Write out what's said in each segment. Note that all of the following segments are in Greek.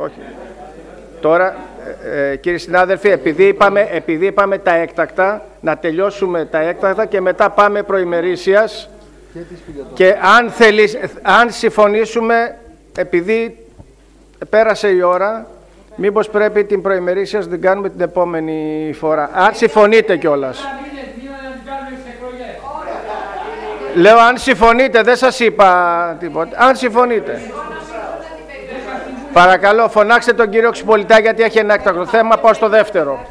Όχι. Τώρα, ε, ε, κύριοι συνάδελφοι, επειδή είπαμε, επειδή είπαμε τα έκτακτα, να τελειώσουμε τα έκτακτα και μετά πάμε προημερήσιας και αν, θέλεις, αν συμφωνήσουμε, επειδή πέρασε η ώρα, μήπως πρέπει την προημερήσιας να την κάνουμε την επόμενη φορά. Αν συμφωνείτε κιόλας. Λέω αν συμφωνείτε, δεν σας είπα τίποτα. Αν συμφωνείτε. Παρακαλώ, φωνάξτε τον κύριο Ξυπολιτά γιατί έχει ένα έκτακτο θέμα. Πάω στο δεύτερο.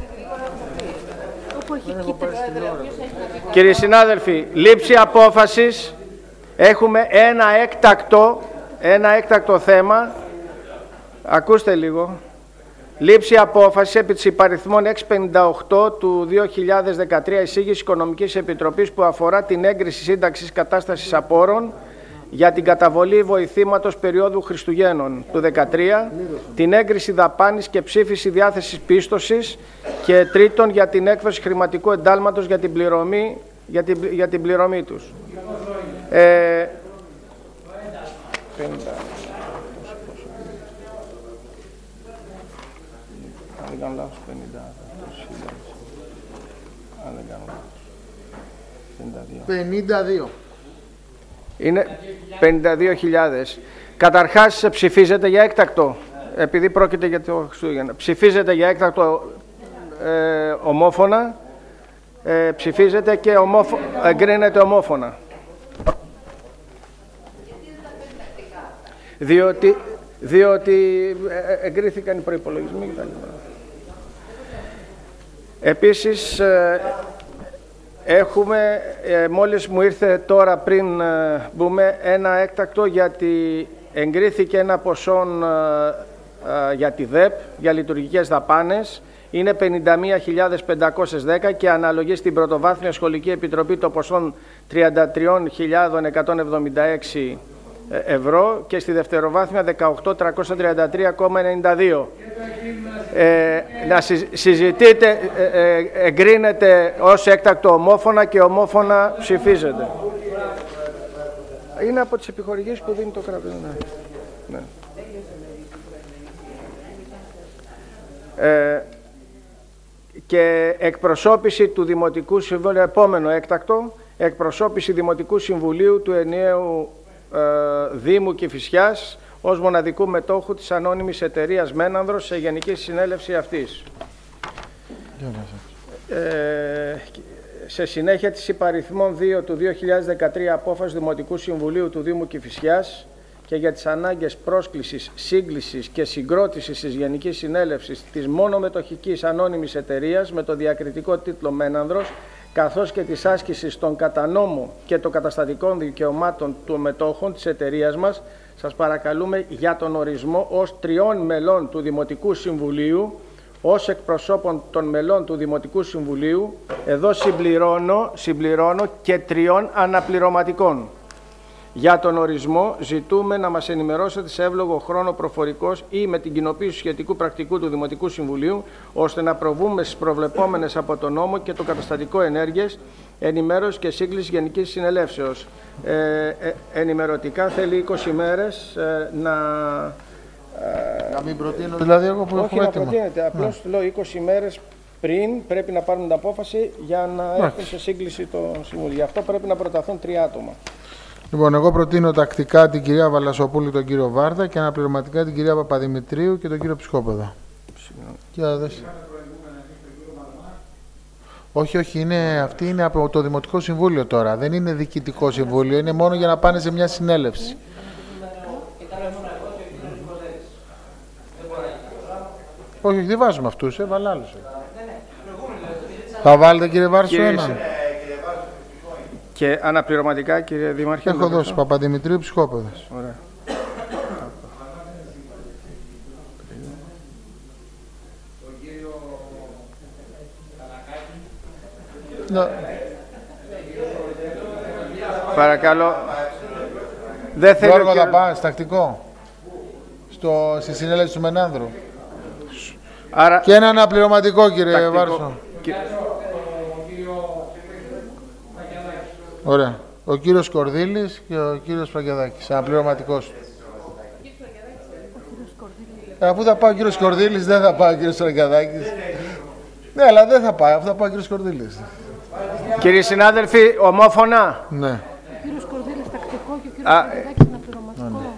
Κύριοι συνάδελφοι, λήψη απόφασης. Έχουμε ένα έκτακτο, ένα έκτακτο θέμα. Ακούστε λίγο. Λήψη απόφασης επί της υπαριθμών 658 του 2013 εισήγησης Οικονομικής Επιτροπής που αφορά την έγκριση σύνταξης κατάστασης απόρων για την καταβολή βοηθήματος περίοδου Χριστουγέννων του 2013, την έγκριση δαπάνης και ψήφιση διάθεσης πίστοσης και τρίτον για την έκδοση χρηματικού εντάλματος για την πληρωμή, για την, για την πληρωμή τους. Ε, αν δεν κάνω λάθος, 50. Αν δεν κάνω λάθος. 52. 52. Είναι 52.000. Καταρχάς ψηφίζεται για έκτακτο, επειδή πρόκειται για το Χριστούγεννα. Ψηφίζεται για έκτακτο ε, ομόφωνα, ε, ψηφίζεται και ομόφω... εγκρίνεται ομόφωνα. Διότι, διότι ε, εγκρίθηκαν οι προϋπολογισμοί κτλ. Επίσης, ε, έχουμε, ε, μόλις μου ήρθε τώρα πριν ε, μπούμε, ένα έκτακτο γιατί εγκρίθηκε ένα ποσό για τη ΔΕΠ, για λειτουργικές δαπάνες. Είναι 51.510 και αναλογεί στην Πρωτοβάθμια Σχολική Επιτροπή το ποσό 33.176 ευρώ και στη δευτεροβάθμια 18.333,92. Ε, να συζητείτε, ε, ε, εγκρίνεται ως έκτακτο ομόφωνα και ομόφωνα ψηφίζεται. Είναι από τις επιχορηγήσεις που δίνει το κράτος. Ναι. ναι. Ε, και εκπροσώπηση του Δημοτικού Συμβουλίου, επόμενο έκτακτο, εκπροσώπηση Δημοτικού Συμβουλίου του ενιαίου ε, Δήμου Κηφισιάς ως μοναδικού μετόχου της ανώνυμης εταιρείας Μένανδρος σε γενική συνέλευση αυτής. Ε, σε συνέχεια της υπαριθμών 2 του 2013 απόφασης Δημοτικού Συμβουλίου του Δήμου Κηφισιάς και για τις ανάγκες πρόσκλησης, σύγκλησης και συγκρότησης της Γενικής Συνέλευσης της μόνο μετοχικής ανώνυμης εταιρείας με το διακριτικό τίτλο Μένανδρος καθώς και της άσκησης των κατανόμων και των καταστατικών δικαιωμάτων του μετόχων της εταιρείας μας, σας παρακαλούμε για τον ορισμό ως τριών μελών του Δημοτικού Συμβουλίου, ως εκπροσώπων των μελών του Δημοτικού Συμβουλίου, εδώ συμπληρώνω, συμπληρώνω και τριών αναπληρωματικών. Για τον ορισμό ζητούμε να μας ενημερώσετε σε εύλογο χρόνο προφορικός ή με την κοινοποίηση σχετικού πρακτικού του Δημοτικού Συμβουλίου, ώστε να προβούμε στις προβλεπόμενες από τον νόμο και το καταστατικό ενέργειες, ενημέρωση και σύγκληση Γενικής Συνελεύσεως. Ε, ε, ενημερωτικά θέλει 20 μέρες ε, να... Ε, να μην προτείνω δηλαδή εγώ που Όχι να προτείνετε, απλώς ναι. λέω 20 μέρες πριν πρέπει να πάρουν την απόφαση για να έχουν σε σύγκληση το Συμβούλιο. Γι' αυτό πρέπει να προταθούν τρία άτομα. Λοιπόν, εγώ προτείνω τακτικά την κυρία Βαλασοπούλη, τον κύριο Βάρδα και αναπληρωματικά την κυρία Παπαδημητρίου και τον κύριο Ψυχόπεδο. Όχι, όχι, είναι, αυτή είναι από το Δημοτικό Συμβούλιο τώρα. Δεν είναι διοικητικό συμβούλιο, είναι μόνο για να πάνε σε μια συνέλευση. Όχι, δεν βάζουμε αυτούς, ε, άλλους. Θα βάλετε κύριε Βάρσο ένα. Και αναπληρωματικά, κύριε Δήμαρχε. Έχω δώσει Παπαδημητρίου Ψυχόπεδας. Ωραία. Ναι. Παρακαλώ. Δεν θέλω Γιώργο θα πάει, τακτικό. Στο, στη συνέλευση του Μενάνδρου. Άρα... Και ένα αναπληρωματικό, κύριε τακτικό. Βάρσο. Ωραία. Ο κύριος Κορδίλης και ο κύριος Παγκεδάκης, αναπληρωματικός. Ε, αφού θα πάει ο κύριος Κορδίλης, δεν θα πάει ο κύριος Ραγκαδάκη. Ναι, αλλά δεν θα πάει, αφού θα πάει ο κύριος Κορδίλης. Κύριοι συνάδελφοι, ομόφωνα. Ναι. Ο κύριος Κορδίλης τακτικό και ο κύριος Ραγκαδάκη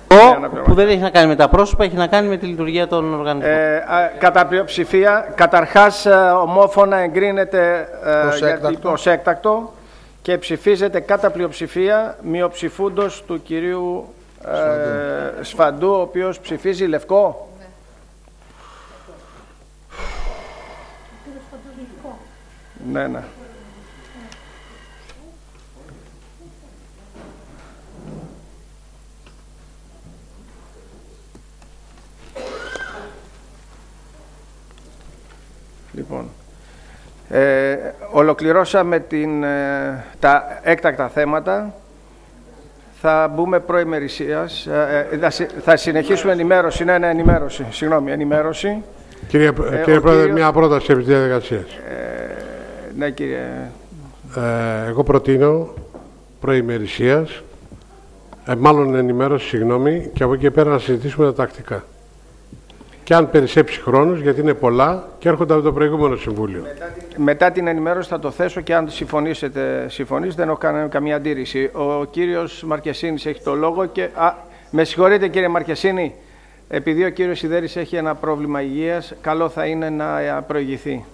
αναπληρωματικό. Που δεν έχει να κάνει με τα πρόσωπα, έχει να κάνει με τη λειτουργία των οργανισμών. Ε, κατά πλειοψηφία, καταρχάς ε, ομόφωνα εγκρίνεται ε, ως έκτακτο και ψηφίζεται κατά πλειοψηφία μειοψηφούντος του κυρίου ε, Σφαντού, ο οποίος ψηφίζει λευκό. Ναι, ναι. Λοιπόν, ε, ολοκληρώσαμε την, ε, τα έκτακτα θέματα. Θα μπούμε προημερησίας. Ε, ε θα συνεχίσουμε ενημέρωση. Ναι, ναι, ενημέρωση. Συγγνώμη, ενημέρωση. Κύριε, ε, κύριε Πρόεδρε, μια πρόταση επί της διαδικασίας. ναι, κύριε. εγώ προτείνω προημερησίας, μάλλον ενημέρωση, συγγνώμη, και από εκεί πέρα να συζητήσουμε τα τακτικά και αν περισσέψει χρόνος, γιατί είναι πολλά και έρχονται από το προηγούμενο Συμβούλιο. Μετά την, ενημέρωση θα το θέσω και αν συμφωνήσετε, συμφωνήσετε, δεν έχω κανένα, καμία αντίρρηση. Ο κύριος Μαρκεσίνης έχει το λόγο και. Α, με συγχωρείτε κύριε Μαρκεσίνη, επειδή ο κύριος Σιδέρης έχει ένα πρόβλημα υγείας, καλό θα είναι να προηγηθεί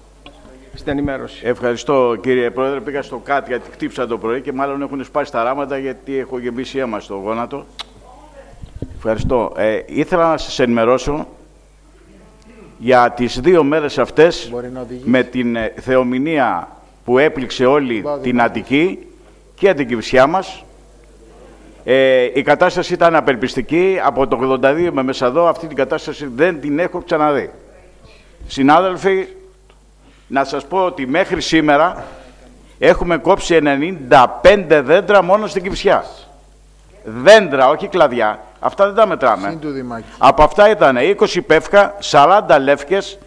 στην ενημέρωση. Ευχαριστώ κύριε Πρόεδρε. Πήγα στο ΚΑΤ γιατί χτύψα το πρωί και μάλλον έχουν σπάσει τα ράματα γιατί έχω γεμίσει αίμα στο γόνατο. Ευχαριστώ. Ε, ήθελα να σας ενημερώσω για τις δύο μέρες αυτές με την ε, θεομηνία που έπληξε όλη την Αττική και την Κυψιά μας. Ε, η κατάσταση ήταν απελπιστική. Από το 82 με μέσα εδώ αυτή την κατάσταση δεν την έχω ξαναδεί. Συνάδελφοι, να σας πω ότι μέχρι σήμερα έχουμε κόψει 95 δέντρα μόνο στην Κυψιά. Δέντρα, όχι κλαδιά. Αυτά δεν τα μετράμε. Από αυτά ήταν 20 πεύκα, 40 λεύκες,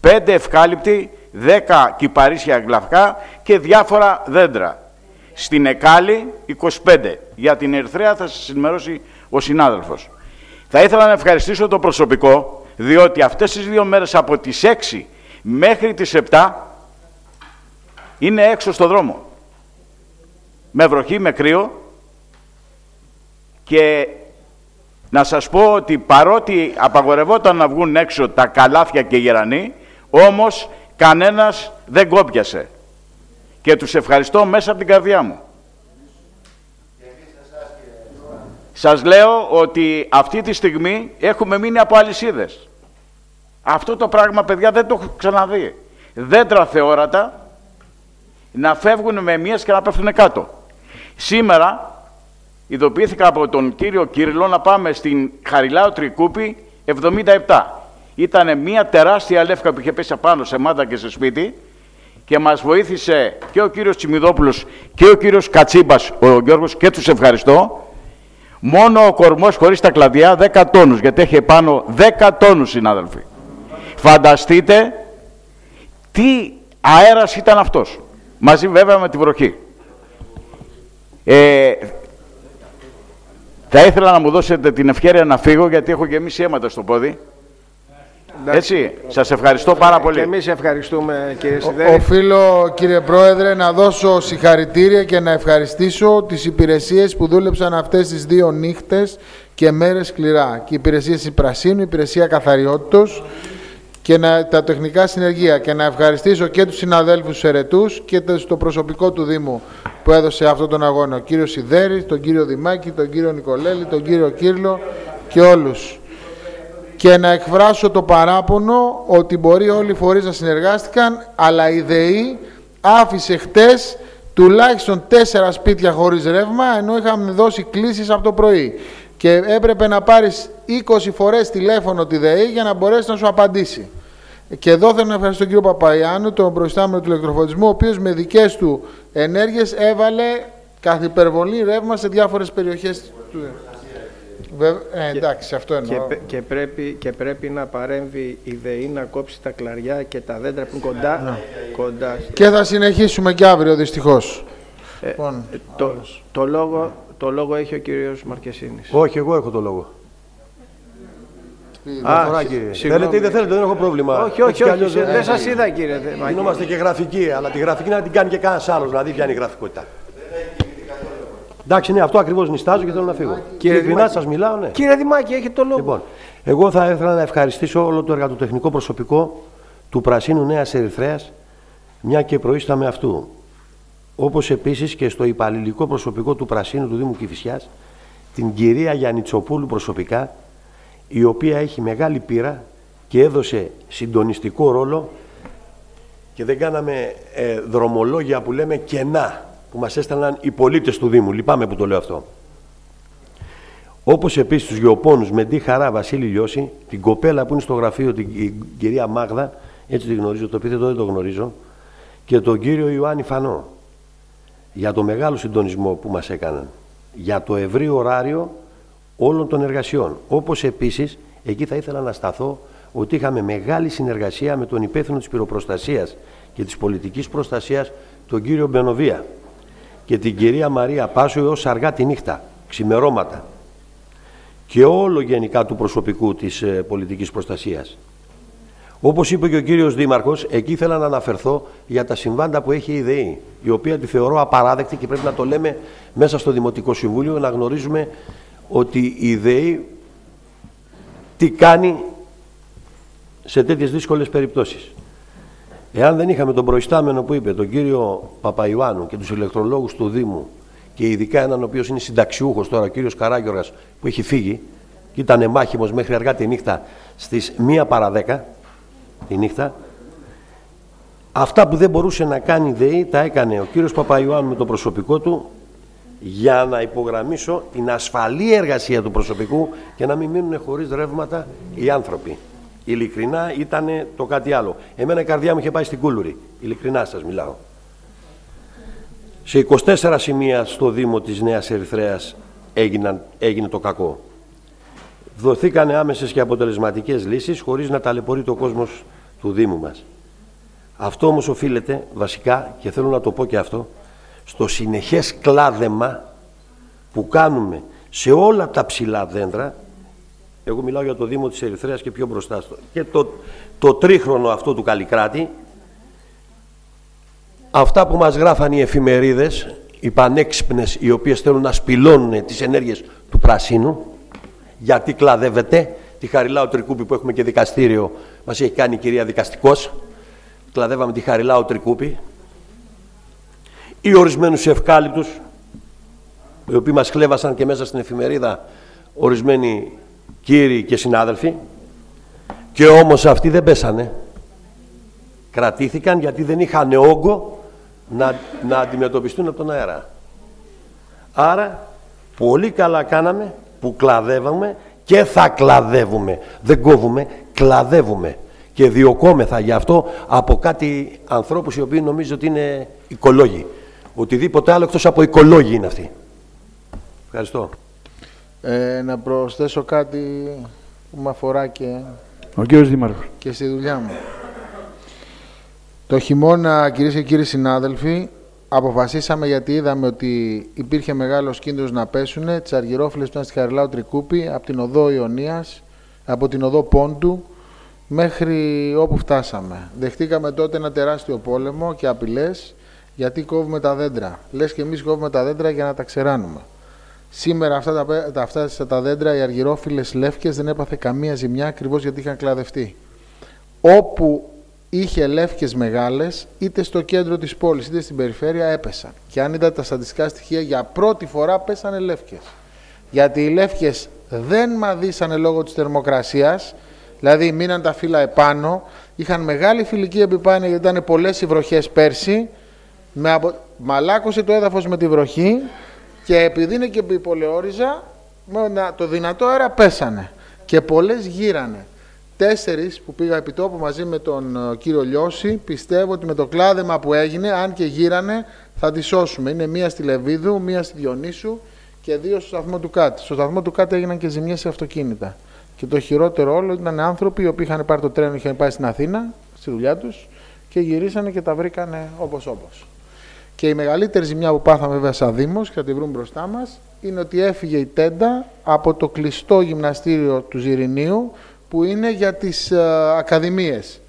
5 ευκάλυπτοι, 10 κυπαρίσια γλαυκά και διάφορα δέντρα. Στην Εκάλη 25. Για την Ερθρέα θα σας ενημερώσει ο συνάδελφος. Θα ήθελα να ευχαριστήσω το προσωπικό, διότι αυτές τις δύο μέρες από τις 6 μέχρι τις 7 είναι έξω στο δρόμο. Με βροχή, με κρύο και να σας πω ότι παρότι απαγορευόταν να βγουν έξω τα καλάθια και οι γερανοί, όμως κανένας δεν κόπιασε. Και τους ευχαριστώ μέσα από την καρδιά μου. Σας λέω ότι αυτή τη στιγμή έχουμε μείνει από αλυσίδες. Αυτό το πράγμα, παιδιά, δεν το έχω ξαναδεί. Δέντρα θεόρατα να φεύγουν με μίας και να πέφτουν κάτω. Σήμερα ειδοποιήθηκα από τον κύριο Κύριλο να πάμε στην Χαριλάου Τρικούπη 77. Ήταν μια τεράστια λεύκα που είχε πέσει απάνω σε μάτα και σε σπίτι και μας βοήθησε και ο κύριος Τσιμιδόπουλος και ο κύριος Κατσίμπας, ο Γιώργος, και τους ευχαριστώ. Μόνο ο κορμός χωρίς τα κλαδιά 10 τόνους, γιατί έχει πάνω 10 τόνους συνάδελφοι. Φανταστείτε τι αέρας ήταν αυτός, μαζί βέβαια με τη βροχή. Ε, θα ήθελα να μου δώσετε την ευκαιρία να φύγω γιατί έχω γεμίσει αίματα στο πόδι. Έτσι, σας ευχαριστώ πάρα πολύ. Και εμείς ευχαριστούμε κύριε Σιδέρη. Οφείλω κύριε Πρόεδρε να δώσω συγχαρητήρια και να ευχαριστήσω τις υπηρεσίες που δούλεψαν αυτές τις δύο νύχτες και μέρες σκληρά. Και οι υπηρεσίες Πρασίνου, η υπηρεσία Καθαριότητος και να, τα τεχνικά συνεργεία και να ευχαριστήσω και τους συναδέλφους ερετούς και το προσωπικό του Δήμου που έδωσε αυτόν τον αγώνα. Ο κύριος Σιδέρη, τον κύριο Δημάκη, τον κύριο Νικολέλη, τον κύριο Κύρλο και όλους. Και να εκφράσω το παράπονο ότι μπορεί όλοι οι φορείς να συνεργάστηκαν, αλλά η ΔΕΗ άφησε χτες τουλάχιστον τέσσερα σπίτια χωρίς ρεύμα, ενώ είχαμε δώσει κλήσεις από το πρωί. Και έπρεπε να πάρεις 20 φορές τηλέφωνο τη ΔΕΗ για να μπορέσει να σου απαντήσει. Και εδώ θέλω να ευχαριστήσω τον κύριο Παπαϊάννου, τον προϊστάμενο του ηλεκτροφωτισμού, ο οποίος με δικές του ενέργειες έβαλε καθ' υπερβολή ρεύμα σε διάφορες περιοχές του. Ε, εντάξει, αυτό εννοώ. Και, και, πρέπει, και πρέπει να παρέμβει η ΔΕΗ να κόψει τα κλαριά και τα δέντρα που είναι κοντά. Ναι. κοντά και θα συνεχίσουμε και αύριο δυστυχώς. Ε, λοιπόν, το, το, λόγο, το λόγο έχει ο κύριος Μαρκεσίνης. Όχι, εγώ έχω το λόγο. Α, Φοράκι. συγγνώμη. Θέλετε ή δεν θέλετε, δεν έχω πρόβλημα. Όχι, όχι, Έτσι κι όχι, αλλιώς δεν σας είδα κύριε Δεμάκη. Γινόμαστε και γραφικοί, αλλά τη γραφική να την κάνει και κανένας άλλος, δηλαδή ποια είναι η γραφικότητα. Εντάξει, ναι, αυτό ακριβώς νιστάζω και θέλω να φύγω. Κύριε Ειλικρινά Δημάκη. σας μιλάω, ναι. Κύριε Δημάκη, έχει το λόγο. Λοιπόν, εγώ θα ήθελα να ευχαριστήσω όλο το εργατοτεχνικό προσωπικό του Πρασίνου Νέας Ερυθρέας, μια και προείσταμε αυτού. Όπως επίσης και στο υπαλληλικό προσωπικό του Πρασίνου του Δήμου Κηφισιάς, την κυρία Γιαννιτσοπούλου προσωπικά, η οποία έχει μεγάλη πείρα και έδωσε συντονιστικό ρόλο και δεν κάναμε ε, δρομολόγια που λέμε κενά που μας έστελναν οι πολίτες του Δήμου. Λυπάμαι που το λέω αυτό. Όπως επίσης τους γεωπόνους με Ντί Χαρά Βασίλη Λιώση, την κοπέλα που είναι στο γραφείο, την η κυρία Μάγδα, έτσι τη γνωρίζω, το επίθετο δεν το γνωρίζω, και τον κύριο Ιωάννη Φανό, για το μεγάλο συντονισμό που μας έκαναν, για το ευρύ ωράριο όλων των εργασιών. Όπως επίσης, εκεί θα ήθελα να σταθώ, ότι είχαμε μεγάλη συνεργασία με τον υπεύθυνο της πυροπροστασίας και της πολιτικής προστασίας, τον κύριο Μπενοβία και την κυρία Μαρία Πάσου έως αργά τη νύχτα, ξημερώματα και όλο γενικά του προσωπικού της ε, πολιτικής προστασίας. Όπως είπε και ο κύριος Δήμαρχος, εκεί ήθελα να αναφερθώ για τα συμβάντα που έχει η ΔΕΗ, η οποία τη θεωρώ απαράδεκτη και πρέπει να το λέμε μέσα στο Δημοτικό Συμβούλιο, να γνωρίζουμε ότι η ΔΕΗ τι κάνει σε τέτοιες δύσκολες περιπτώσεις. Εάν δεν είχαμε τον προϊστάμενο που είπε, τον κύριο Παπαϊωάννου και τους ηλεκτρολόγους του Δήμου και ειδικά έναν ο οποίος είναι συνταξιούχος τώρα, ο κύριος Καράγιοργας που έχει φύγει και ήταν μάχημος μέχρι αργά τη νύχτα στις 1 παρα 10 τη νύχτα, αυτά που δεν μπορούσε να κάνει η ΔΕΗ τα έκανε ο κύριος Παπαϊωάννου με το προσωπικό του για να υπογραμμίσω την ασφαλή εργασία του προσωπικού και να μην μείνουν χωρίς ρεύματα οι άνθρωποι. Ειλικρινά ήταν το κάτι άλλο. Εμένα η καρδιά μου είχε πάει στην Κούλουρη. Ειλικρινά σας μιλάω. Σε 24 σημεία στο Δήμο της Νέας Ερυθρέας έγιναν, έγινε το κακό. Δοθήκανε άμεσες και αποτελεσματικές λύσεις χωρίς να ταλαιπωρεί ο κόσμος του Δήμου μας. Αυτό όμως οφείλεται βασικά, και θέλω να το πω και αυτό, στο συνεχές κλάδεμα που κάνουμε σε όλα τα ψηλά δέντρα εγώ μιλάω για το Δήμο της Ερυθρέας και πιο μπροστά στο. Και το, το τρίχρονο αυτό του Καλλικράτη, αυτά που μας γράφαν οι εφημερίδες, οι πανέξυπνες οι οποίες θέλουν να σπηλώνουν τις ενέργειες του πρασίνου, γιατί κλαδεύεται τη Χαριλάου Τρικούπη που έχουμε και δικαστήριο, μας έχει κάνει η κυρία δικαστικός, κλαδεύαμε τη Χαριλάου Τρικούπη, ή ορισμένους ευκάλυπτους, οι οποίοι μας χλέβασαν και μέσα στην εφημερίδα ορισμένοι κύριοι και συνάδελφοι. Και όμως αυτοί δεν πέσανε. Κρατήθηκαν γιατί δεν είχαν όγκο να, να αντιμετωπιστούν από τον αέρα. Άρα πολύ καλά κάναμε που κλαδεύαμε και θα κλαδεύουμε. Δεν κόβουμε, κλαδεύουμε. Και διοκόμεθα γι' αυτό από κάτι ανθρώπους οι οποίοι νομίζω ότι είναι οικολόγοι. Οτιδήποτε άλλο εκτός από οικολόγοι είναι αυτοί. Ευχαριστώ. Ε, να προσθέσω κάτι που με αφορά και, Ο κύριος Δήμαρχος. και στη δουλειά μου. Το χειμώνα, κυρίες και κύριοι συνάδελφοι, αποφασίσαμε γιατί είδαμε ότι υπήρχε μεγάλος κίνδυνος να πέσουν τις αργυρόφυλλες που ήταν στη Χαριλάου Τρικούπη από την οδό Ιωνίας, από την οδό Πόντου μέχρι όπου φτάσαμε. Δεχτήκαμε τότε ένα τεράστιο πόλεμο και απειλές γιατί κόβουμε τα δέντρα. Λες και εμείς κόβουμε τα δέντρα για να τα ξεράνουμε. Σήμερα αυτά τα, πέ- τα, αυτά τα δέντρα, οι αργυρόφυλλες λεύκες δεν έπαθε καμία ζημιά ακριβώς γιατί είχαν κλαδευτεί. Όπου είχε λεύκες μεγάλες, είτε στο κέντρο της πόλης είτε στην περιφέρεια έπεσαν. Και αν είδατε τα στατιστικά στοιχεία, για πρώτη φορά πέσανε λεύκες. Γιατί οι λεύκες δεν μαδίσανε λόγω της θερμοκρασίας, δηλαδή μείναν τα φύλλα επάνω, είχαν μεγάλη φιλική επιπάνεια γιατί ήταν πολλές οι βροχές πέρσι, με απο... μαλάκωσε το έδαφος με τη βροχή και επειδή είναι και πολεόριζα, με να- το δυνατό αέρα πέσανε. Και πολλές γύρανε. Τέσσερις που πήγα επί τόπου μαζί με τον ε, κύριο Λιώση, πιστεύω ότι με το κλάδεμα που έγινε, αν και γύρανε, θα τη σώσουμε. Είναι μία στη Λεβίδου, μία στη Διονύσου και δύο στο σταθμό του Κάτη. Στο σταθμό του Κάτη έγιναν και ζημιές σε αυτοκίνητα. Και το χειρότερο όλο ήταν άνθρωποι οι οποίοι είχαν πάρει το τρένο, είχαν πάει στην Αθήνα, στη δουλειά τους και γυρίσανε και τα βρήκανε όπως όπως. Και η μεγαλύτερη ζημιά που πάθαμε βέβαια σαν Δήμος, και θα τη βρούμε μπροστά μας, είναι ότι έφυγε η τέντα από το κλειστό γυμναστήριο του Ζηρινίου, που είναι για τις ε, ακαδημίες.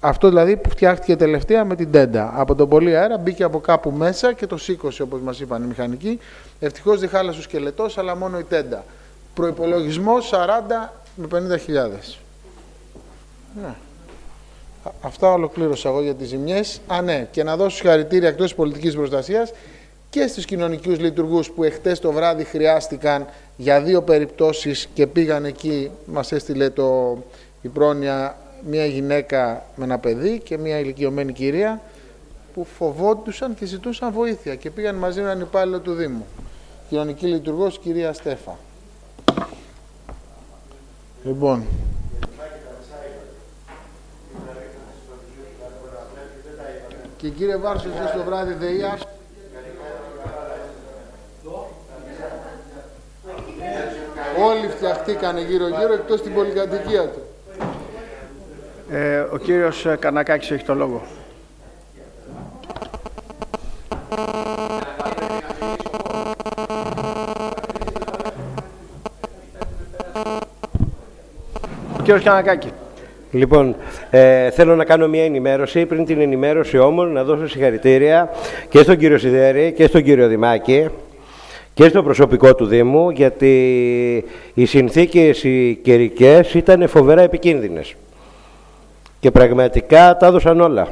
Αυτό δηλαδή που φτιάχτηκε τελευταία με την τέντα. Από τον πολύ αέρα μπήκε από κάπου μέσα και το σήκωσε όπως μας είπαν οι μηχανικοί. Ευτυχώς δεν χάλασε ο σκελετός αλλά μόνο η τέντα. Προϋπολογισμός 40 με 50 Ναι. Αυτά ολοκλήρωσα εγώ για τις ζημιές. Α, ναι, και να δώσω συγχαρητήρια εκτός της πολιτικής προστασίας και στους κοινωνικούς λειτουργούς που εχθές το βράδυ χρειάστηκαν για δύο περιπτώσεις και πήγαν εκεί, μας έστειλε το, η πρόνοια μια γυναίκα με ένα παιδί και μια ηλικιωμένη κυρία που φοβόντουσαν και ζητούσαν βοήθεια και πήγαν μαζί με έναν υπάλληλο του Δήμου. Κοινωνική λειτουργός κυρία Στέφα. Λοιπόν, και κύριε Βάρσος, εσείς το βράδυ ΔΕΙΑ Όλοι φτιαχτήκανε γύρω-γύρω εκτός την πολυκατοικία του. Ε, ο κύριος Κανακάκης έχει το λόγο. Ο κύριος Κανακάκη. Λοιπόν, ε, θέλω να κάνω μια ενημέρωση. Πριν την ενημέρωση όμως να δώσω συγχαρητήρια και στον κύριο Σιδέρη και στον κύριο Δημάκη και στο προσωπικό του Δήμου γιατί οι συνθήκες οι καιρικές ήταν φοβερά επικίνδυνες και πραγματικά τα έδωσαν όλα.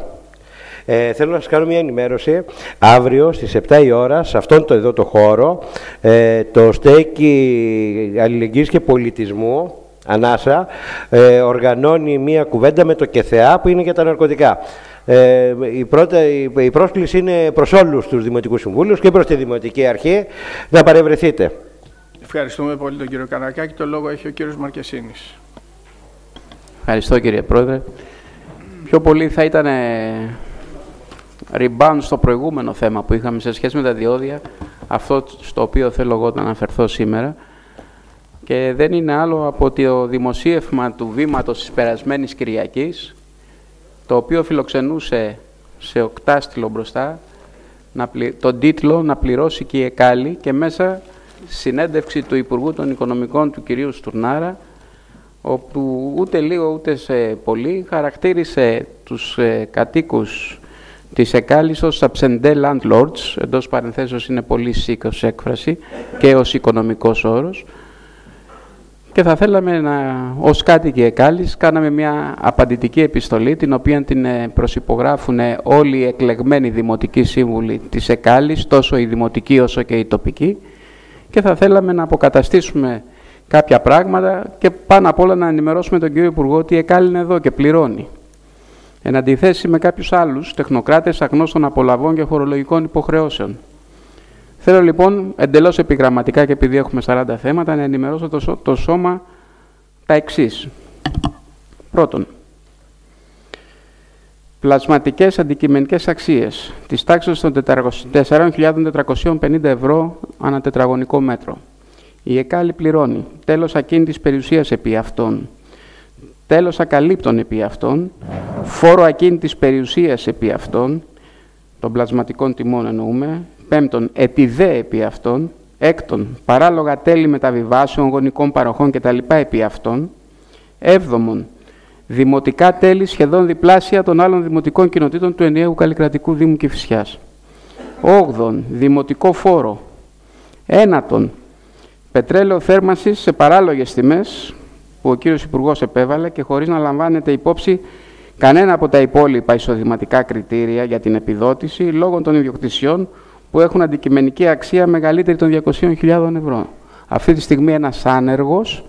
Ε, θέλω να σας κάνω μια ενημέρωση. Αύριο στις 7 η ώρα, σε αυτόν το εδώ το χώρο, ε, το στέκι αλληλεγγύης και πολιτισμού, Ανάσα, ε, οργανώνει μια κουβέντα με το ΚΕΘΕΑ που είναι για τα ναρκωτικά. Ε, η, πρώτα, η, πρόσκληση είναι προς όλους τους Δημοτικούς Συμβούλους και προς τη Δημοτική Αρχή να παρευρεθείτε. Ευχαριστούμε πολύ τον κύριο Κανακάκη. Το λόγο έχει ο κύριος Μαρκεσίνης. Ευχαριστώ κύριε Πρόεδρε. Πιο πολύ θα ήταν rebound στο προηγούμενο θέμα που είχαμε σε σχέση με τα διόδια, αυτό στο οποίο θέλω εγώ να αναφερθώ σήμερα. Και δεν είναι άλλο από το δημοσίευμα του βήματος της περασμένης Κυριακής, το οποίο φιλοξενούσε σε οκτάστιλο μπροστά να τον τίτλο «Να πληρώσει και η ΕΚΑΛΗ» και μέσα συνέντευξη του Υπουργού των Οικονομικών του κυρίου Στουρνάρα όπου ούτε λίγο ούτε σε πολύ χαρακτήρισε τους ε, κατοίκους της Εκάλης ως αψεντέ landlords, εντός παρενθέσεως είναι πολύ σήκος έκφραση και ως οικονομικός όρος, και θα θέλαμε να, ως κάτοικοι Εκάλης, κάναμε μια απαντητική επιστολή, την οποία την ε, προσυπογράφουν όλοι οι εκλεγμένοι δημοτικοί σύμβουλοι της Εκάλης, τόσο οι δημοτικοί όσο και οι τοπικοί, και θα θέλαμε να αποκαταστήσουμε κάποια πράγματα και πάνω απ' όλα να ενημερώσουμε τον κύριο Υπουργό ότι η ΕΚΑΛ είναι εδώ και πληρώνει. Εν αντιθέσει με κάποιους άλλους τεχνοκράτες αγνώστων απολαβών και χωρολογικών υποχρεώσεων. Θέλω λοιπόν εντελώς επιγραμματικά και επειδή έχουμε 40 θέματα να ενημερώσω το, το σώμα τα εξής. Πρώτον, πλασματικές αντικειμενικές αξίες της τάξης των 4.450 ευρώ ανά τετραγωνικό μέτρο. Η ΕΚΑΛΗ πληρώνει τέλος ακίνητης περιουσίας επί αυτών, τέλος ακαλύπτων επί αυτών, φόρο ακίνητης περιουσίας επί αυτών, των πλασματικών τιμών εννοούμε, πέμπτον, επιδέ επί αυτών, έκτον, παράλογα τέλη μεταβιβάσεων, γονικών παροχών κτλ. επί αυτών, έβδομον, δημοτικά τέλη σχεδόν διπλάσια των άλλων δημοτικών κοινοτήτων του ενιαίου καλλικρατικού Δήμου Κηφισιάς. Όγδον, δημοτικό φόρο. Ένατον, πετρέλαιο θέρμανσης σε παράλογες τιμές που ο κύριος Υπουργός επέβαλε και χωρίς να λαμβάνεται υπόψη κανένα από τα υπόλοιπα εισοδηματικά κριτήρια για την επιδότηση λόγω των ιδιοκτησιών που έχουν αντικειμενική αξία μεγαλύτερη των 200.000 ευρώ. Αυτή τη στιγμή ένας άνεργος,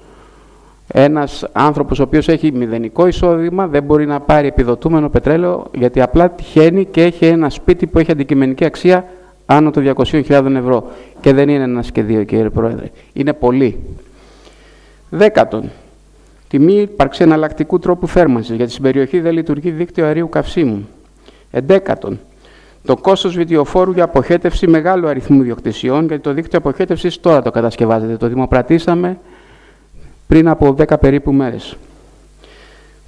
ένας άνθρωπος ο οποίος έχει μηδενικό εισόδημα, δεν μπορεί να πάρει επιδοτούμενο πετρέλαιο γιατί απλά τυχαίνει και έχει ένα σπίτι που έχει αντικειμενική αξία άνω των 200.000 ευρώ. Και δεν είναι ένα και δύο, κύριε Πρόεδρε. Είναι πολύ. Δέκατον, τη μη ύπαρξη εναλλακτικού τρόπου θέρμανσης, γιατί στην περιοχή δεν λειτουργεί δίκτυο αερίου καυσίμου. Εντέκατον, το κόστος βιντεοφόρου για αποχέτευση μεγάλου αριθμού ιδιοκτησιών, γιατί το δίκτυο αποχέτευσης τώρα το κατασκευάζεται. Το δημοπρατήσαμε πριν από 10 περίπου μέρες.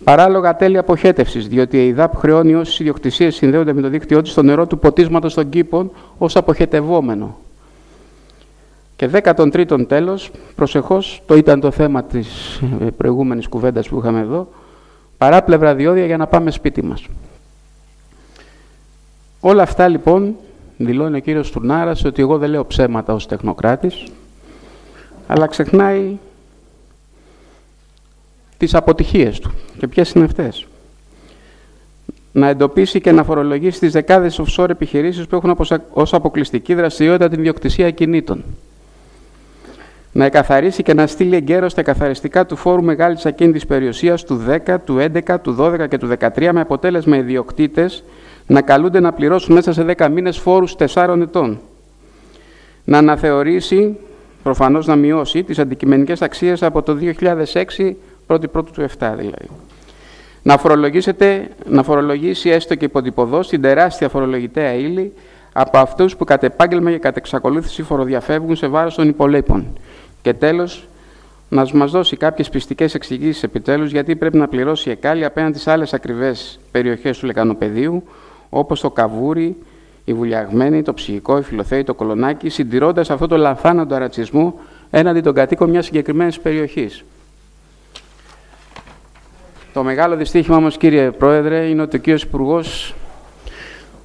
Παράλογα τέλη αποχέτευσης, διότι η ΕΙΔΑΠ χρεώνει όσες ιδιοκτησίες συνδέονται με το δίκτυό της στο νερό του ποτίσματος των κήπων ως αποχετευόμενο. Και δέκατον τρίτον τέλος, προσεχώς, το ήταν το θέμα της ε, προηγούμενης κουβέντας που είχαμε εδώ, παράπλευρα διόδια για να πάμε σπίτι μας. Όλα αυτά λοιπόν δηλώνει ο κύριος Τουρνάρας ότι εγώ δεν λέω ψέματα ως τεχνοκράτης, αλλά ξεχνάει τις αποτυχίες του. Και ποιες είναι αυτές; Να εντοπίσει και να φορολογήσει τις δεκάδες offshore επιχειρήσεις που έχουν ως αποκλειστική δραστηριότητα την ιδιοκτησία κινήτων. Να εκαθαρίσει και να στείλει εγκαίρως τα καθαριστικά του φόρου μεγάλης ακίνητης περιουσίας του 10, του 11, του 12 και του 13 με αποτέλεσμα οι ιδιοκτήτες να καλούνται να πληρώσουν μέσα σε 10 μήνες φόρους 4 ετών. Να αναθεωρήσει, προφανώς να μειώσει, τις αντικειμενικές αξίες από το 2006, πρώτη πρώτου του 7 δηλαδή. Να, να φορολογήσει έστω και υποτυπωδώς την τεράστια φορολογητέα ύλη από αυτούς που κατ' επάγγελμα και κατ' εξακολούθηση φοροδιαφεύγουν σε βάρος των υπολείπων. Και τέλος, να μας δώσει κάποιες πιστικές εξηγήσεις επιτέλους γιατί πρέπει να πληρώσει η ΕΚΑΛΗ απέναντι σε άλλες ακριβές περιοχές του λεκανοπεδίου, όπως το Καβούρι, η Βουλιαγμένη, το Ψυχικό, η Φιλοθέη, το Κολονάκι, συντηρώντας αυτό το λανθάνοντο ρατσισμό έναντι των κατοίκων μιας συγκεκριμένης περιοχής. Το μεγάλο δυστύχημα όμως, κύριε Πρόεδρε, είναι ότι ο κύριος Υπουργός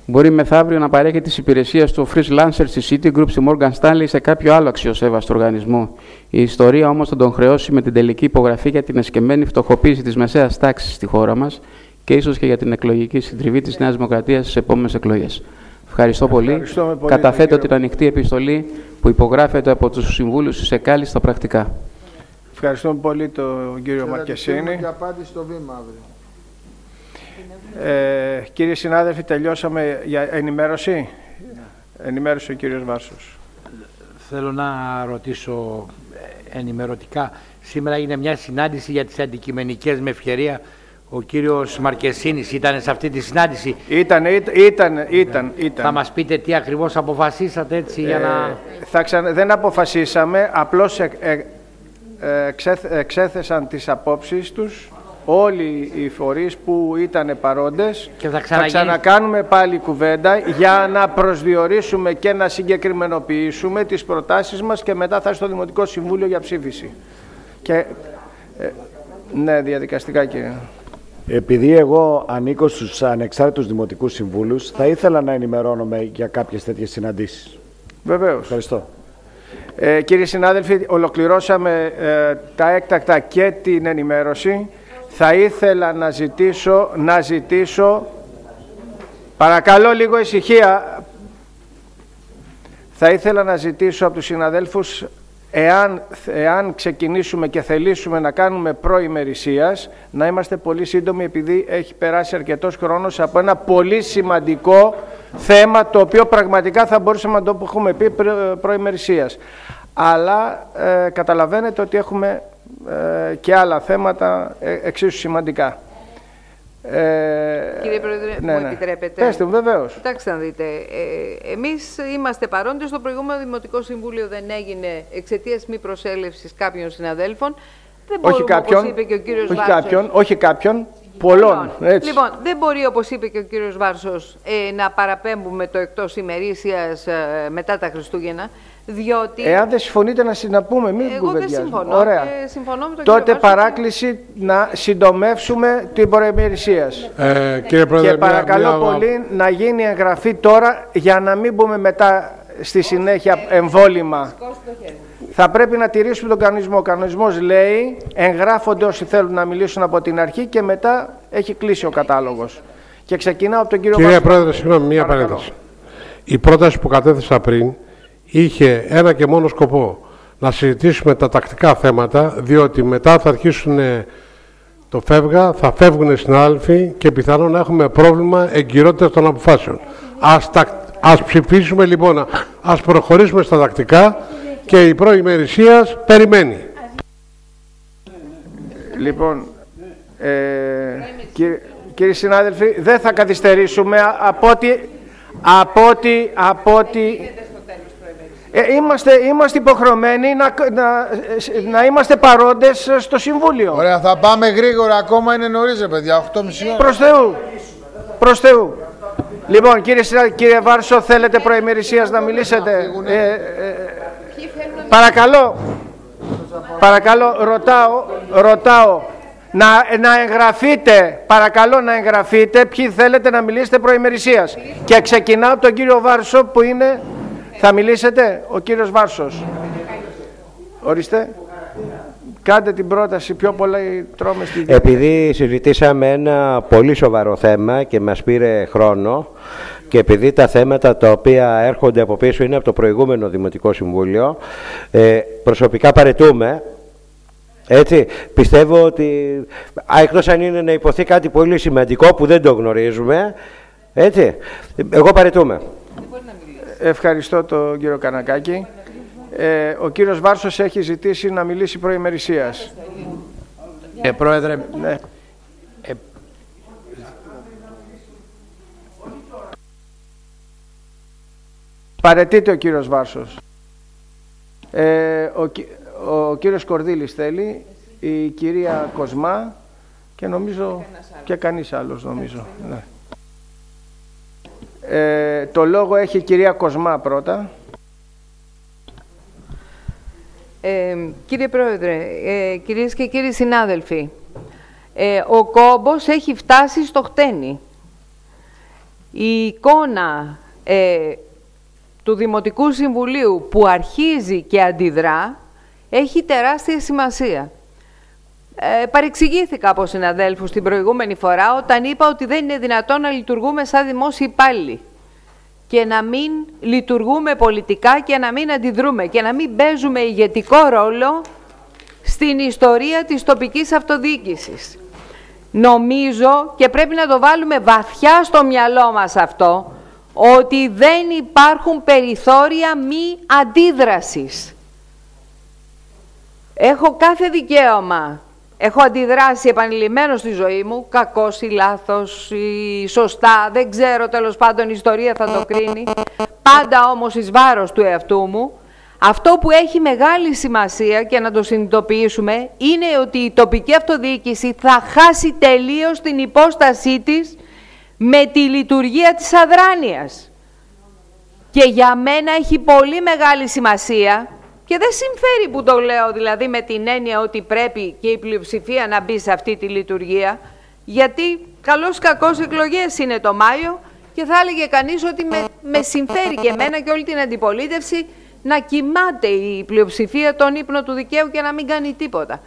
μπορεί μεθαύριο να παρέχει τις υπηρεσίες του Freelancer στη Citigroup, στη Morgan Stanley σε κάποιο άλλο αξιοσέβαστο οργανισμό. Η ιστορία όμως θα τον χρεώσει με την τελική υπογραφή για την εσκεμμένη φτωχοποίηση της μεσαίας τάξης στη χώρα μας και ίσως και για την εκλογική συντριβή της Νέας Δημοκρατίας στις επόμενες εκλογές. Ευχαριστώ πολύ. πολύ Καταθέτω την ανοιχτή επιστολή που υπογράφεται από τους συμβούλους της ΕΚΑΛΗ στα πρακτικά. Ευχαριστούμε πολύ τον κύριο Μαρκεσίνη. Και απάντηση στο βήμα αύριο. Ε, κύριοι συνάδελφοι, τελειώσαμε για ενημέρωση; Ναι. Ενημέρωσε ο κύριος Βάρσος. Θέλω να ρωτήσω ενημερωτικά. Σήμερα είναι μια συνάντηση για τις αντικειμενικές με ευκαιρία ο κύριος Μαρκεσίνης ήταν σε αυτή τη συνάντηση. Ήταν, ήταν, ήταν. ήταν. Θα μας πείτε τι ακριβώς αποφασίσατε έτσι για να... Ε, θα Δεν αποφασίσαμε, απλώς ε, ε, εξέθεσαν τις απόψεις τους όλοι οι φορείς που ήταν παρόντες. Και θα, θα ξανακάνουμε πάλι κουβέντα για να προσδιορίσουμε και να συγκεκριμενοποιήσουμε τις προτάσεις μας και μετά θα στο Δημοτικό Συμβούλιο για ψήφιση. Και, ναι, διαδικαστικά κύριε. Επειδή εγώ ανήκω στους ανεξάρτητους δημοτικούς συμβούλους, θα ήθελα να ενημερώνομαι για κάποιες τέτοιες συναντήσεις. Βεβαίως. Ευχαριστώ. Ε, κύριοι συνάδελφοι, ολοκληρώσαμε ε, τα έκτακτα και την ενημέρωση. Θα ήθελα να ζητήσω, να ζητήσω, παρακαλώ λίγο ησυχία, θα ήθελα να ζητήσω από τους συναδέλφους εάν, εάν ξεκινήσουμε και θελήσουμε να κάνουμε προημερησίας, να είμαστε πολύ σύντομοι επειδή έχει περάσει αρκετός χρόνος από ένα πολύ σημαντικό θέμα το οποίο πραγματικά θα μπορούσαμε να το έχουμε πει προημερησίας. Αλλά ε, καταλαβαίνετε ότι έχουμε ε, και άλλα θέματα ε, εξίσου σημαντικά. Ε, Κύριε Πρόεδρε, ναι, μου ναι. επιτρέπετε. Πέστε μου, βεβαίως. Κοιτάξτε να δείτε. Ε, εμείς είμαστε παρόντες. Στο προηγούμενο Δημοτικό Συμβούλιο δεν έγινε εξαιτίας μη προσέλευσης κάποιων συναδέλφων. Δεν όχι κάποιον, όπως είπε και ο κύριος όχι κάποιον, όχι κάποιον, πολλών. Λοιπόν, έτσι. λοιπόν, δεν μπορεί, όπως είπε και ο κύριος Βάρσος, ε, να παραπέμπουμε το εκτός ημερήσιας ε, μετά τα Χριστούγεννα. Διότι... Εάν δεν συμφωνείτε να συναπούμε, μην Εγώ δεν συμφωνώ. Ωραία. Και συμφωνώ με τον Τότε παράκληση να συντομεύσουμε την προεμιρησία. Ε, κύριε Πρόεδρε, και παρακαλώ πολύ να γίνει εγγραφή τώρα για να μην μπούμε μετά στη συνέχεια εμβόλυμα. Θα πρέπει να τηρήσουμε τον κανονισμό. Ο κανονισμός λέει εγγράφονται όσοι θέλουν να μιλήσουν από την αρχή και μετά έχει κλείσει ο κατάλογος. Και ξεκινάω από τον κύριο Κύριε Πρόεδρε, συγγνώμη, μία παρένθεση. Η πρόταση που κατέθεσα πριν είχε ένα και μόνο σκοπό να συζητήσουμε τα τακτικά θέματα, διότι μετά θα αρχίσουν το φεύγα, θα φεύγουν οι συνάδελφοι και πιθανόν να έχουμε πρόβλημα εγκυρότητας των αποφάσεων. Ας, τα, ας ψηφίσουμε λοιπόν, ας προχωρήσουμε στα τακτικά και η προημερησίας περιμένει. Λοιπόν, ε, κύριε, κύριοι συνάδελφοι, δεν θα καθυστερήσουμε από ότι, από ότι, από ότι ε, είμαστε, είμαστε υποχρεωμένοι να, να, να είμαστε παρόντες στο Συμβούλιο. Ωραία, θα πάμε γρήγορα. Ακόμα είναι νωρίς, παιδιά. 8.30 ώρα. Προς Θεού. Προς Θεού. Λοιπόν, κύριε, κύριε Βάρσο, θέλετε προημερησίας να μιλήσετε; Ε, ε, Ποιοι θέλουν να Παρακαλώ, παρακαλώ, ρωτάω, ρωτάω, να, να εγγραφείτε, παρακαλώ να εγγραφείτε ποιοι θέλετε να μιλήσετε προημερησίας. Και ξεκινάω από τον κύριο Βάρσο που είναι, θα μιλήσετε, ο κύριος Βάρσος. Ορίστε. Κάντε την πρόταση, πιο πολλά τρώμε στη Επειδή συζητήσαμε ένα πολύ σοβαρό θέμα και μας πήρε χρόνο και επειδή τα θέματα τα οποία έρχονται από πίσω είναι από το προηγούμενο Δημοτικό Συμβούλιο, ε, προσωπικά παρετούμε έτσι, πιστεύω ότι εκτός αν είναι να υποθεί κάτι πολύ σημαντικό που δεν το γνωρίζουμε, έτσι, εγώ παρετούμε. Ευχαριστώ τον κύριο Κανακάκη. Ε, ο κύριος Βάρσος έχει ζητήσει να μιλήσει προημερησίας. Ε, πρόεδρε, ναι. ε, Παρετείται ο κύριος Βάρσος. Ε, ο, ο κύριος Κορδίλης θέλει, η κυρία Κοσμά και νομίζω και κανείς άλλος νομίζω. Ναι. Ε, το λόγο έχει η κυρία Κοσμά πρώτα. Ε, κύριε Πρόεδρε, ε, κυρίες και κύριοι συνάδελφοι, ε, ο κόμπος έχει φτάσει στο χτένι. Η εικόνα ε, του Δημοτικού Συμβουλίου που αρχίζει και αντιδρά έχει τεράστια σημασία. Ε, παρεξηγήθηκα από συναδέλφους την προηγούμενη φορά όταν είπα ότι δεν είναι δυνατόν να λειτουργούμε σαν δημόσιοι υπάλληλοι και να μην λειτουργούμε πολιτικά και να μην αντιδρούμε και να μην παίζουμε ηγετικό ρόλο στην ιστορία της τοπικής αυτοδιοίκησης. Νομίζω και πρέπει να το βάλουμε βαθιά στο μυαλό μας αυτό, ότι δεν υπάρχουν περιθώρια μη αντίδρασης. Έχω κάθε δικαίωμα. Έχω αντιδράσει επανειλημμένο στη ζωή μου, κακός ή λάθος ή σωστά, δεν ξέρω τέλος πάντων η ιστορία θα το κρίνει. Πάντα όμως εις βάρος του εαυτού μου. Αυτό που έχει μεγάλη σημασία και να το συνειδητοποιήσουμε είναι ότι η τοπική αυτοδιοίκηση θα χάσει τελείως την υπόστασή της με τη λειτουργία της αδράνειας. Και για μένα έχει πολύ μεγάλη σημασία και δεν συμφέρει που το λέω δηλαδή με την έννοια ότι πρέπει και η πλειοψηφία να μπει σε αυτή τη λειτουργία, γιατί καλώς κακώς εκλογές είναι το Μάιο και θα έλεγε κανείς ότι με, με συμφέρει και εμένα και όλη την αντιπολίτευση να κοιμάται η πλειοψηφία τον ύπνο του δικαίου και να μην κάνει τίποτα.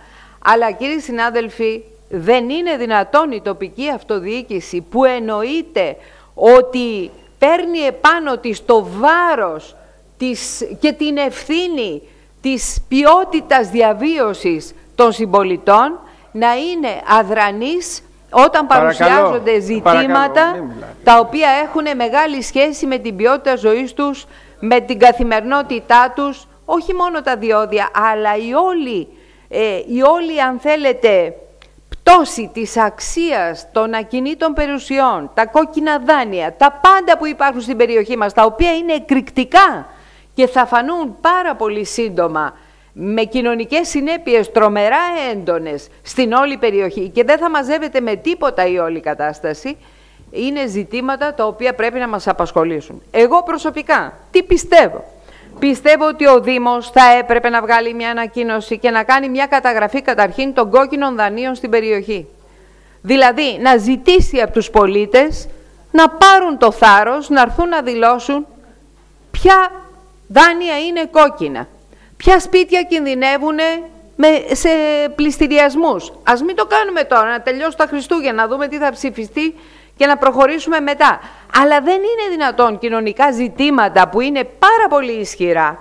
Αλλά κύριοι συνάδελφοι, δεν είναι δυνατόν η τοπική αυτοδιοίκηση που εννοείται ότι παίρνει επάνω της το βάρος της, και την ευθύνη της ποιότητας διαβίωσης των συμπολιτών να είναι αδρανής όταν παρουσιάζονται ζητήματα τα οποία έχουν μεγάλη σχέση με την ποιότητα ζωής τους, με την καθημερινότητά τους, όχι μόνο τα διόδια, αλλά η όλη, ε, η όλη αν θέλετε, πτώση της αξίας των ακινήτων περιουσιών, τα κόκκινα δάνεια, τα πάντα που υπάρχουν στην περιοχή μας, τα οποία είναι εκρηκτικά και θα φανούν πάρα πολύ σύντομα με κοινωνικές συνέπειες τρομερά έντονες στην όλη περιοχή και δεν θα μαζεύεται με τίποτα η όλη κατάσταση, είναι ζητήματα τα οποία πρέπει να μας απασχολήσουν. Εγώ προσωπικά τι πιστεύω; Πιστεύω ότι ο Δήμος θα έπρεπε να βγάλει μια ανακοίνωση και να κάνει μια καταγραφή καταρχήν των κόκκινων δανείων στην περιοχή. Δηλαδή να ζητήσει από τους πολίτες να πάρουν το θάρρος, να έρθουν να δηλώσουν ποια δάνεια είναι κόκκινα. Ποια σπίτια κινδυνεύουν με, σε πληστηριασμούς. Ας μην το κάνουμε τώρα, να τελειώσει τα Χριστούγεννα, να δούμε τι θα ψηφιστεί και να προχωρήσουμε μετά. Αλλά δεν είναι δυνατόν κοινωνικά ζητήματα που είναι πάρα πολύ ισχυρά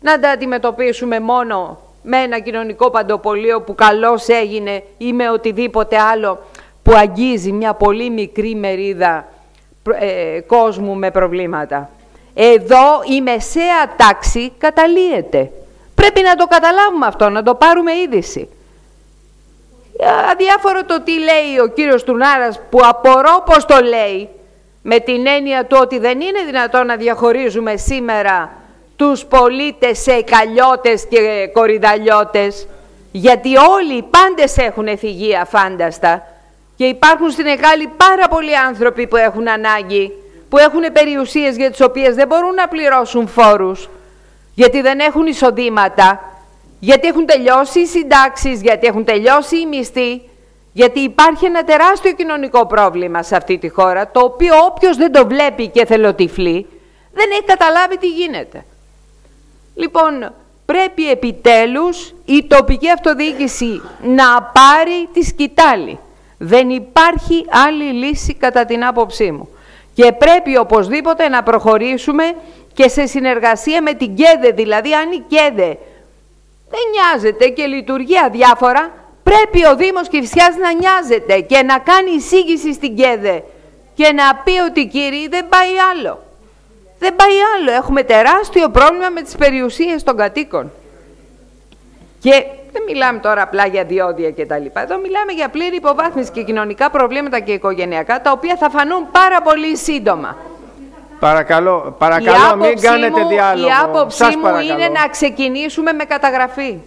να τα αντιμετωπίσουμε μόνο με ένα κοινωνικό παντοπολείο που καλώς έγινε ή με οτιδήποτε άλλο που αγγίζει μια πολύ μικρή μερίδα ε, κόσμου με προβλήματα. Εδώ η μεσαία τάξη καταλύεται. Πρέπει να το καταλάβουμε αυτό, να το πάρουμε είδηση. Αδιάφορο το τι λέει ο κύριος Τουνάρας που απορώ πως το λέει με την έννοια του ότι δεν είναι δυνατόν να διαχωρίζουμε σήμερα τους πολίτες σε καλλιώτες και κορυδαλιώτες γιατί όλοι οι πάντες έχουν θυγεί αφάνταστα και υπάρχουν στην Εγάλη πάρα πολλοί άνθρωποι που έχουν ανάγκη που έχουν περιουσίες για τις οποίες δεν μπορούν να πληρώσουν φόρους, γιατί δεν έχουν εισοδήματα, γιατί έχουν τελειώσει οι συντάξεις, γιατί έχουν τελειώσει οι μισθοί, γιατί υπάρχει ένα τεράστιο κοινωνικό πρόβλημα σε αυτή τη χώρα, το οποίο όποιος δεν το βλέπει και θελοτυφλεί, δεν έχει καταλάβει τι γίνεται. Λοιπόν, πρέπει επιτέλους η τοπική αυτοδιοίκηση να πάρει τη σκητάλη. Δεν υπάρχει άλλη λύση κατά την άποψή μου. Και πρέπει οπωσδήποτε να προχωρήσουμε και σε συνεργασία με την ΚΕΔΕ. Δηλαδή, αν η ΚΕΔΕ δεν νοιάζεται και λειτουργεί αδιάφορα, πρέπει ο Δήμος Κηφισιάς να νοιάζεται και να κάνει εισήγηση στην ΚΕΔΕ και να πει ότι κύριοι δεν πάει άλλο. Δεν πάει άλλο. Έχουμε τεράστιο πρόβλημα με τις περιουσίες των κατοίκων. Και δεν μιλάμε τώρα απλά για διόδια και τα λοιπά. Εδώ μιλάμε για πλήρη υποβάθμιση και κοινωνικά προβλήματα και οικογενειακά, τα οποία θα φανούν πάρα πολύ σύντομα. Παρακαλώ, παρακαλώ μην κάνετε μου, διάλογο. Η άποψή Σας μου παρακαλώ. είναι να ξεκινήσουμε με καταγραφή.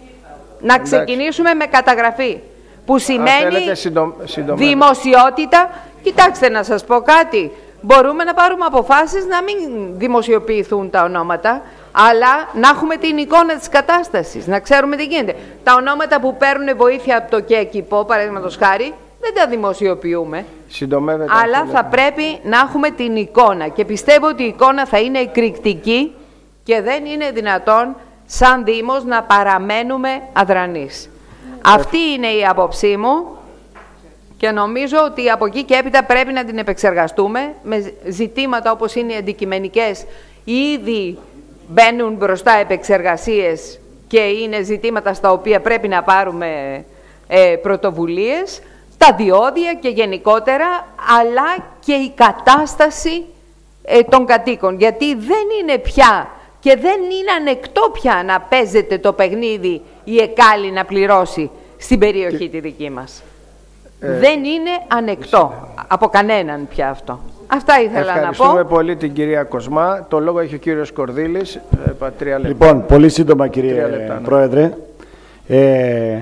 Να ξεκινήσουμε με καταγραφή. Που σημαίνει θέλετε συντομ- συντομεύω. δημοσιότητα. Κοιτάξτε να σας πω κάτι. Μπορούμε να πάρουμε αποφάσεις να μην δημοσιοποιηθούν τα ονόματα, αλλά να έχουμε την εικόνα της κατάστασης, να ξέρουμε τι γίνεται. Τα ονόματα που παίρνουν βοήθεια από το ΚΕΚΙΠΟ, παραδείγματος χάρη, δεν τα δημοσιοποιούμε. Συντομεύετε. Αλλά αυτό, θα πρέπει να έχουμε την εικόνα και πιστεύω ότι η εικόνα θα είναι εκρηκτική και δεν είναι δυνατόν σαν Δήμος να παραμένουμε αδρανείς. Αυτή είναι η άποψή μου και νομίζω ότι από εκεί και έπειτα πρέπει να την επεξεργαστούμε με ζητήματα όπως είναι οι αντικειμενικές ήδη μπαίνουν μπροστά επεξεργασίες και είναι ζητήματα στα οποία πρέπει να πάρουμε ε, πρωτοβουλίες, τα διόδια και γενικότερα, αλλά και η κατάσταση ε, των κατοίκων. Γιατί δεν είναι πια και δεν είναι ανεκτό πια να παίζεται το παιχνίδι η εκάλη να πληρώσει στην περιοχή τη δική μας. Ε, δεν είναι ανεκτό από κανέναν πια αυτό. Αυτά ήθελα να πω. Ευχαριστούμε πολύ την κυρία Κοσμά. Το λόγο έχει ο κύριος Κορδίλης. Ε, πα- τρία λεπτά. Λοιπόν, πολύ σύντομα κύριε Τρία λεπτά, ναι. Πρόεδρε. Ε,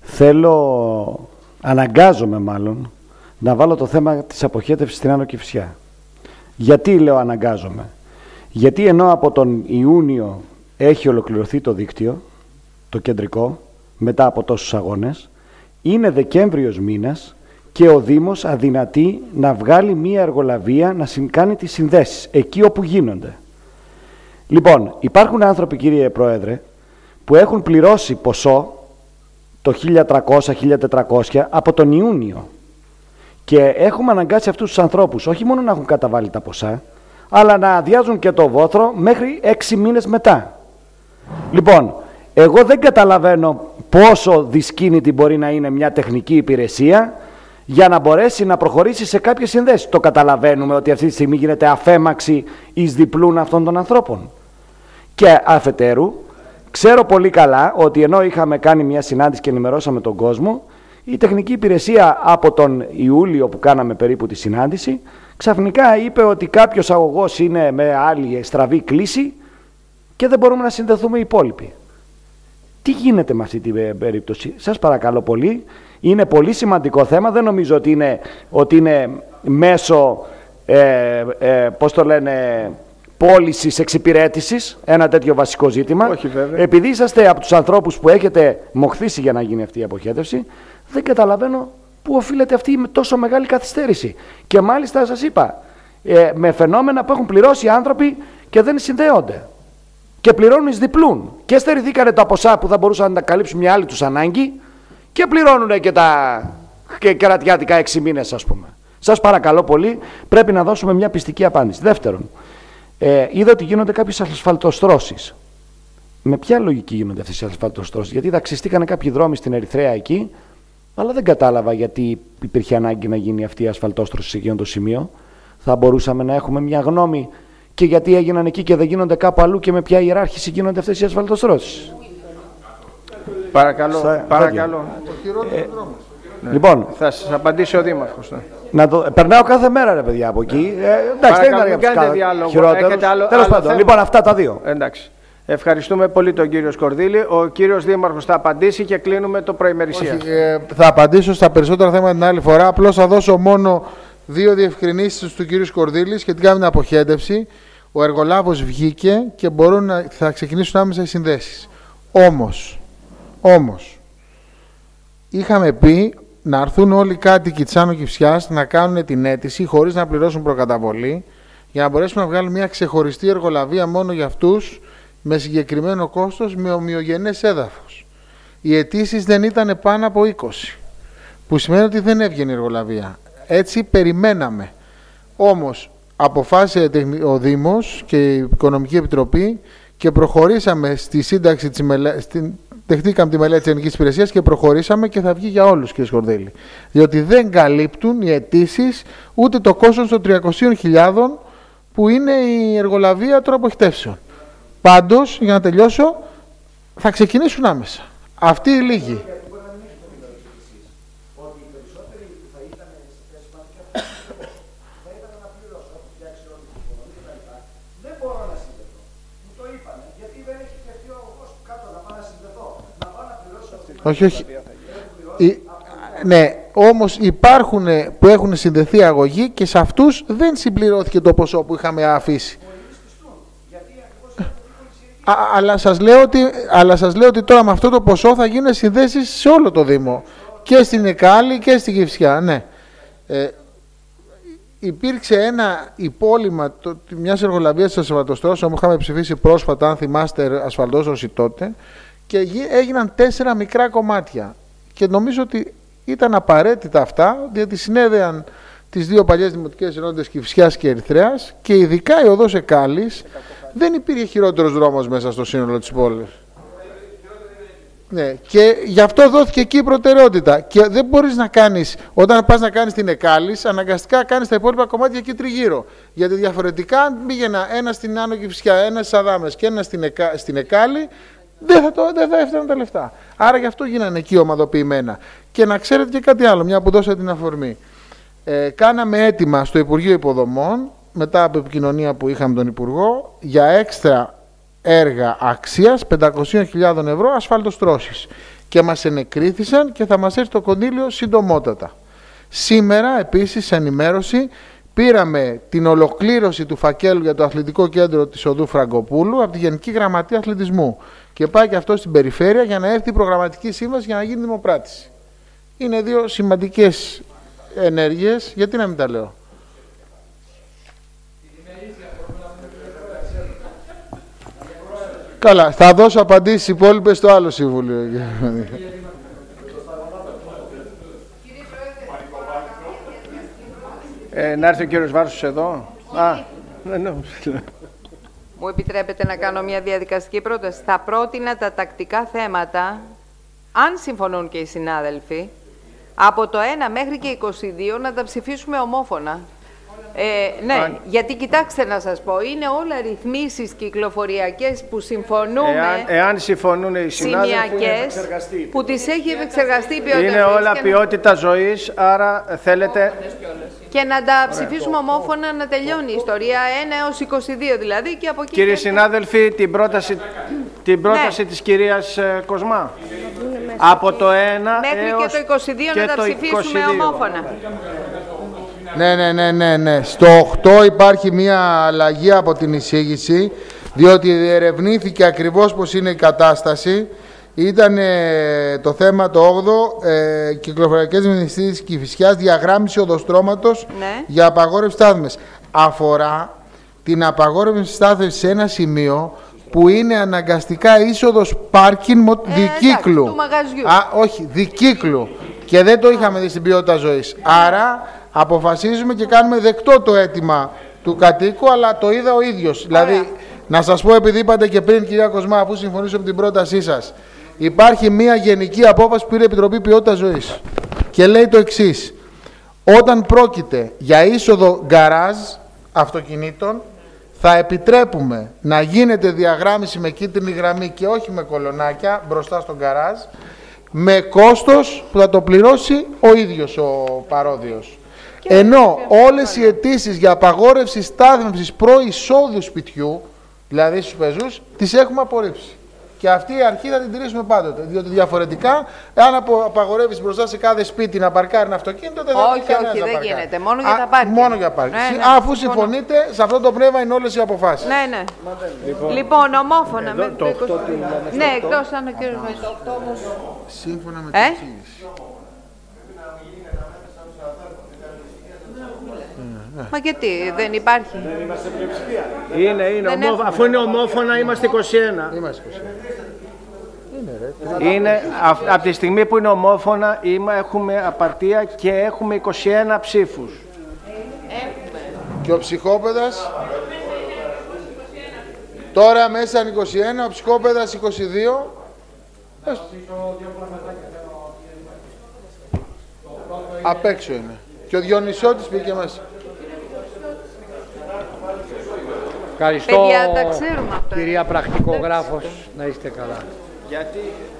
θέλω, αναγκάζομαι μάλλον, να βάλω το θέμα της αποχέτευσης στην Άνω Κηφισιά. Γιατί λέω αναγκάζομαι; Γιατί ενώ από τον Ιούνιο έχει ολοκληρωθεί το δίκτυο, το κεντρικό, μετά από τόσους αγώνες, είναι Δεκέμβριος μήνας και ο Δήμος αδυνατεί να βγάλει μία εργολαβία να συν- κάνει τις συνδέσεις, εκεί όπου γίνονται. Λοιπόν, υπάρχουν άνθρωποι, κύριε Πρόεδρε, που έχουν πληρώσει ποσό το 1300-1400 από τον Ιούνιο. Και έχουμε αναγκάσει αυτούς τους ανθρώπους όχι μόνο να έχουν καταβάλει τα ποσά, αλλά να αδειάζουν και το βόθρο μέχρι έξι μήνες μετά. Λοιπόν, εγώ δεν καταλαβαίνω πόσο δυσκίνητη μπορεί να είναι μια τεχνική υπηρεσία για να μπορέσει να προχωρήσει σε κάποιες συνδέσεις. Το καταλαβαίνουμε ότι αυτή τη στιγμή γίνεται αφέμαξη εις διπλούν αυτών των ανθρώπων. Και αφετέρου, ξέρω πολύ καλά ότι ενώ είχαμε κάνει μια συνάντηση και ενημερώσαμε τον κόσμο, η τεχνική υπηρεσία από τον Ιούλιο που κάναμε περίπου τη συνάντηση, ξαφνικά είπε ότι κάποιος αγωγός είναι με άλλη στραβή κλίση και δεν μπορούμε να συνδεθούμε οι υπόλοιποι. Τι γίνεται με αυτή την ε, περίπτωση; Σας παρακαλώ πολύ. Είναι πολύ σημαντικό θέμα. Δεν νομίζω ότι είναι, ότι είναι μέσω, ε, ε, πώς το λένε, πώλησης εξυπηρέτησης, ένα τέτοιο βασικό ζήτημα. Όχι, βέβαια. Επειδή είσαστε από τους ανθρώπους που έχετε μοχθήσει για να γίνει αυτή η αποχέτευση, δεν καταλαβαίνω πού οφείλεται αυτή η τόσο μεγάλη καθυστέρηση. Και μάλιστα σας είπα, ε, με φαινόμενα που έχουν πληρώσει οι άνθρωποι και δεν συνδέονται και πληρώνουν εις διπλούν. Και στερηθήκανε τα ποσά που θα μπορούσαν να τα καλύψουν μια άλλη τους ανάγκη και πληρώνουν και τα και κερατιάτικα έξι μήνες ας πούμε. Σας παρακαλώ πολύ, πρέπει να δώσουμε μια πιστική απάντηση. Δεύτερον, ε, είδα ότι γίνονται κάποιες ασφαλτοστρώσεις. Με ποια λογική γίνονται αυτές οι ασφαλτοστρώσεις; Γιατί δαξιστήκανε κάποιοι δρόμοι στην Ερυθρέα εκεί, αλλά δεν κατάλαβα γιατί υπήρχε ανάγκη να γίνει αυτή η ασφαλτόστρωση σε εκείνο το σημείο. Θα μπορούσαμε να έχουμε μια γνώμη και γιατί έγιναν εκεί και δεν γίνονται κάπου αλλού και με ποια ιεράρχηση γίνονται αυτές οι ασφαλτοστρώσεις. Παρακαλώ, Στα- παρακαλώ. Λοιπόν, Θα σας απαντήσει ο Δήμαρχος. ναι. να το, περνάω κάθε μέρα ρε παιδιά από εκεί. Ε, εντάξει, δεν Παρακαλώ, είναι μην για κάνετε τους διάλογο. χειρότερους. Έχετε άλλο- Τέλος άλλο πάντων, θέμα; λοιπόν αυτά τα δύο. Εντάξει. Ευχαριστούμε πολύ τον κύριο Σκορδίλη. Ο κύριος Δήμαρχος θα απαντήσει και κλείνουμε το προημερησία. Όχι, ε, θα απαντήσω στα περισσότερα θέματα την άλλη φορά. Απλώς θα δώσω μόνο δύο διευκρινήσεις του κύριου Σκορδίλη σχετικά με την αποχέτευση. Ο εργολάβος βγήκε και μπορούν να, θα ξεκινήσουν άμεσα οι συνδέσεις. Όμως, όμως, είχαμε πει να έρθουν όλοι οι κάτοικοι της Άνω Κυψιάς να κάνουν την αίτηση χωρίς να πληρώσουν προκαταβολή για να μπορέσουμε να βγάλουμε μια ξεχωριστή εργολαβία μόνο για αυτούς με συγκεκριμένο κόστος με ομοιογενές έδαφος. Οι αιτήσει δεν ήταν πάνω από 20, που σημαίνει ότι δεν έβγαινε η εργολαβία. Έτσι περιμέναμε. Όμως αποφάσισε ο Δήμος και η Οικονομική Επιτροπή και προχωρήσαμε στη σύνταξη της μελέ... στην... δεχτήκαμε τη μελέτη της Ελληνικής Υπηρεσίας και προχωρήσαμε και θα βγει για όλους κύριε Σκορδέλη. Διότι δεν καλύπτουν οι αιτήσεις ούτε το κόστος των 300.000 που είναι η εργολαβία των αποχτεύσεων. Πάντως, για να τελειώσω, θα ξεκινήσουν άμεσα. Αυτή η λίγη. Όχι, όχι. ναι, όμως υπάρχουν που έχουν συνδεθεί αγωγή και σε αυτούς δεν συμπληρώθηκε το ποσό που είχαμε αφήσει. Α, αλλά, σας λέω ότι, αλλά σας λέω ότι τώρα με αυτό το ποσό θα γίνουν συνδέσεις σε όλο το Δήμο. Και στην Εκάλη και στην Κυφσιά, ναι. Ε, υπήρξε ένα υπόλοιμα το, μιας εργολαβίας της ασφαλτοστρώσης, όπου είχαμε ψηφίσει πρόσφατα, αν θυμάστε, ασφαλτόστρωση τότε, και έγιναν τέσσερα μικρά κομμάτια. Και νομίζω ότι ήταν απαραίτητα αυτά, διότι συνέδεαν τις δύο παλιές δημοτικές ενότητες Κυφσιάς και Ερυθρέας και ειδικά η οδός Εκάλης δεν υπήρχε χειρότερος δρόμος μέσα στο σύνολο της πόλης. Ναι, και γι' αυτό δόθηκε εκεί η προτεραιότητα. Και δεν μπορείς να κάνεις, όταν πας να κάνεις την Εκάλης, αναγκαστικά κάνεις τα υπόλοιπα κομμάτια εκεί τριγύρω. Γιατί διαφορετικά, αν πήγαινα ένα στην Άνω Κυφσιά, ένα στις Αδάμες και ένα στην, Εκα, στην Εκάλη, δεν θα, το, δεν θα έφταναν τα λεφτά. Άρα γι' αυτό γίνανε εκεί ομαδοποιημένα. Και να ξέρετε και κάτι άλλο, μια που δώσατε την αφορμή. Ε, κάναμε έτοιμα στο Υπουργείο Υποδομών, μετά από επικοινωνία που είχαμε τον Υπουργό, για έξτρα έργα αξίας 500.000 ευρώ ασφαλτοστρώσεις. Και μας ενεκρίθησαν και θα μας έρθει το κονδύλιο συντομότατα. Σήμερα, επίσης, σε ενημέρωση, πήραμε την ολοκλήρωση του φακέλου για το αθλητικό κέντρο της Οδού Φραγκοπούλου από τη Γενική Γραμματεία Αθλητισμού και πάει και αυτό στην περιφέρεια για να έρθει η προγραμματική σύμβαση για να γίνει δημοπράτηση. Είναι δύο σημαντικές ενέργειες, γιατί να μην τα λέω; Καλά, θα δώσω απαντήσεις υπόλοιπες στο άλλο Συμβούλιο. Ε, να έρθει ο κύριος Βάρσος εδώ. Α, ναι, ναι. Μου επιτρέπετε να κάνω μια διαδικαστική πρόταση. Θα πρότεινα τα τακτικά θέματα, αν συμφωνούν και οι συνάδελφοι, από το 1 μέχρι και 22 να τα ψηφίσουμε ομόφωνα. Ε, ναι, γιατί κοιτάξτε να σας πω, είναι όλα ρυθμίσεις κυκλοφοριακές που συμφωνούμε, εάν, εάν συμφωνούν οι συνάδελφοι, που τις έχει επεξεργαστεί η ποιότητα Είναι όλα ποιότητα ζωής, άρα θέλετε και να τα ψηφίσουμε ομόφωνα να τελειώνει η ιστορία 1 έως 22 δηλαδή και από εκεί Κύριοι συνάδελφοι, την πρόταση, την ναι. πρόταση της κυρίας ε, Κοσμά. Από το 1 Μέχρι έως και το 22 να τα ψηφίσουμε ομόφωνα. Ναι, ναι, ναι, ναι, ναι. Στο 8 υπάρχει μια αλλαγή από την εισήγηση, διότι διερευνήθηκε ακριβώς πώς είναι η κατάσταση ήταν ε, το θέμα το 8ο, ε, κυκλοφοριακές μηνυστήρες Κηφισιάς, διαγράμμιση οδοστρώματος ναι. για απαγόρευση στάθμες. Αφορά την απαγόρευση στάθμες σε ένα σημείο που είναι αναγκαστικά είσοδος πάρκιν ε, δικύκλου. του μαγαζιού. Α, όχι, δικύκλου. Και δεν το είχαμε δει στην ποιότητα ζωής. Άρα αποφασίζουμε και κάνουμε δεκτό το αίτημα του κατοίκου, αλλά το είδα ο ίδιος. Δηλαδή, να σας πω, επειδή είπατε και πριν, κυρία Κοσμά, αφού συμφωνήσω με την πρότασή σας, υπάρχει μια γενική απόφαση που πήρε η Επιτροπή Ποιότητας Ζωής. Και λέει το εξής. Όταν πρόκειται για είσοδο γκαράζ αυτοκινήτων, θα επιτρέπουμε να γίνεται διαγράμμιση με κίτρινη γραμμή και όχι με κολονάκια μπροστά στον γκαράζ, με κόστος που θα το πληρώσει ο ίδιος ο παρόδιος. Ενώ όλες οι αιτήσεις για απαγόρευση στάθμευσης προ-εισόδου σπιτιού, δηλαδή στους πεζούς, τις έχουμε απορρίψει. Και αυτή η αρχή θα την τηρήσουμε πάντοτε. Διότι διαφορετικά, αν απο- απαγορεύεις μπροστά σε κάθε σπίτι να παρκάρει ένα αυτοκίνητο, δεν θα Όχι, μπορεί κανένας όχι, να δεν παρκάρει. γίνεται. Μόνο για Α, τα πάρκινγκ. Μόνο για πάρκινγκ. Ναι, Συ- ναι, Αφού συμφωνώ. συμφωνείτε, σε αυτό το πνεύμα είναι όλες οι αποφάσεις. Ναι, ναι. Λοιπόν, ομόφωνα. Εδώ μέχρι το το οκτώ 20. τι λέμε στο Ναι, οκτώ. εκτός αν ο κύριος Σύμφωνα με Ε; την εξήγηση. Μα γιατί, δεν υπάρχει. Είναι, είναι. Δεν ομόφ- έχουμε. Αφού είναι ομόφωνα, είμαστε 21. Είμαστε 21. Είναι, από τη στιγμή που είναι ομόφωνα, είμα, έχουμε απαρτία και έχουμε 21 ψήφους. Και ο ψυχόπεδας Τώρα μέσα είναι 21, ο ψυχόπεδας 22. Έστω. Απ' έξω είναι. Και ο Διονυσότης πήγε μέσα. Ευχαριστώ, Παιδιά, τα ξέρουμε αυτά. κυρία Πρακτικογράφος, να είστε καλά.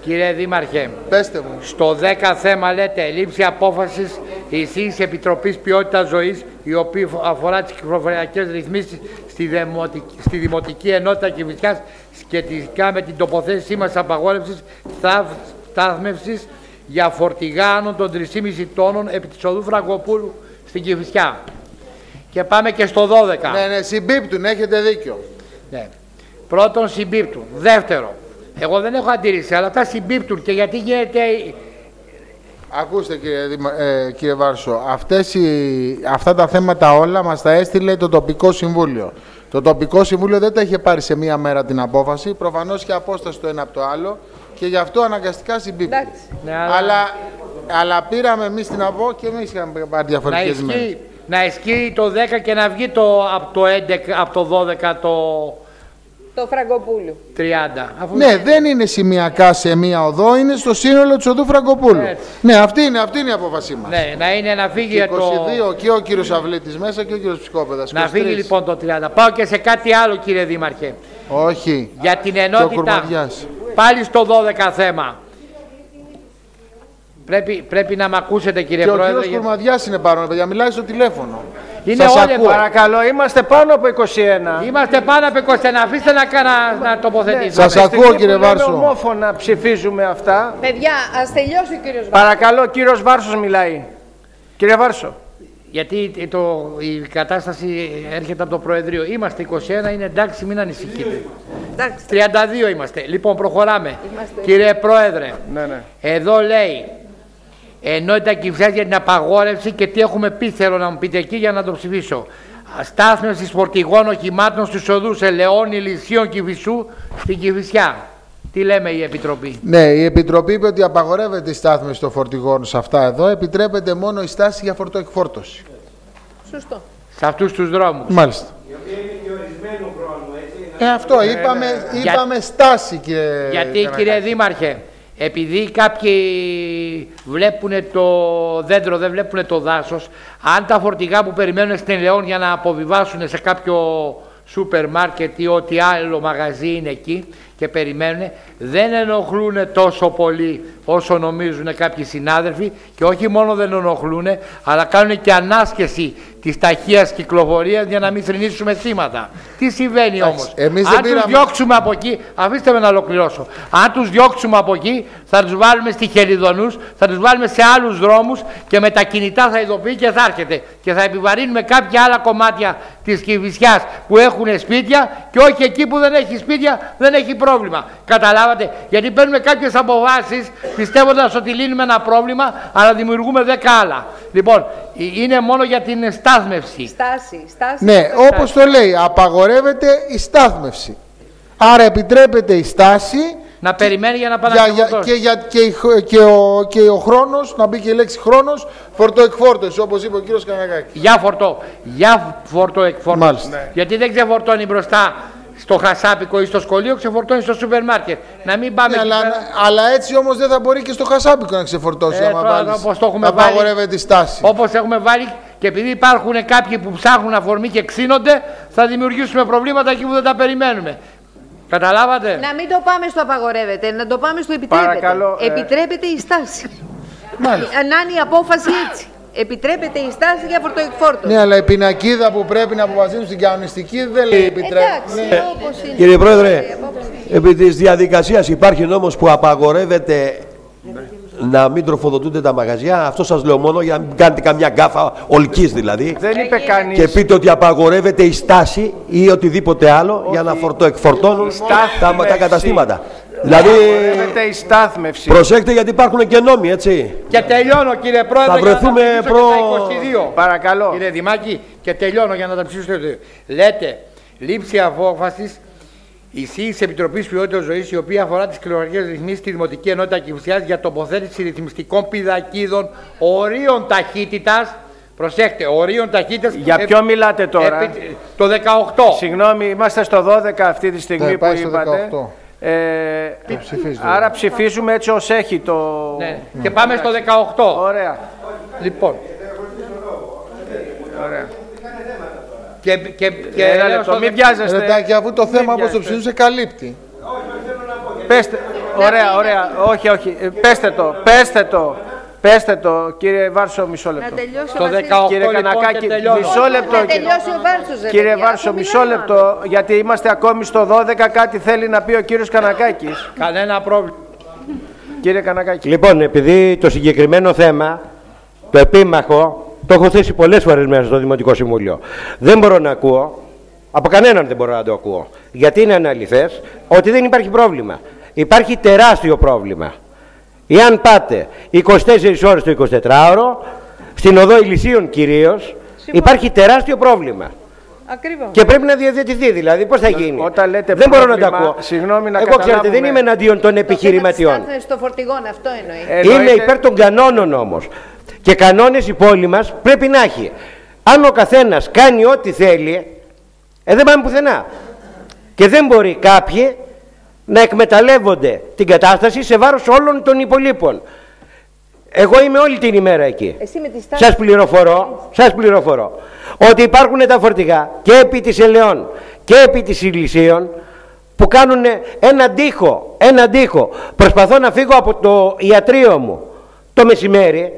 Κύριε Δήμαρχε, Πέστε μου. στο 10 θέμα λέτε λήψη απόφασης της Επιτροπής Ποιότητας Ζωής η οποία αφορά τις κυκλοφοριακές ρυθμίσεις στη, Δημοτική, στη Δημοτική Ενότητα Κηφισιάς σχετικά με την τοποθέτησή μας απαγόρευσης στάθ- στάθμευσης για φορτηγά άνω των 3,5 τόνων επί της οδού Φραγκοπούλου στην Κηφισιά. Και πάμε και στο 12. Ναι, ναι, συμπίπτουν, έχετε δίκιο. Ναι. Πρώτον συμπίπτουν. Δεύτερο, εγώ δεν έχω αντίρρηση, αλλά αυτά συμπίπτουν και γιατί γίνεται. Ακούστε κύριε, Δημα- ε, κύριε Βάρσο, αυτές οι, αυτά τα θέματα όλα μας τα έστειλε το τοπικό συμβούλιο. Το τοπικό συμβούλιο δεν τα είχε πάρει σε μία μέρα την απόφαση, προφανώς και απόσταση το ένα από το άλλο και γι' αυτό αναγκαστικά συμπίπτει. Ναι, αλλά- αλλά... αλλά πήραμε εμείς την απόφαση και εμείς είχαμε πάρει Να διαφορετικές μέρες. Ισχύει, να ισχύει το 10 και να βγει το, από, το 11, από το 12 το Το Φραγκοπούλιο. 30. Αφού Ναι, δεν είναι σημειακά σε μία οδό, είναι στο σύνολο της οδού Φραγκοπούλου. Έτσι. Ναι, αυτή είναι, αυτή είναι η απόφασή μας. ναι, να είναι να φύγει Και το. 22 και ο κύριος Αυλίτης μέσα και ο κύριος Ψυχόπεδας. Να 23. φύγει λοιπόν το 30. Πάω και σε κάτι άλλο κύριε Δήμαρχε. Όχι. Για την Και ο ενότητα. Κουρμαδιάς. Πάλι στο 12 θέμα. Πρέπει, πρέπει να μ' ακούσετε κύριε Και ο Πρόεδρε. κύριος γιατί- Κουρμαδιάς είναι παρόν, παιδιά, μιλάει στο τηλέφωνο. Είναι Σας όλοι ακούω. Παρακαλώ, είμαστε πάνω από 21. Είμαστε πάνω από 21. Αφήστε να, να, να τοποθετήσω. Σας Από τη στιγμή ακούω, που κύριε λέμε Βάρσο. ομόφωνα ψηφίζουμε αυτά. Παιδιά, ας τελειώσει ο κύριος Βάρος. Παρακαλώ, κύριος Βάρσος μιλάει. Κύριε Βάρσο. Γιατί το, η κατάσταση έρχεται από το Προεδρείο. Είμαστε 21, είναι εντάξει, μην ανησυχείτε. Εντάξει. 32 είμαστε. Λοιπόν, προχωράμε. Είμαστε. Κύριε Πρόεδρε, Ναι, ναι. εδώ λέει ενότητα κυβέρνηση για την απαγόρευση και τι έχουμε πει, θέλω να μου πείτε εκεί για να το ψηφίσω. Στάθμευση φορτηγών οχημάτων στους οδούς Ελαιώνη, Λυσίων, Κηφισού στην Κηφισιά. Τι λέμε η Επιτροπή; Ναι, η Επιτροπή είπε ότι απαγορεύεται η στάθμιση των φορτηγών σε αυτά εδώ. Επιτρέπεται μόνο η στάση για φορτοεκφόρτωση. Σωστό. Σε αυτούς τους δρόμους. Μάλιστα. Ε, αυτό είπαμε, Για- είπαμε στάση και. Γιατί κύριε Δήμαρχε, επειδή κάποιοι βλέπουν το δέντρο, δεν βλέπουν το δάσος, αν τα φορτηγά που περιμένουν στην Ελαιόν για να αποβιβάσουν σε κάποιο σούπερ μάρκετ ή ό,τι άλλο μαγαζί είναι εκεί και περιμένουν, δεν ενοχλούν τόσο πολύ όσο νομίζουν κάποιοι συνάδελφοι και όχι μόνο δεν ενοχλούν, αλλά κάνουν και ανάσκεση της ταχείας κυκλοφορίας για να μην θρυνήσουμε θύματα. Τι συμβαίνει Εντάξει, όμως; εμείς Αν δεν τους πήραμε- διώξουμε από εκεί, αφήστε με να ολοκληρώσω. Αν τους διώξουμε από εκεί, θα τους βάλουμε στη Χελιδονούς, θα τους βάλουμε σε άλλους δρόμους και με τα κινητά θα ειδοποιεί και θα έρχεται. Και θα επιβαρύνουμε κάποια άλλα κομμάτια της Κηφισιάς που έχουν σπίτια και όχι εκεί που δεν έχει σπίτια, δεν έχει πρόβλημα. Καταλάβατε; Γιατί παίρνουμε κάποιες αποφάσεις πιστεύοντας ότι λύνουμε ένα πρόβλημα, αλλά δημιουργούμε δέκα άλλα. Λοιπόν, ε, είναι μόνο για την στάθμευση. Στάση. Στάση. Ναι, όπως το λέει, απαγορεύεται η στάθμευση. Άρα επιτρέπεται η στάση Να περιμένει για να για, για, παρακολουθήσει. και, για, και, η χ- και, ο, και ο χρόνος, να μπει και η λέξη χρόνος, φορτοεκφόρτωση, όπως είπε ο κύριος Καναγάκης. Για φορτώ. Για φορτώ εκφόρτωση. Μάλιστα. Ναι. Γιατί δεν ξεφορτώνει μπροστά στο χασάπικο ή στο σχολείο, ξεφορτώνει στο σούπερ μάρκετ. Να μην πάμε Ναι, εκεί αλλά, πέρα. αλλά έτσι όμως δεν θα μπορεί και στο χασάπικο να ξεφορτώσει Ε, άμα τώρα, βάλεις, όπως το έχουμε απαγορεύεται η στάση. Όπως έχουμε βάλει και επειδή υπάρχουν κάποιοι που ψάχνουν αφορμή και ξύνονται, θα δημιουργήσουμε προβλήματα εκεί που δεν τα περιμένουμε. Καταλάβατε; Να μην το πάμε στο απαγορεύεται, να το πάμε στο επιτρέπεται. Παρακαλώ, ε, Επιτρέπεται η στάση. Μάλιστα. Να είναι η απόφαση έτσι. επιτρέπεται η στάση για φορτοεκφόρτωση. Ναι, αλλά η πινακίδα που πρέπει να αποφασίσουν στην κανονιστική δεν λέει επιτρέπει. Εντάξει, όπως είναι. Κύριε Πρόεδρε, επί της διαδικασίας υπάρχει νόμος που απαγορεύεται να μην τροφοδοτούνται τα μαγαζιά. Αυτό σας λέω μόνο για να μην κάνετε καμιά γκάφα ολκής δηλαδή. Δεν είπε κανείς. Και πείτε ότι απαγορεύεται η στάση ή οτιδήποτε άλλο για να φορτοεκφορτώνουν τα, τα καταστήματα. Δηλαδή, Απαγορεύεται η στάθμευση. προσέξτε γιατί υπάρχουν και νόμοι, έτσι. Και τελειώνω κύριε Πρόεδρε. Θα για να βρεθούμε τα ψηφίσω προ- και τα 22. Παρακαλώ. Κύριε Δημάκη, και τελειώνω για να τα ψήσω. Λέτε, λήψη απόφασης ισχύει τη Επιτροπής Ποιότητας Ζωής, η οποία αφορά τις κληρονομικές ρυθμίσεις στη Δημοτική Ενότητα Κυφσιά για τοποθέτηση ρυθμιστικών πιδακίδων ορίων ταχύτητας. Προσέχτε, ορίων ταχύτητας. Για ποιο μιλάτε τώρα; το 18. Συγγνώμη, είμαστε στο 12 αυτή τη στιγμή Ναι, που πάει στο είπατε. 18. Ε, άρα ψηφίζουμε έτσι ως έχει το... Ναι. Και πάμε στο 18. Ωραία. Λοιπόν. Ωραία. Και, και, και Ένα λέω λεπτό, στο μην δε- βιάζεστε. Ρετάκι, αφού το Μην θέμα όπως το βιάζεστε. ψηφίζουν καλύπτει. Πέστε, ωραία, ωραία, όχι, όχι, Ε, πέστε το, πέστε το, πέστε το, κύριε Βάρσο, μισό Να λεπτό. τελειώσει Το ο Βασίλης. 18 Κύριε λοιπόν Κανακάκη, και τελειώνω. μισό λεπτό. Να κύριε. τελειώσει ο Βάρσος, ρε Κύριε παιδιά, Βάρσο, αφού μισό μιλάμε. λεπτό, γιατί είμαστε ακόμη στο 12, κάτι θέλει να πει ο κύριος Κανακάκης. Κανένα πρόβλημα. Κύριε Κανακάκη. Λοιπόν, επειδή το συγκεκριμένο θέμα, το επίμαχο, το έχω θέσει πολλές φορές μέσα στο Δημοτικό Συμβούλιο. Δεν μπορώ να ακούω, από κανέναν δεν μπορώ να το ακούω. Γιατί είναι αναλυθές ότι δεν υπάρχει πρόβλημα. Υπάρχει τεράστιο πρόβλημα. Εάν πάτε 24 ώρες το 24ωρο, στην οδό Ηλυσίων κυρίως, υπάρχει τεράστιο πρόβλημα. Ακριβώς. Και πρέπει να διαδετηθεί δηλαδή. Πώς θα γίνει. Όταν λέτε δεν μπορώ να τα πρόβλημα, ακούω. συγγνώμη να Εγώ ξέρετε, δεν καταλάβουμε. είμαι εναντίον των επιχειρηματιών. Το θέμα της στο φορτηγόν, αυτό εννοεί. Ε, Είναι Εννοείται- υπέρ των κανόνων όμως. Και κανόνες η πόλη μας πρέπει να έχει. Αν ο καθένας κάνει ό,τι θέλει, ε, δεν πάμε πουθενά. Και δεν μπορεί κάποιοι να εκμεταλλεύονται την κατάσταση σε βάρος όλων των υπολείπων. Εγώ είμαι όλη την ημέρα εκεί. Εσύ με τη στάση. Σας πληροφορώ, σας πληροφορώ ότι υπάρχουν τα φορτηγά και επί της Ελαιών και επί της Ηλυσίων που κάνουν έναν τοίχο, έναν τοίχο. Προσπαθώ να φύγω από το ιατρείο μου το μεσημέρι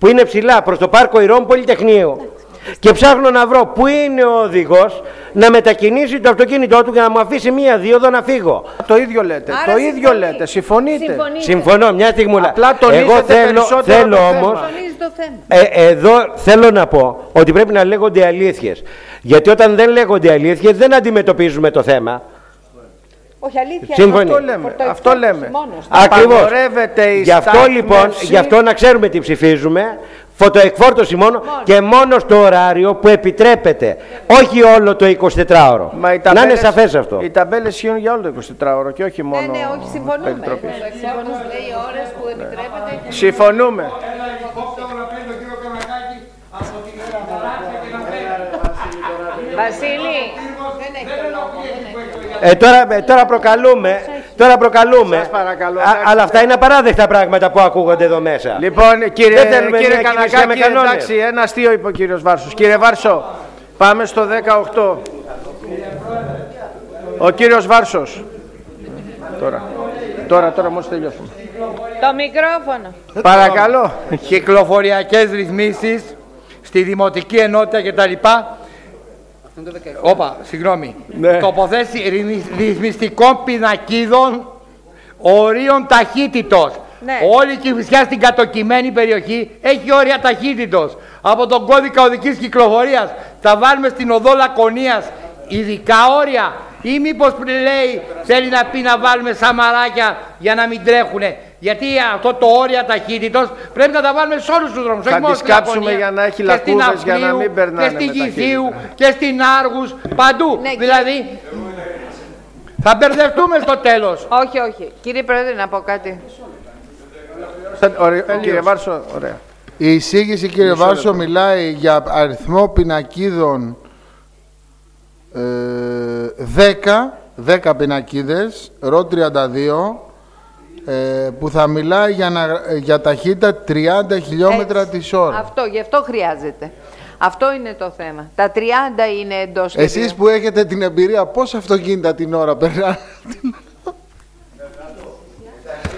που είναι ψηλά προς το πάρκο Ηρών Πολυτεχνείου και ψάχνω να βρω πού είναι ο οδηγός να μετακινήσει το αυτοκίνητό του για να μου αφήσει μία δίωδο να φύγω. Το ίδιο λέτε, Άρα το ίδιο συμφωνεί. λέτε, συμφωνείτε; Συμφωνείτε. Συμφωνώ, μια στιγμούλα. Απλά τονίζετε Εγώ θέλω, περισσότερο θέλω το όμως θέμα. Τονίζει το θέμα. ε, εδώ θέλω να πω ότι πρέπει να λέγονται αλήθειες. Γιατί όταν δεν λέγονται αλήθειες δεν αντιμετωπίζουμε το θέμα. Όχι αλήθεια. Σύμφωνοι. Αυτό λέμε, Φορτοεκφόρτωση αυτό λέμε. μόνος. Ακριβώς. Απαγορεύεται η Γι' αυτό λοιπόν, στάθμευση. γι' αυτό να ξέρουμε τι ψηφίζουμε. Φωτοεκφόρτωση μόνο και μόνος στο ωράριο που επιτρέπεται. Όχι όλο το 24ωρο. Μα οι να είναι ταμπέλες- σαφές αυτό. Οι ταμπέλες ισχύουν για όλο το 24ωρο και όχι μόνο Ναι, ναι, όχι, συμφωνούμε. περιτροπής. Συμφωνούμε. Λέει ώρες που επιτρέπεται. Συμφωνούμε. Βασίλη, δεν έχει το λόγο. δεν έχει. Ε, τώρα, ε, τώρα προκαλούμε. Τώρα προκαλούμε. Σας παρακαλώ, Α, εντάξει. αλλά αυτά είναι απαράδεκτα πράγματα που ακούγονται εδώ μέσα. Λοιπόν, κύριε, Δεν θέλουμε κύριε μια εκκλησία με Κανακάκη, κανόνες. εντάξει, ένα αστείο είπε ο κύριος Βάρσος. Κύριε Βάρσο, πάμε στο 18. Ο κύριος Βάρσος. Τώρα, τώρα, τώρα μόλις τελειώσουμε. Το μικρόφωνο. Παρακαλώ. κυκλοφοριακές ρυθμίσεις στη δημοτική ενότητα κτλ. Όπα, συγγνώμη. Ναι. Τοποθέτηση ρυθμι- ρυθμιστικών πινακίδων ορίων ταχύτητος. Ναι. Όλη η Κηφισιά στην κατοκειμένη περιοχή έχει όρια ταχύτητος. Από τον κώδικα οδικής κυκλοφορίας θα βάλουμε στην οδό Λακωνίας ειδικά όρια ή μήπως λέει θέλει να πει να βάλουμε σαμαράκια για να μην τρέχουνε. Γιατί αυτό το όρια ταχύτητος πρέπει να τα βάλουμε σε όλους τους δρόμους. Θα όχι μόνο τις στην κάψουμε Λακωνία, για να έχει και στην λακκούβες, για να Αυγλίου, μην περνάνε Και στην με ταχύτητα. Κηφίου και στην Άργους, παντού. Ναι, κύριε- δηλαδή θα μπερδευτούμε στο τέλος. Όχι, όχι. Κύριε Πρόεδρε, να πω κάτι. Ωραία, Κύριε Βάρσο, ωραία. Η εισήγηση, κύριε Βάρσο, μιλάει για αριθμό πινακίδων ε, 10, 10 πινακίδες, ρο 32, ε, που θα μιλάει για, να, για ταχύτητα 30 χιλιόμετρα Έτσι. της ώρας. Αυτό, γι' αυτό χρειάζεται. Αυτό είναι το θέμα. Τα 30 είναι εντός Εσείς που έχετε την εμπειρία, πόσα αυτοκίνητα την ώρα περνάνε;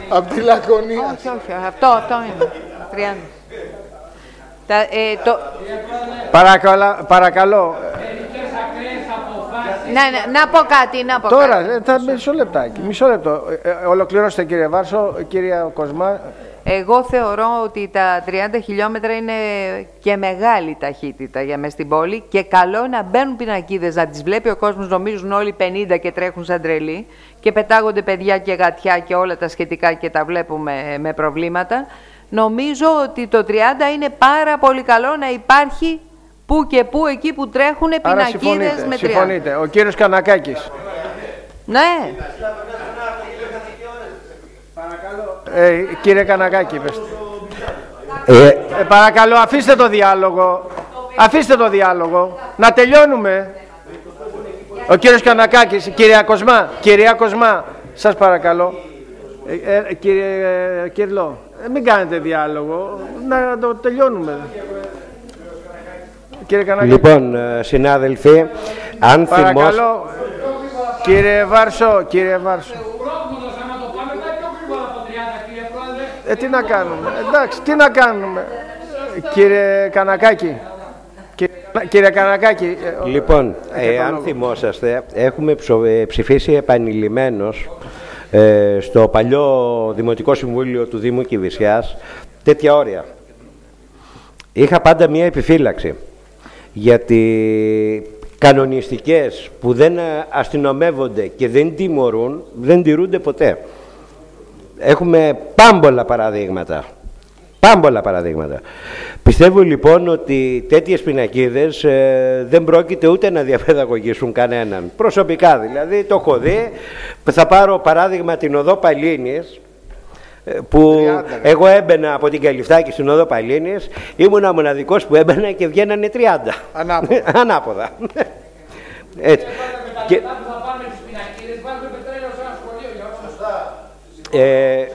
Από τη Λακωνία. Όχι, όχι, αυτό, αυτό είναι. 30. Τα, ε, το... Παρακαλώ, παρακαλώ. Να, να, να πω κάτι, να πω Τώρα, κάτι. ε, θα, μισό λεπτάκι, μισό λεπτό. Ε, ε, ολοκληρώστε κύριε Βάρσο, κυρία Κοσμά. Εγώ θεωρώ ότι τα 30 χιλιόμετρα είναι και μεγάλη ταχύτητα για μέσα στην πόλη και καλό να μπαίνουν πινακίδες, να τις βλέπει ο κόσμος, νομίζουν όλοι 50 και τρέχουν σαν τρελοί και πετάγονται παιδιά και γατιά και όλα τα σχετικά και τα βλέπουμε με προβλήματα. Νομίζω ότι το 30 είναι πάρα πολύ καλό να υπάρχει που και που εκεί που τρέχουν Άρα πινακίδες συμφωνείτε, με 30. συμφωνείτε. Ο κύριος Κανακάκης. Ναι. Ε, κύριε Κανακάκη, πες. Ε, Ε, παρακαλώ, αφήστε το διάλογο. Αφήστε το διάλογο. Να τελειώνουμε. Ο κύριος Κανακάκης, κυρία Κοσμά, κυρία Κοσμά, σας παρακαλώ. Ε, ε, κύριε ε, Κυρλό, ε, μην κάνετε διάλογο, να το τελειώνουμε. Κύριε Κανακάκη. λοιπόν, ε, συνάδελφοι, αν θυμόσαστε... Παρακαλώ, κύριε Βάρσο, κύριε Βάρσο. Ε, τι να κάνουμε, εντάξει, τι να κάνουμε; Κύριε Κανακάκη, κύριε, κύριε Κανακάκη, ε, Λοιπόν, έχετε ε, το αν λόγο. θυμόσαστε, έχουμε ψο- ε, ψηφίσει επανειλημμένως ε, στο παλιό Δημοτικό Συμβούλιο του Δήμου Κηβισιάς τέτοια όρια. Είχα πάντα μία επιφύλαξη γιατί κανονιστικές που δεν ε, αστυνομεύονται και δεν τιμωρούν, δεν τηρούνται ποτέ. Έχουμε πάμπολα παραδείγματα. Πάμπολα παραδείγματα. Πιστεύω λοιπόν ότι τέτοιες πινακίδες ε, δεν πρόκειται ούτε να διαπαιδαγωγήσουν κανέναν. Προσωπικά δηλαδή το έχω δει. Θα πάρω παράδειγμα την οδό Παλίνης ε, που εγώ έμπαινα από την Καλυφτάκη στην οδό Παλίνης ήμουν ο μοναδικός που έμπαινα και βγαίνανε 30. Ανάποδα. Ανάποδα. Έτσι. Και, ε,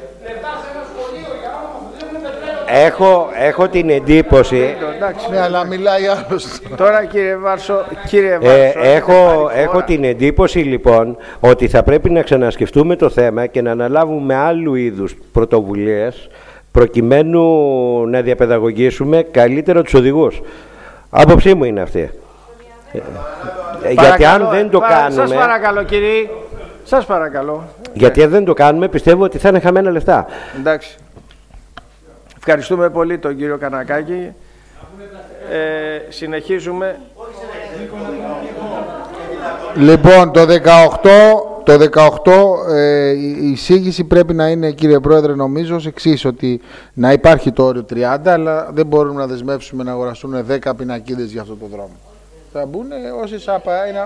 έχω, έχω την εντύπωση εντάξει. Ναι, αλλά μιλάει άλλος. Τώρα κύριε Βάρσο, κύριε Βάρσο, Ε, έχετε έχω, πάρει έχω φορά. την εντύπωση λοιπόν ότι θα πρέπει να ξανασκεφτούμε το θέμα και να αναλάβουμε άλλου είδους πρωτοβουλίες προκειμένου να διαπαιδαγωγήσουμε καλύτερα τους οδηγούς. Άποψή μου είναι αυτή. Ε, ε, γιατί αν Παρακαλώ, δεν το παρα- Σας κάνουμε, παρακαλώ κύριε, σας παρακαλώ. γιατί αν δεν το κάνουμε πιστεύω ότι θα είναι χαμένα λεφτά. Εντάξει. Ευχαριστούμε πολύ τον κύριο Κανακάκη. Ε, συνεχίζουμε. Λοιπόν, το 18, το 18 ε, η εισήγηση πρέπει να είναι, κύριε Πρόεδρε, νομίζω ως εξής, ότι να υπάρχει το όριο 30, αλλά δεν μπορούμε να δεσμεύσουμε να αγοραστούν 10 πινακίδες για αυτό το δρόμο. Θα μπουν όσοι άπα είναι...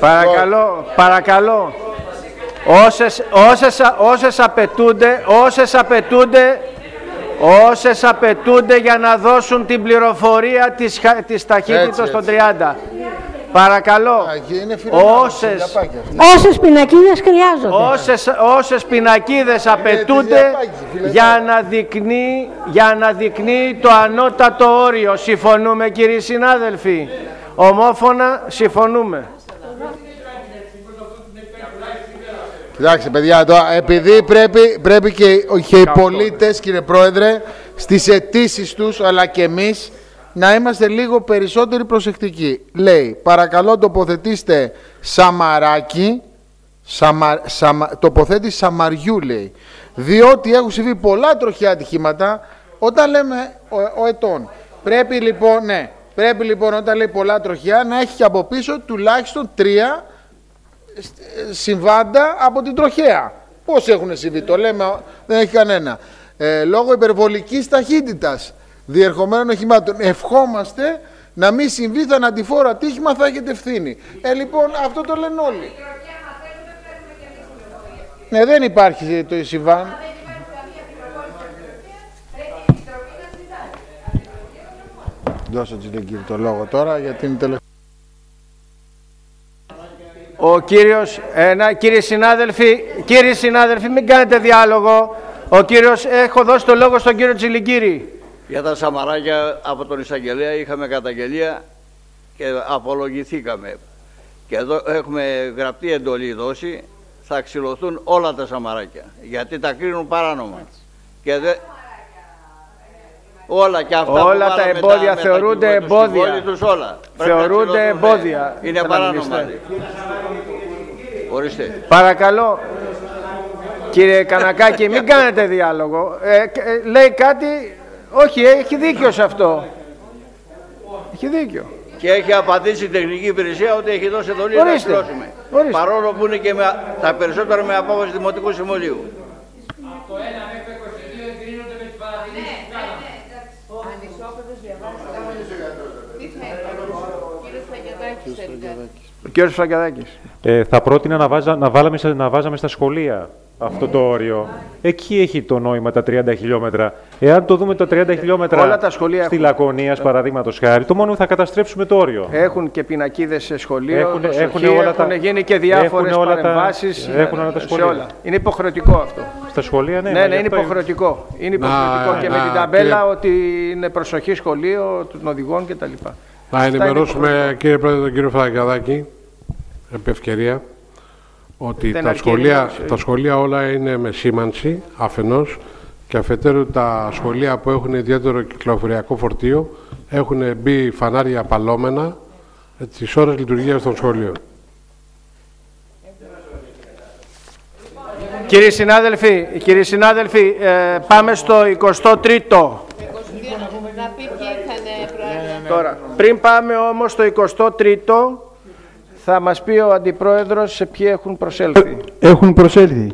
Παρακαλώ, παρακαλώ. Όσες, όσες, όσες απαιτούνται, όσες απαιτούνται, όσες απαιτούνται για να δώσουν την πληροφορία της, χα- της ταχύτητας Έτσι, των έτσι. 30. Παρακαλώ, Είναι φιλενάδες, όσες, φιλιαπάκια αυτά. Όσες πινακίδες χρειάζονται. όσες, όσες πινακίδες απαιτούνται φιλιαπάκι, φιλενάδες. για να, δεικνύει, για να δεικνύει το ανώτατο όριο. Συμφωνούμε κύριοι συνάδελφοι. Ομόφωνα συμφωνούμε. Κοιτάξτε, παιδιά, τώρα, επειδή πρέπει, πρέπει και, και οι πολίτες, κύριε Πρόεδρε, στις αιτήσεις τους, αλλά και εμείς, να είμαστε λίγο περισσότεροι προσεκτικοί. Λέει, παρακαλώ τοποθετήστε Σαμαράκι, Σαμα, Σαμα, τοποθέτηση Σαμαριού, λέει. Διότι έχουν συμβεί πολλά τροχιά ατυχήματα όταν λέμε ο, ο ετών. Πρέπει λοιπόν, ναι, πρέπει λοιπόν όταν λέει πολλά τροχιά να έχει και από πίσω τουλάχιστον τρία συμβάντα από την τροχέα. Πώς έχουν συμβεί, το λέμε, δεν έχει κανένα. Ε, λόγω υπερβολικής ταχύτητας διερχομένων οχημάτων. Ευχόμαστε να μην συμβεί θανατηφόρο ατύχημα, θα έχετε ευθύνη. Ε, λοιπόν, αυτό το λένε όλοι. Ναι, δεν υπάρχει το συμβάν. Δώσω Τζιλεγκύρη το λόγο τώρα για την τελευταία. Ο κύριος, ένα, κύριοι συνάδελφοι, κύριοι συνάδελφοι, μην κάνετε διάλογο. Ο κύριος, έχω δώσει το λόγο στον κύριο Τσιλιγκύρη. Για τα σαμαράκια από τον εισαγγελέα είχαμε καταγγελία και απολογηθήκαμε. Και εδώ έχουμε γραπτή εντολή δώσει. θα ξυλωθούν όλα τα σαμαράκια. Γιατί τα κρίνουν παράνομα. Και δε... Όλα και αυτά Όλα που τα βάλαμε εμπόδια με θεωρούνται με τους εμπόδια. συμβόλιτους όλα. Πρέπει να Θεωρούνται ξυλωθούν. εμπόδια. Είναι Θέλαμε παράνομα. ληστέ. Ορίστε. Παρακαλώ, κύριε Κανακάκη, μην κάνετε διάλογο. Ε, ε, λέει κάτι, όχι, έχει δίκιο σε αυτό. Έχει δίκιο. Και έχει απαντήσει η τεχνική υπηρεσία ότι έχει δώσει εντολή να Ορίστε. ξυλώσουμε. Ορίστε. Παρόλο που είναι και με, τα περισσότερα με απόφαση Δημοτικού Συμβουλίου. Ο κύριος Φραγκαδάκης. Ε, θα πρότεινα να, βάζα, να, βάλαμε, σε- να βάζαμε στα σχολεία αυτό το όριο. Εκεί έχει το νόημα τα 30 χιλιόμετρα. Εάν το δούμε τα 30 χιλιόμετρα Όλα τα σχολεία στη έχουν. Λακωνία, παραδείγματος χάρη, το μόνο που θα καταστρέψουμε το όριο. Έχουν και πινακίδες σε σχολείο, Έχουν- έχουν, έχουν όλα τα- γίνει και διάφορες έχουν όλα τα- παρεμβάσεις έχουν όλα τα σε σχολεία. όλα. Είναι υποχρεωτικό αυτό. Στα σχολεία, ναι. Ναι, μα ναι, γι' είναι αυτό υποχρεωτικό. Είναι Να, υποχρεωτικό και με να, την ταμπέλα κύριε- ότι είναι προσοχή σχολείο των οδηγών κτλ. Να ενημερώσουμε, κύριε Πρόεδρε, τον κύριο Φραγκαδάκη, επ' ευκαιρία, ότι Δεν τα αρκεί σχολεία, ενημέρωση. τα σχολεία όλα είναι με σήμανση, αφενός, και αφετέρου τα σχολεία που έχουν ιδιαίτερο κυκλοφοριακό φορτίο έχουν μπει φανάρια παλόμενα ε, τις ώρες λειτουργίας των σχολείων. Κύριοι συνάδελφοι, κύριοι συνάδελφοι ε, πάμε στο 23ο. Να πει ποιοι ήτανε, Τώρα, πριν πάμε όμως στο 23ο, θα μας πει ο Αντιπρόεδρος σε ποιοι έχουν προσέλθει. Έχουν προσέλθει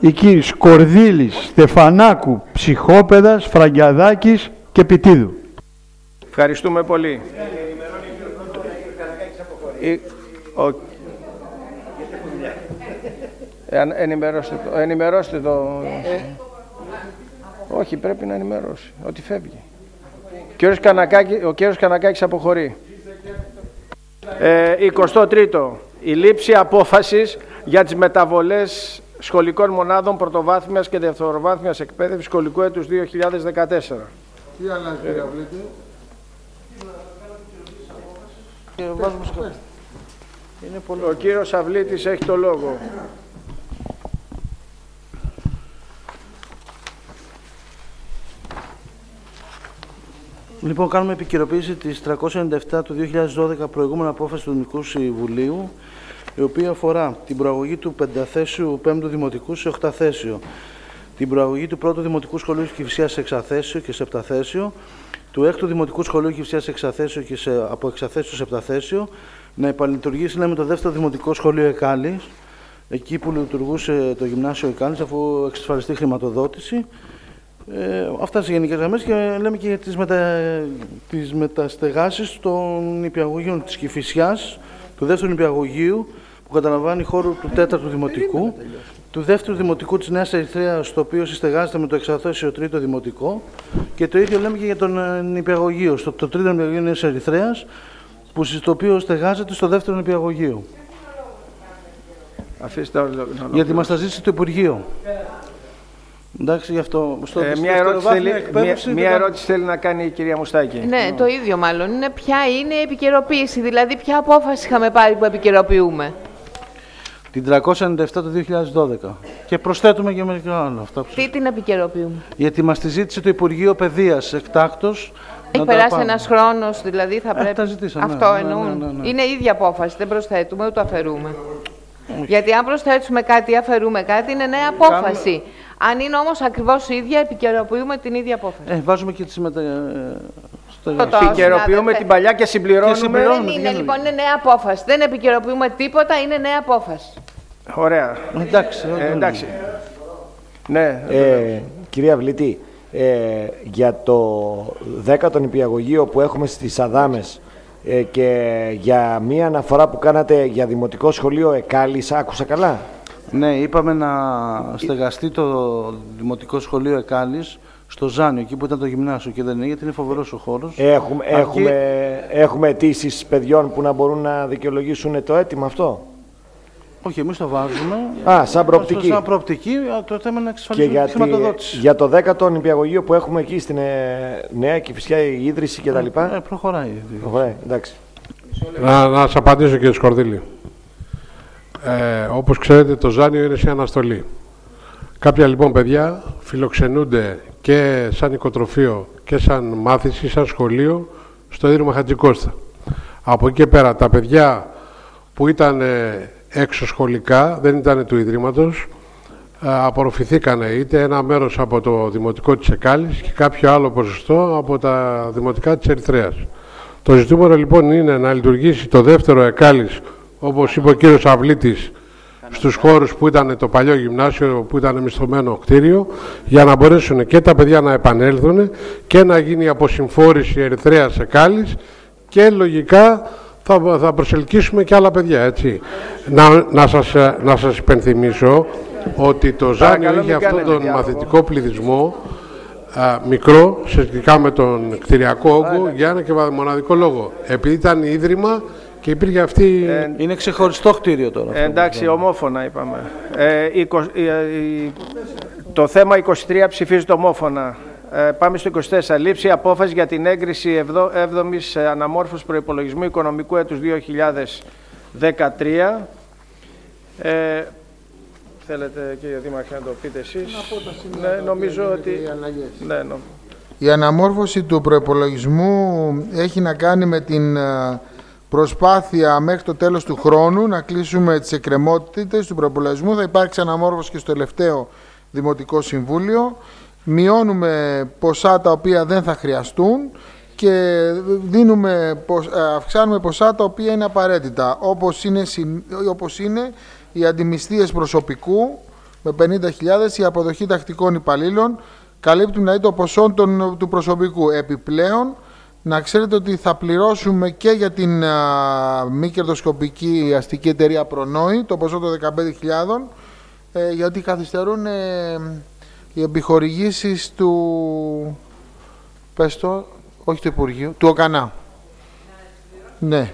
οι κύριοι Σκορδίλης, Στεφανάκου, Ψυχόπεδας, Φραγκιαδάκης και Πιτίδου. Ευχαριστούμε πολύ. Η- ο- Ε, αν- ενημερώστε το. Ενημερώστε το. Όχι, πρέπει να ενημερώσει. Ότι φεύγει. Ο κύριος, Κανακάκη, ο κύριος Κανακάκης αποχωρεί. Ε, 23ο. Η λήψη απόφασης για τις μεταβολές σχολικών μονάδων πρωτοβάθμιας και δευτεροβάθμιας εκπαίδευσης σχολικού έτους 2014. Τι αλλάζει, κύριε Αυλίτη. Ο κύριος Αυλίτης έχει το λόγο. Λοιπόν, κάνουμε επικαιροποίηση της 397 του 2012 προηγούμενη απόφαση του Δημοτικού Συμβουλίου, η οποία αφορά την προαγωγή του πενταθέσιου 5ου Δημοτικού σε οχταθέσιο, την προαγωγή του πρώτου Δημοτικού Σχολείου Κηφισιάς σε εξαθέσιο και σε επταθέσιο, του έκτου Δημοτικού Σχολείου Κηφισιάς σε εξαθέσιο και σε, από εξαθέσιο σε επταθέσιο, να επανλειτουργήσει λέμε, το δεύτερο Δημοτικό Σχολείο Εκάλης, εκεί που λειτουργούσε το Γυμνάσιο Εκάλης, αφού εξασφαλιστεί χρηματοδότηση, ε, αυτά σε γενικές γραμμές και λέμε και για τις μετα... τις μεταστεγάσεις των νηπιαγωγείων της Κυφυσιάς, του δεύτερου νηπιαγωγείου που καταλαμβάνει χώρο του τέταρτου δημοτικού, του δεύτερου δημοτικού της Νέας Ερυθρέας, το οποίο συστεγάζεται με το εξαθέσιο τρίτο δημοτικό και το ίδιο λέμε και για τον ε, νηπιαγωγείο, στο το τρίτο νηπιαγωγείο Νέας Ερυθρέας, που συ- το οποίο στεγάζεται στο δεύτερο νηπιαγωγείο. Αφήστε όλο- να Γιατί μας τα ζήτησε το Υπουργείο. Εντάξει, γι' αυτό. Στο, Ε, στη μια, ερώτηση δευτεροβάθμια θέλει, εκπαίδευση μια, δεν μια κάνουμε- ερώτηση θέλει να κάνει η κυρία Μουστάκη. Ναι, το ίδιο μάλλον. Είναι ποια είναι η επικαιροποίηση, δηλαδή ποια απόφαση είχαμε πάρει που επικαιροποιούμε. Την 397 το 2012. Και προσθέτουμε και μερικά άλλα. Αυτά που... Τι την επικαιροποιούμε; Γιατί μας τη ζήτησε το Υπουργείο Παιδείας εκτάκτο. Έχει περάσει ένας χρόνος, δηλαδή θα πρέπει. τα ζητήσαμε, Αυτό ναι, εννοούν. ναι, ναι, ναι. Είναι η ίδια απόφαση. Δεν προσθέτουμε ούτε αφαιρούμε. Γιατί αν προσθέσουμε κάτι ή αφαιρούμε κάτι, είναι νέα απόφαση. Αν είναι όμως ακριβώς ίδια, επικαιροποιούμε την ίδια απόφαση. Ε, βάζουμε και τι μετα... ε, στο- Το- το- Επικαιροποιούμε συνάδελφε. την παλιά και συμπληρώνουμε. Και συμπληρώνουμε. Δεν τι είναι γίνεται; λοιπόν, είναι νέα απόφαση. Δεν επικαιροποιούμε τίποτα, είναι νέα απόφαση. Ωραία. Εντάξει. Ε, εντάξει. Ναι. Ε, κυρία Βλήτη, ε, για το 10ο νηπιαγωγείο που έχουμε στις Αδάμες ε, και για μία αναφορά που κάνατε για Δημοτικό Σχολείο Εκάλης, άκουσα καλά; Ναι, είπαμε να στεγαστεί το Δημοτικό Σχολείο Εκάλης στο Ζάνιο, εκεί που ήταν το γυμνάσιο και δεν είναι, γιατί είναι φοβερός ο χώρος. Έχουμε, έχουμε, έχουμε αιτήσεις παιδιών που να μπορούν να δικαιολογήσουν το αίτημα αυτό; Όχι, εμείς το βάζουμε. Α, σαν προοπτική. Σαν προοπτική, α, το θέμα είναι να Και εξασφαλίσουμε για, τη τη- χρηματοδότηση. για το 10ο νηπιαγωγείο που έχουμε εκεί στην ε, Νέα Κηφισιά, η ίδρυση κτλ. Ε, προχωράει. Προχωράει, εντάξει. Να, να σας απαντήσω κύριε Σκορδίλη. Ε, όπως ξέρετε το Ζάνιο είναι σε αναστολή. Κάποια λοιπόν παιδιά φιλοξενούνται και σαν οικοτροφείο και σαν μάθηση, σαν σχολείο στο Ίδρυμα Χατζικώστα. Από εκεί και πέρα τα παιδιά που ήταν ε, έξω σχολικά, δεν ήταν του Ιδρύματος, ε, απορροφηθήκανε είτε ένα μέρος από το Δημοτικό της Εκάλης και κάποιο άλλο ποσοστό από τα Δημοτικά της Ερυθρέας. Το ζητούμενο λοιπόν είναι να λειτουργήσει το δεύτερο Εκάλης, όπως είπε ο κύριος Αυλίτης, στους χώρους που ήταν το παλιό γυμνάσιο, που ήταν μισθωμένο κτίριο, για να μπορέσουν και τα παιδιά να επανέλθουν και να γίνει η αποσυμφόρηση Ερυθρέας Εκάλης και λογικά θα, θα προσελκύσουμε και άλλα παιδιά, έτσι. Να, να, σας, να σας υπενθυμίσω ότι το Ζάνιο Παρακαλώ, είχε μην αυτόν κάνετε τον διάλογο. μαθητικό πληθυσμό α, μικρό σχετικά με τον κτηριακό όγκο για ένα και μοναδικό λόγο. Επειδή ήταν ίδρυμα και υπήρχε αυτή... Είναι ξεχωριστό κτίριο τώρα. Ε, εντάξει, ομόφωνα είπαμε. Ε, εικο- ε, ε, το θέμα 23 ψηφίζεται ομόφωνα. Ε, πάμε στο 24. Λήψη απόφασης για την έγκριση 7ης αναμόρφωσης προϋπολογισμού οικονομικού έτους 2013. Ε, θέλετε κύριε Δήμαρχε να το πείτε εσείς; ναι, νομίζω ότι... Ναι, νο- Η αναμόρφωση του προϋπολογισμού έχει να κάνει με την ε, προσπάθεια μέχρι το τέλος του χρόνου να κλείσουμε τις εκκρεμότητες του προϋπολογισμού. Θα υπάρξει αναμόρφωση και στο τελευταίο Δημοτικό Συμβούλιο. Μειώνουμε ποσά τα οποία δεν θα χρειαστούν και δίνουμε, ποσ- ε, αυξάνουμε ποσά τα οποία είναι απαραίτητα, όπως είναι, συν- όπως είναι οι αντιμισθίες προσωπικού με 50.000, η αποδοχή τακτικών υπαλλήλων, καλύπτουν δηλαδή το ποσό των, του προσωπικού. Επιπλέον, να ξέρετε ότι θα πληρώσουμε και για την α, μη κερδοσκοπική αστική εταιρεία Προνόη το ποσό των 15.000 ε, γιατί καθυστερούν ε, οι επιχορηγήσεις του πες το, όχι του Υπουργείου, του ΟΚΑΝΑ. Ναι.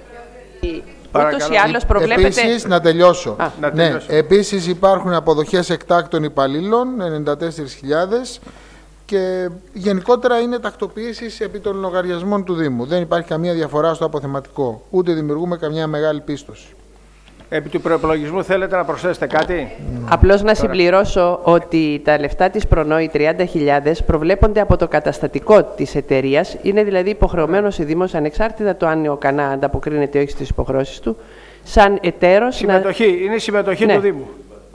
Ούτως ή άλλως προβλέπεται... Επίσης, να τελειώσω. Α, να ναι, τελειώσω. επίσης υπάρχουν αποδοχές εκτάκτων υπαλλήλων, 94.000 και γενικότερα είναι τακτοποίησεις επί των λογαριασμών του Δήμου. Δεν υπάρχει καμία διαφορά στο αποθεματικό, ούτε δημιουργούμε καμιά μεγάλη πίστοση. Επί του προεπλογισμού θέλετε να προσθέσετε κάτι; Απλώς να συμπληρώσω ότι τα λεφτά της Προνόη 30.000 προβλέπονται από το καταστατικό της εταιρείας. Είναι δηλαδή υποχρεωμένος η Δήμος, ανεξάρτητα το αν ο ΚΑΝΑ ανταποκρίνεται ή όχι στις υποχρεώσεις του, σαν εταίρος Συμμετοχή, είναι η συμμετοχή Ναι. του Δήμου.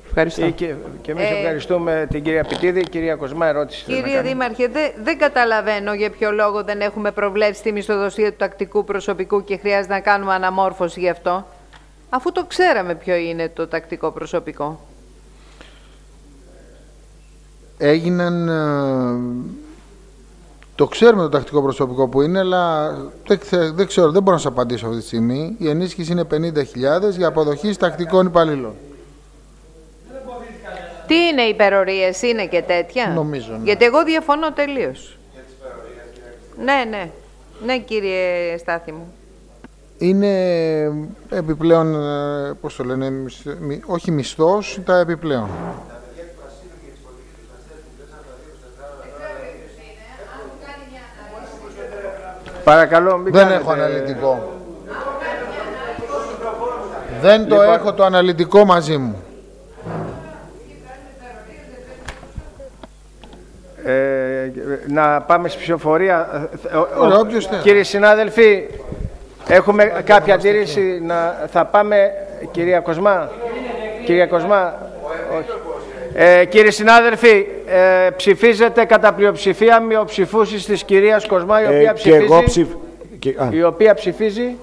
Ευχαριστώ. Ε, Και, και εμείς Ε, ευχαριστούμε την κυρία Πιτίδη. Κυρία Κοσμά, ερώτηση. θέλει να Κύριε κάνει. Δήμαρχε, δε- δεν καταλαβαίνω για ποιο λόγο δεν έχουμε προβλέψει τη μισθοδοσία του τακτικού προσωπικού και χρειάζεται να κάνουμε αναμόρφωση γι' αυτό. Αφού το ξέραμε ποιο είναι το τακτικό προσωπικό. Έγιναν... ε, το ξέρουμε το τακτικό προσωπικό που είναι, αλλά δεν, θε- δεν ξέρω, δεν μπορώ να σας απαντήσω αυτή τη στιγμή. Η ενίσχυση είναι 50.000 για αποδοχή τακτικών υπαλλήλων. Τι είναι υπερορίες, είναι και τέτοια; Νομίζω, ναι. Γιατί εγώ διαφωνώ τελείως. Ναι, ναι. Ναι, κύριε Στάθη μου. Είναι επιπλέον, ε, πώς το λένε, μισ- μι- όχι μισθός, τα επιπλέον. Παρακαλώ, μην Δεν κάνετε- έχω αναλυτικό. Δεν το Λοιπόν- έχω το αναλυτικό μαζί μου. Ε, να πάμε στη ψηφοφορία. Ε, ο- ο- Ωραία, όποιος θέλει. Κύριοι συνάδελφοι, έχουμε κάποια αντίρρηση να θα πάμε. Κυρία Κοσμά, κυρία Κοσμά, όχι. Ε, κύριοι συνάδελφοι, ε, ψηφίζεται κατά πλειοψηφία μειοψηφούσης της κυρίας Κοσμά, η Ε, οποία και ψηφίζει. εγώ ψηφ... και- α, Η οποία ψηφίζει.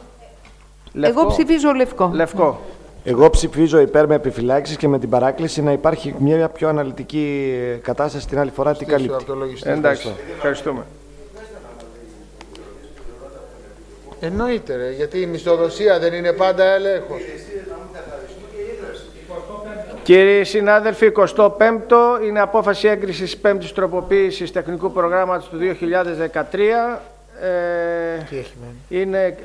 Λευκό. Εγώ ψηφίζω λευκό. Λευκό. Εγώ ψηφίζω υπέρ με επιφυλάξεις και με την παράκληση να υπάρχει μια πιο αναλυτική ε, κατάσταση την άλλη φορά. Τι καλύπτει. Εντάξει, ευχαριστούμε. Εννοείται ρε, γιατί η μισθοδοσία δεν είναι πάντα έλεγχος. Κύριοι συνάδελφοι, 25ο είναι απόφαση έγκρισης πέμπτης τροποποίησης τεχνικού προγράμματος του 2013. Ε, Τι έχει μένει. είναι,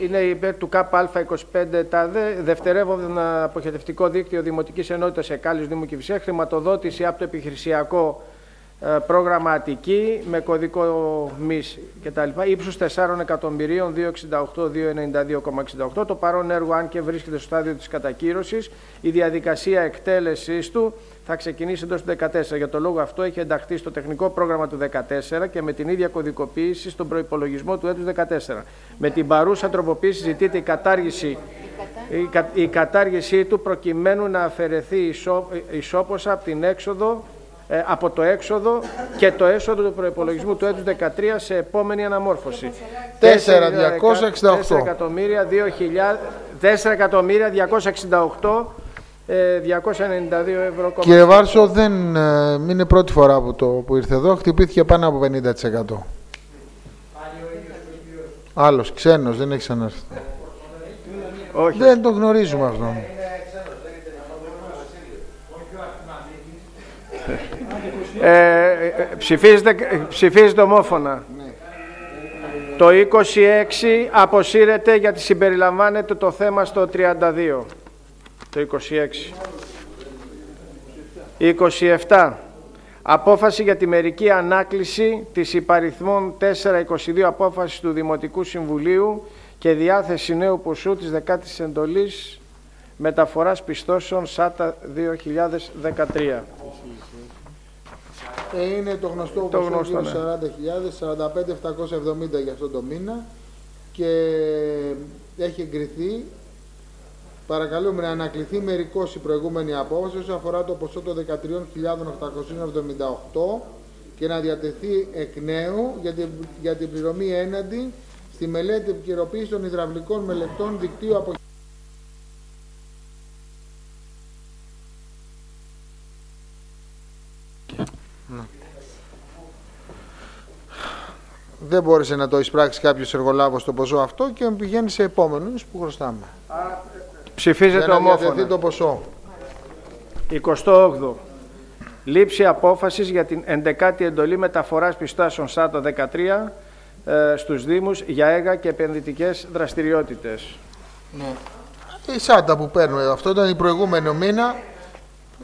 είναι υπέρ του ΚΑΠΑ25 ΤΑΔΕ, δευτερεύον αποχετευτικό δίκτυο Δημοτικής Ενότητας Εκάλης Δήμου Κηφισιά, χρηματοδότηση από το επιχειρησιακό ε, πρόγραμμα Αττική με κωδικό ΜΙΣ κτλ. Ύψους 4 εκατομμυρίων 268-292,68. Το παρόν έργο, αν και βρίσκεται στο στάδιο της κατακύρωσης, η διαδικασία εκτέλεσης του θα ξεκινήσει εντός του 2014. Για το λόγο αυτό έχει ενταχθεί στο τεχνικό πρόγραμμα του 2014 και με την ίδια κωδικοποίηση στον προϋπολογισμό του έτους 2014. Με την παρούσα τροποποίηση ζητείται η κατάργηση η, κα, η κατάργησή του προκειμένου να αφαιρεθεί ισό, ισόποσα από την έξοδο ε, από το έξοδο και το έσοδο του προϋπολογισμού του έτους 2013 σε επόμενη αναμόρφωση. 4.268. 4 εκατομμύρια 4 εκατομμύρια 268 ε, 292 ευρώ. Κύριε Βάρσο, δεν ε, είναι πρώτη φορά που, το, που ήρθε εδώ. Χτυπήθηκε πάνω από 50%. Άλλος, ξένος, δεν έχει ξανάρθει. Όχι. Δεν το γνωρίζουμε αυτόν. Ε, ε, ψηφίζετε, ψηφίζετε ομόφωνα. Το 26 αποσύρεται γιατί συμπεριλαμβάνεται το θέμα στο 32. Το 26. 27. Απόφαση για τη μερική ανάκληση της υπαριθμών 422 απόφασης του Δημοτικού Συμβουλίου και διάθεση νέου ποσού της 10ης εντολής μεταφοράς πιστώσεων ΣΑΤΑ 2013. Ε, είναι το γνωστό Το ποσό γνωστό, ναι. 40.000, 45.770 για αυτό το μήνα και έχει εγκριθεί. Παρακαλούμε να ανακληθεί μερικώς η προηγούμενη απόφαση όσον αφορά το ποσό των 13.878 και να διατεθεί εκ νέου για την, για την πληρωμή έναντι στη μελέτη επικαιροποίησης των υδραυλικών μελετών δικτύου από δεν μπόρεσε να το εισπράξει κάποιος εργολάβος το ποσό αυτό και πηγαίνει σε επόμενους που χρωστάμε. Ψηφίζεται Για να ομόφωνα. διατεθεί το ποσό. 28. Λήψη απόφασης για την 11η εντολή μεταφοράς πιστάσεων ΣΑΤΟ 13 ε, στους Δήμους για έργα και επενδυτικές δραστηριότητες. Ναι. Η ΣΑΤΑ που παίρνουμε, αυτό ήταν η προηγούμενο μήνα.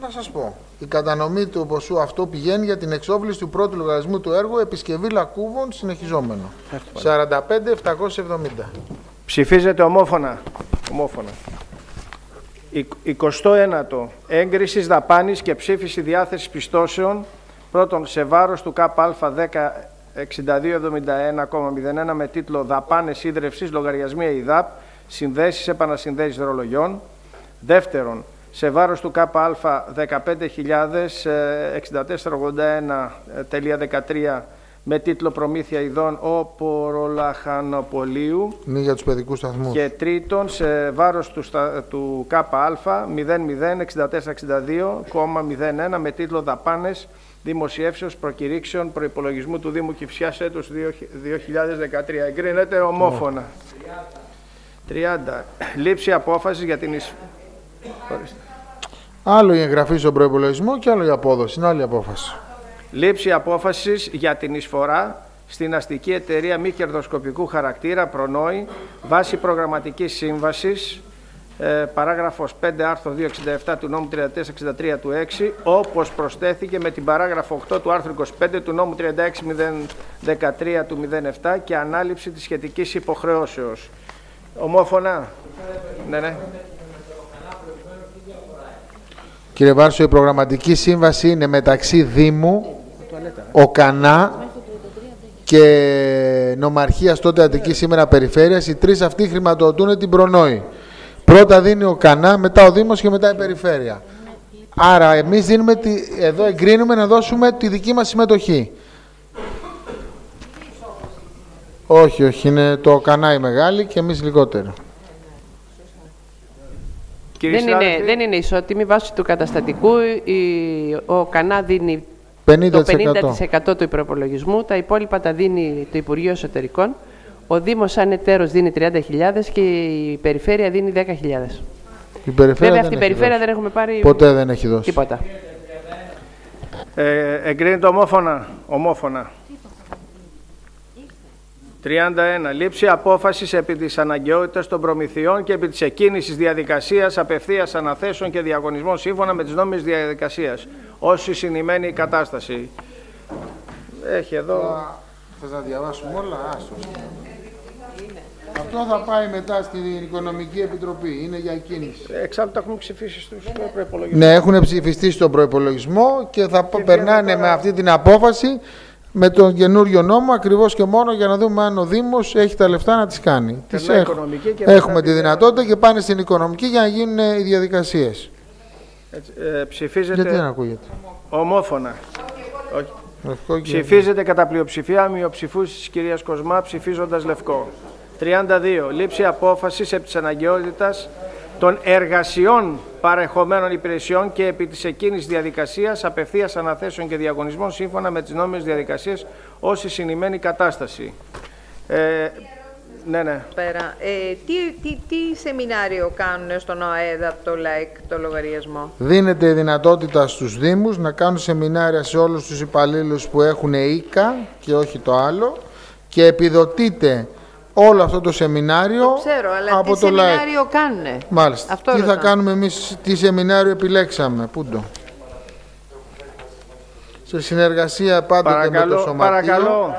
Να σας πω, η κατανομή του ποσού αυτό πηγαίνει για την εξόβληση του πρώτου λογαριασμού του έργου επισκευή λακκούβων συνεχιζόμενο. 45.770. Ψηφίζεται ομόφωνα. ομόφωνα. 29. Έγκρισης δαπάνης και ψήφιση διάθεσης πιστώσεων πρώτον σε βάρος του ΚΑΠΑ 10 6271,01 με τίτλο Δαπάνες ίδρευσης λογαριασμία ΙΔΑΠ συνδέσεις επανασυνδέσεις ρολογιών. Δεύτερον, σε βάρος του ΚΑΠΑ 15.06481.13 με τίτλο Προμήθεια Ιδών Οπορολαχανοπολίου. Είναι για τους παιδικούς σταθμούς. Και τρίτον, σε βάρος του, στα, του ΚΑΠΑ 006462,01 με τίτλο Δαπάνες Δημοσιεύσεως Προκηρύξεων Προϋπολογισμού του Δήμου Κυφσιάς έτους 2013. Εγκρίνεται ομόφωνα. 30. Λήψη απόφασης για την εισ... Ορίστε. Άλλο η εγγραφή στον προπολογισμό και άλλο η απόδοση. Είναι άλλη απόφαση. Λήψη απόφασης για την εισφορά στην αστική εταιρεία μη κερδοσκοπικού χαρακτήρα Προνόη βάσει προγραμματικής σύμβασης ε, παράγραφος 5 άρθρο 267 του νόμου 3463 του 6 όπως προσθέθηκε με την παράγραφο 8 του άρθρου 25 του νόμου 36013 του 07 και ανάληψη της σχετικής υποχρεώσεως. Ομόφωνα. Ναι, ναι. Κύριε Βάρσο, η προγραμματική σύμβαση είναι μεταξύ Δήμου, ΟΚΑΝΑ και Νομαρχίας τότε Αττική σήμερα Περιφέρειας. Οι τρεις αυτοί χρηματοδοτούν την προνόη. Πρώτα δίνει ο ΚΑΝΑ, μετά ο Δήμος και μετά η Περιφέρεια. Άρα εμείς δίνουμε τη, εδώ εγκρίνουμε να δώσουμε τη δική μας συμμετοχή. Όχι, όχι, είναι το ΚΑΝΑ η μεγάλη και εμείς λιγότερο. Δεν είναι, δεν είναι ισότιμη βάση του καταστατικού. Η- ο ΚΑΝΑ δίνει 50%. το 50% του υπεροπολογισμού, τα υπόλοιπα τα δίνει το Υπουργείο Εσωτερικών. Ο Δήμος σαν εταίρος δίνει 30.000 και η Περιφέρεια δίνει 10.000. Η περιφέρεια Βέβαια δεν αυτή η έχει Περιφέρεια δώσει. δεν έχουμε πάρει Ποτέ δεν έχει δώσει. τίποτα. Ε, εγκρίνεται ομόφωνα. Ομόφωνα. 31. Λήψη απόφασης επί της αναγκαιότητας των προμηθειών και επί της εκκίνησης διαδικασίας απευθείας αναθέσεων και διαγωνισμών σύμφωνα με τις νόμιμες διαδικασίες. Όσοι συνημένει η κατάσταση. Έχει εδώ. Θες να διαβάσουμε όλα, άστο. Αυτό θα πάει μετά στην Οικονομική Επιτροπή. Είναι για κίνηση. Εξάλλου τα έχουμε ψηφίσει στους προπολογισμούς. Ναι, έχουν ψηφιστεί στον προπολογισμό και θα περνάνε με αυτή την απόφαση με τον καινούριο νόμο ακριβώς και μόνο για να δούμε αν ο Δήμος έχει τα λεφτά να τις κάνει. Τις Περνάει έχουμε. οικονομική και έχουμε μετά τη δυνατότητα και πάνε στην οικονομική για να γίνουν οι διαδικασίες. Έτσι, ε, ψηφίζεται Γιατί δεν ακούγεται; ομόφωνα. Όχι. Λευκό και- Ψηφίζεται κατά πλειοψηφία μειοψηφούς της κυρίας Κοσμά ψηφίζοντας λευκό. 32. Λήψη απόφασης επί της αναγκαιότητας των εργασιών παρεχομένων υπηρεσιών και επί της εκείνης διαδικασίας απευθείας αναθέσεων και διαγωνισμών σύμφωνα με τις νόμιμες διαδικασίες ως η συνημένη κατάσταση. Ε, ναι, ναι. Πέρα. Ε, τι, τι, τι σεμινάριο κάνουν στον ΟΑΕΔ από το ΛΑΕΚ το λογαριασμό; Δίνεται η δυνατότητα στους Δήμους να κάνουν σεμινάρια σε όλους τους υπαλλήλους που έχουν ΙΚΑ και όχι το άλλο και επιδοτείται όλο αυτό το σεμινάριο Το ξέρω, αλλά από τι το ΛΑΕΚ. σεμινάριο κάνουνε; Μάλιστα. Αυτό τι θα ρωτάω. κάνουμε εμείς, τι σεμινάριο επιλέξαμε, πού το; Σε συνεργασία πάντοτε με το Παρακαλώ, Σωματείο. παρακαλώ.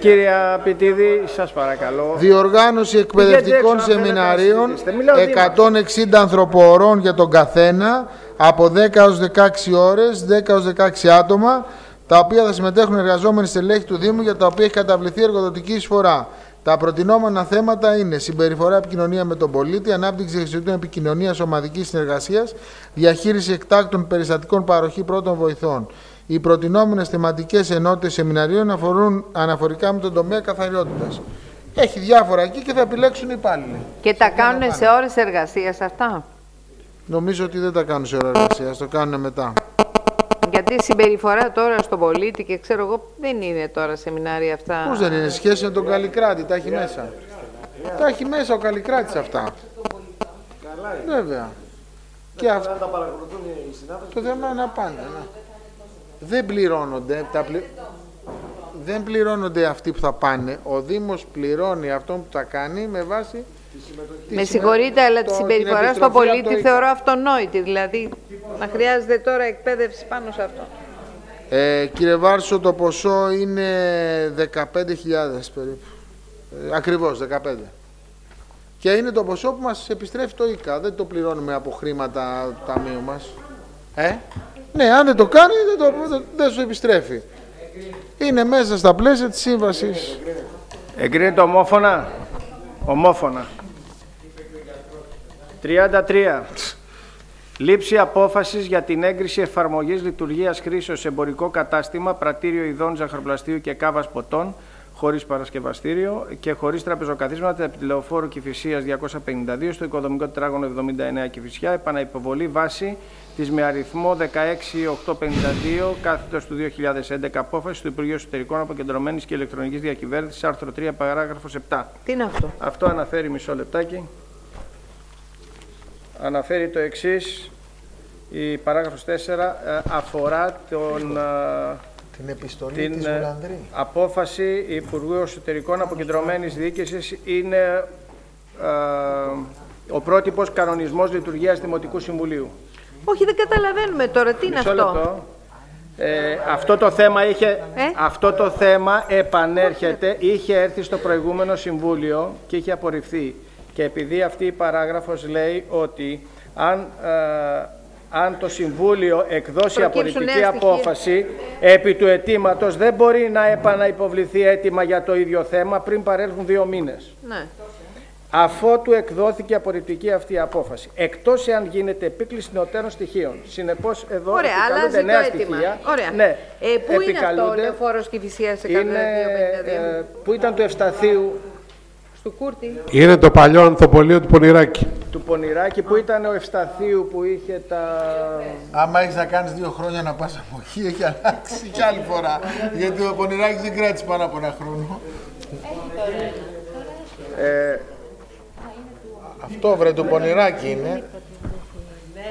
Κύριε Πιτίδη, σας παρακαλώ. Διοργάνωση Πηγαίνετε εκπαιδευτικών έξω, αν θέλετε να σεμιναρίων, συζητήσετε. Μιλάω δήμαρχος. 160 ανθρωποωρών για τον καθένα, από 10 έως 16 ώρες, 10 έως 16 άτομα, τα οποία θα συμμετέχουν εργαζόμενοι στελέχη του Δήμου για τα οποία έχει καταβληθεί εργοδοτική εισφορά. Τα προτινόμενα θέματα είναι συμπεριφορά επικοινωνία με τον πολίτη, ανάπτυξη δεξιοτήτων επικοινωνίας ομαδικής συνεργασίας, διαχείριση εκτάκτων περιστατικών παροχή πρώτων βοηθών. Οι προτινόμενες θεματικές ενότητες σεμιναρίων αφορούν αναφορικά με τον τομέα καθαριότητας. Έχει διάφορα εκεί και θα επιλέξουν οι υπάλληλοι. Και τα κάνουν σε ώρες εργασίας αυτά; Νομίζω ότι δεν τα κάνουν σε ώρα εργασίας, το κάνουν μετά. Γιατί η συμπεριφορά τώρα στον πολίτη και ξέρω εγώ δεν είναι τώρα σεμινάρια αυτά. Πώς δεν είναι, σχέση με τον Καλλικράτη, τα έχει μέσα. Τα έχει μέσα ο Καλλικράτης αυτά. Βέβαια. Και αυτό. τα παρακολουθούν οι συνάδελφοι. Το θέμα είναι να πάνε. ναι. Δεν πληρώνονται. Τα πλη... Δεν πληρώνονται αυτοί που θα πάνε. Ο Δήμος πληρώνει αυτόν που τα κάνει με βάση. Τη Με συμμε- συγχωρείτε, αλλά τη το- την συμπεριφορά στον επιστροφή από το πολίτη ΙΚΑ. θεωρώ αυτονόητη. Δηλαδή, να χρειάζεται τώρα εκπαίδευση πάνω σε αυτό. Ε, κύριε Βάρσο, το ποσό είναι 15.000 περίπου. Ε, ακριβώς, 15. Και είναι το ποσό που μας επιστρέφει το ΙΚΑ. Δεν το πληρώνουμε από χρήματα του ταμείου μας. Ε; Ναι, αν δεν το κάνει, δεν, το, δεν, δεν σου επιστρέφει. Είναι μέσα στα πλαίσια της σύμβασης. Εγκρίνεται ομόφωνα. Ομόφωνα. 33. Λήψη απόφασης για την έγκριση εφαρμογής λειτουργίας χρήσεως σε εμπορικό κατάστημα, πρατήριο ειδών ζαχαροπλαστείου και κάβας ποτών, χωρίς παρασκευαστήριο και χωρίς τραπεζοκαθίσματα επί τηλεοφόρου Κηφισίας 252 στο οικοδομικό τετράγωνο 79 Κηφισιά, επαναυποβολή βάση της με αριθμό 16852 κάθετος του 2011 απόφαση του Υπουργείου Εσωτερικών Αποκεντρωμένης και Ηλεκτρονικής Διακυβέρνησης, άρθρο 3, παράγραφος 7. Τι είναι αυτό; Αυτό αναφέρει μισό λεπτάκι. Αναφέρει το εξής. Η παράγραφος 4 ε, αφορά τον, ε, Την επιστολή την της ε, Βουλανδρή. απόφαση Υπουργού Εσωτερικών Αποκεντρωμένης Διοίκησης είναι ε, ο πρότυπος κανονισμός λειτουργίας Δημοτικού Συμβουλίου. Όχι, δεν καταλαβαίνουμε τώρα. Τι είναι Μισό αυτό; λεπτό. Ε, αυτό το θέμα είχε, Ε; αυτό το θέμα επανέρχεται, είχε έρθει στο προηγούμενο συμβούλιο και είχε απορριφθεί. Και επειδή αυτή η παράγραφος λέει ότι αν, ε, αν το Συμβούλιο εκδώσει Προκύψουν απορριπτική νέα στοιχεία. απόφαση επί του αιτήματος, δεν μπορεί να επαναυποβληθεί αίτημα για το ίδιο θέμα πριν παρέλθουν δύο μήνες. Ναι. Αφότου εκδόθηκε απορριπτική αυτή η απόφαση. Εκτός εάν γίνεται επίκληση νεωτέρων στοιχείων. Συνεπώς, εδώ Ωραία, επικαλούνται αλλάζει το νέα αίτημα. στοιχεία. Ωραία. Ναι, Ε, πού είναι αυτό, επικαλούνται. λεωφόρος και φυσία σε Είναι, 152. ε, Πού ήταν το Ευσταθίου; Στου Κούρτη. Είναι το παλιό ανθοπολείο του Πονηράκη. του Πονηράκη, που ήταν ο Ευσταθίου που είχε τα. Άμα έχεις να κάνεις δύο χρόνια να πας από εκεί, έχει αλλάξει κι άλλη φορά. Γιατί ο Πονηράκης δεν κράτησε πάνω από ένα χρόνο. Ε, Αυτό βρε το Πονηράκι είναι.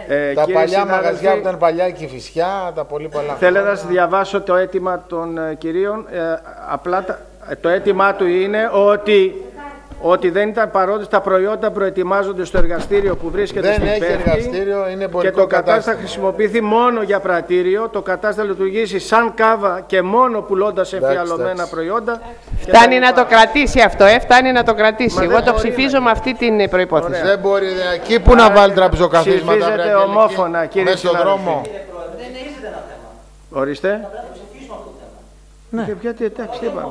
ε, τα κύριοι παλιά συνάδελφοι, μαγαζιά που ήταν παλιά και φυσιά, τα πολύ πολλά. Θέλω να σας διαβάσω το αίτημα των ε, κυρίων. Ε, απλά τα- ε, το αίτημά του είναι ότι ότι δεν ήταν παρόντες τα προϊόντα προετοιμάζονται στο εργαστήριο που βρίσκεται Δεν στην έχει Πέφτη εργαστήριο, είναι και εμπορικό το κατάστημα κατάστημα. χρησιμοποιηθεί μόνο για πρατήριο, το κατάστημα λειτουργήσει σαν κάβα και μόνο πουλώντας εμφιαλωμένα εντάξει. προϊόντα. και Φτάνει τα να το κρατήσει αυτό, ε, φτάνει να το κρατήσει. Μα Εγώ δεν το μπορεί ψηφίζω με αυτή την προϋπόθεση. Δεν μπορεί, δε- εκεί που να βάλει τραπεζοκαθίσματα. Ψηφίζεται βρε, Αγγελική. ομόφωνα, κύριε Μες στον συνάδελφε. δρόμο. Ορίστε. Ναι. Και γιατί, εντάξει, τι είπαμε.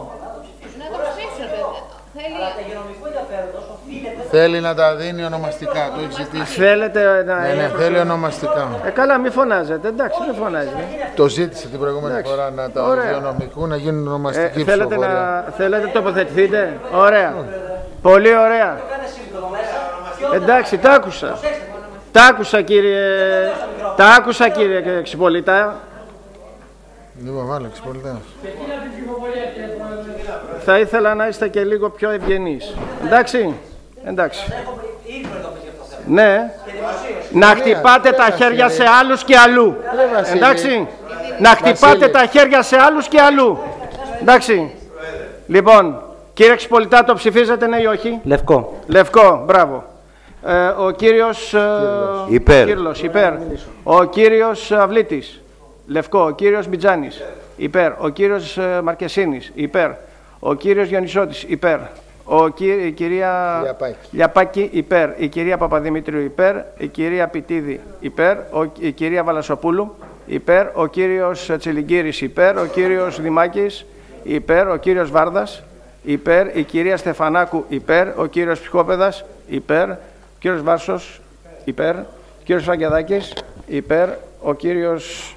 Θέλει να τα δίνει ονομαστικά. Το έχει ζητήσει. Θέλετε να... Ναι, ναι, θέλει ονομαστικά. Ε, καλά, μη φωνάζετε, εντάξει, μη φωνάζετε. Το ζήτησε την προηγούμενη Εντάξει. φορά να τα Ωραία. υγειονομικού να γίνουν Ε, ονομαστική θέλετε ψηφοφορία. να θέλετε τοποθετηθείτε; Ωραία. Πολύ ωραία. Εντάξει, τα άκουσα. Τα άκουσα κύριε, τα άκουσα κύριε Ξυπολιτά. Λοιπόν, βάλε, ξυπολιτάς. Θα ήθελα να είστε και λίγο πιο ευγενείς. Εντάξει, εντάξει. Ναι. Να χτυπάτε τα χέρια σε άλλους και αλλού. Βασίλη; Εντάξει. Να χτυπάτε Βασίλη. τα χέρια σε άλλους και αλλού. Εντάξει. Λοιπόν, κύριε Ξυπολιτά, το ψηφίζετε ναι ή όχι; Λευκό. Λευκό, μπράβο. Ε, ο κύριος ε, Υπέρ. Κύρλος, υπέρ. Ο κύριος Αυλίτης, λευκό. Ο κύριος Μπιτζάνης, υπέρ. Ο κύριος ε, Μαρκεσίνης, υπέρ. Ο κύριος Γιονισώτης, υπέρ. Ο, κυ- η κυρία Λιαπάκη. Λιαπάκη, υπέρ. Η κυρία Παπαδημήτριου, υπέρ. Η κυρία Πιτίδη, υπέρ. Ο, η κυρία Βαλασοπούλου, υπέρ. Ο κύριος Τσιλιγκύρης, υπέρ. Ο κύριος Δημάκης, υπέρ. Ο κύριος Βάρδας, υπέρ. Η κυρία Στεφανάκου, υπέρ. Ο κύριος Ψυχόπεδας, υπέρ. Ο κύριος Βάρσος, υπέρ. Ο κύριος Φραγκεδάκης, υπέρ. Ο κύριος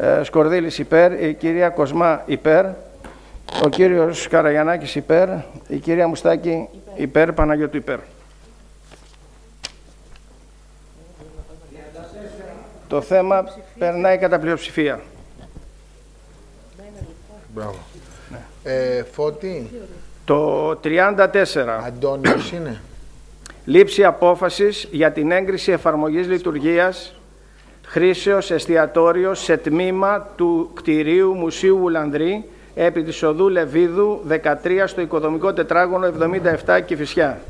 ε, Σκορδίλης, υπέρ. Η κυρία Κοσμά, υπέρ. Ο κύριος Καραγιανάκης υπέρ, η κυρία Μουστάκη υπέρ, Παναγιώτου υπέρ. Το θέμα περνάει κατά πλειοψηφία. Μπράβο. Ε, Φώτη, Το 34. Αντώνιος είναι. Λήψη απόφασης για την έγκριση εφαρμογής λειτουργίας χρήσεως εστιατόριο σε τμήμα του κτηρίου Μουσείου Βουλανδρή επί της οδού Λεβίδου 13 στο οικοδομικό τετράγωνο 77 Κηφισιά.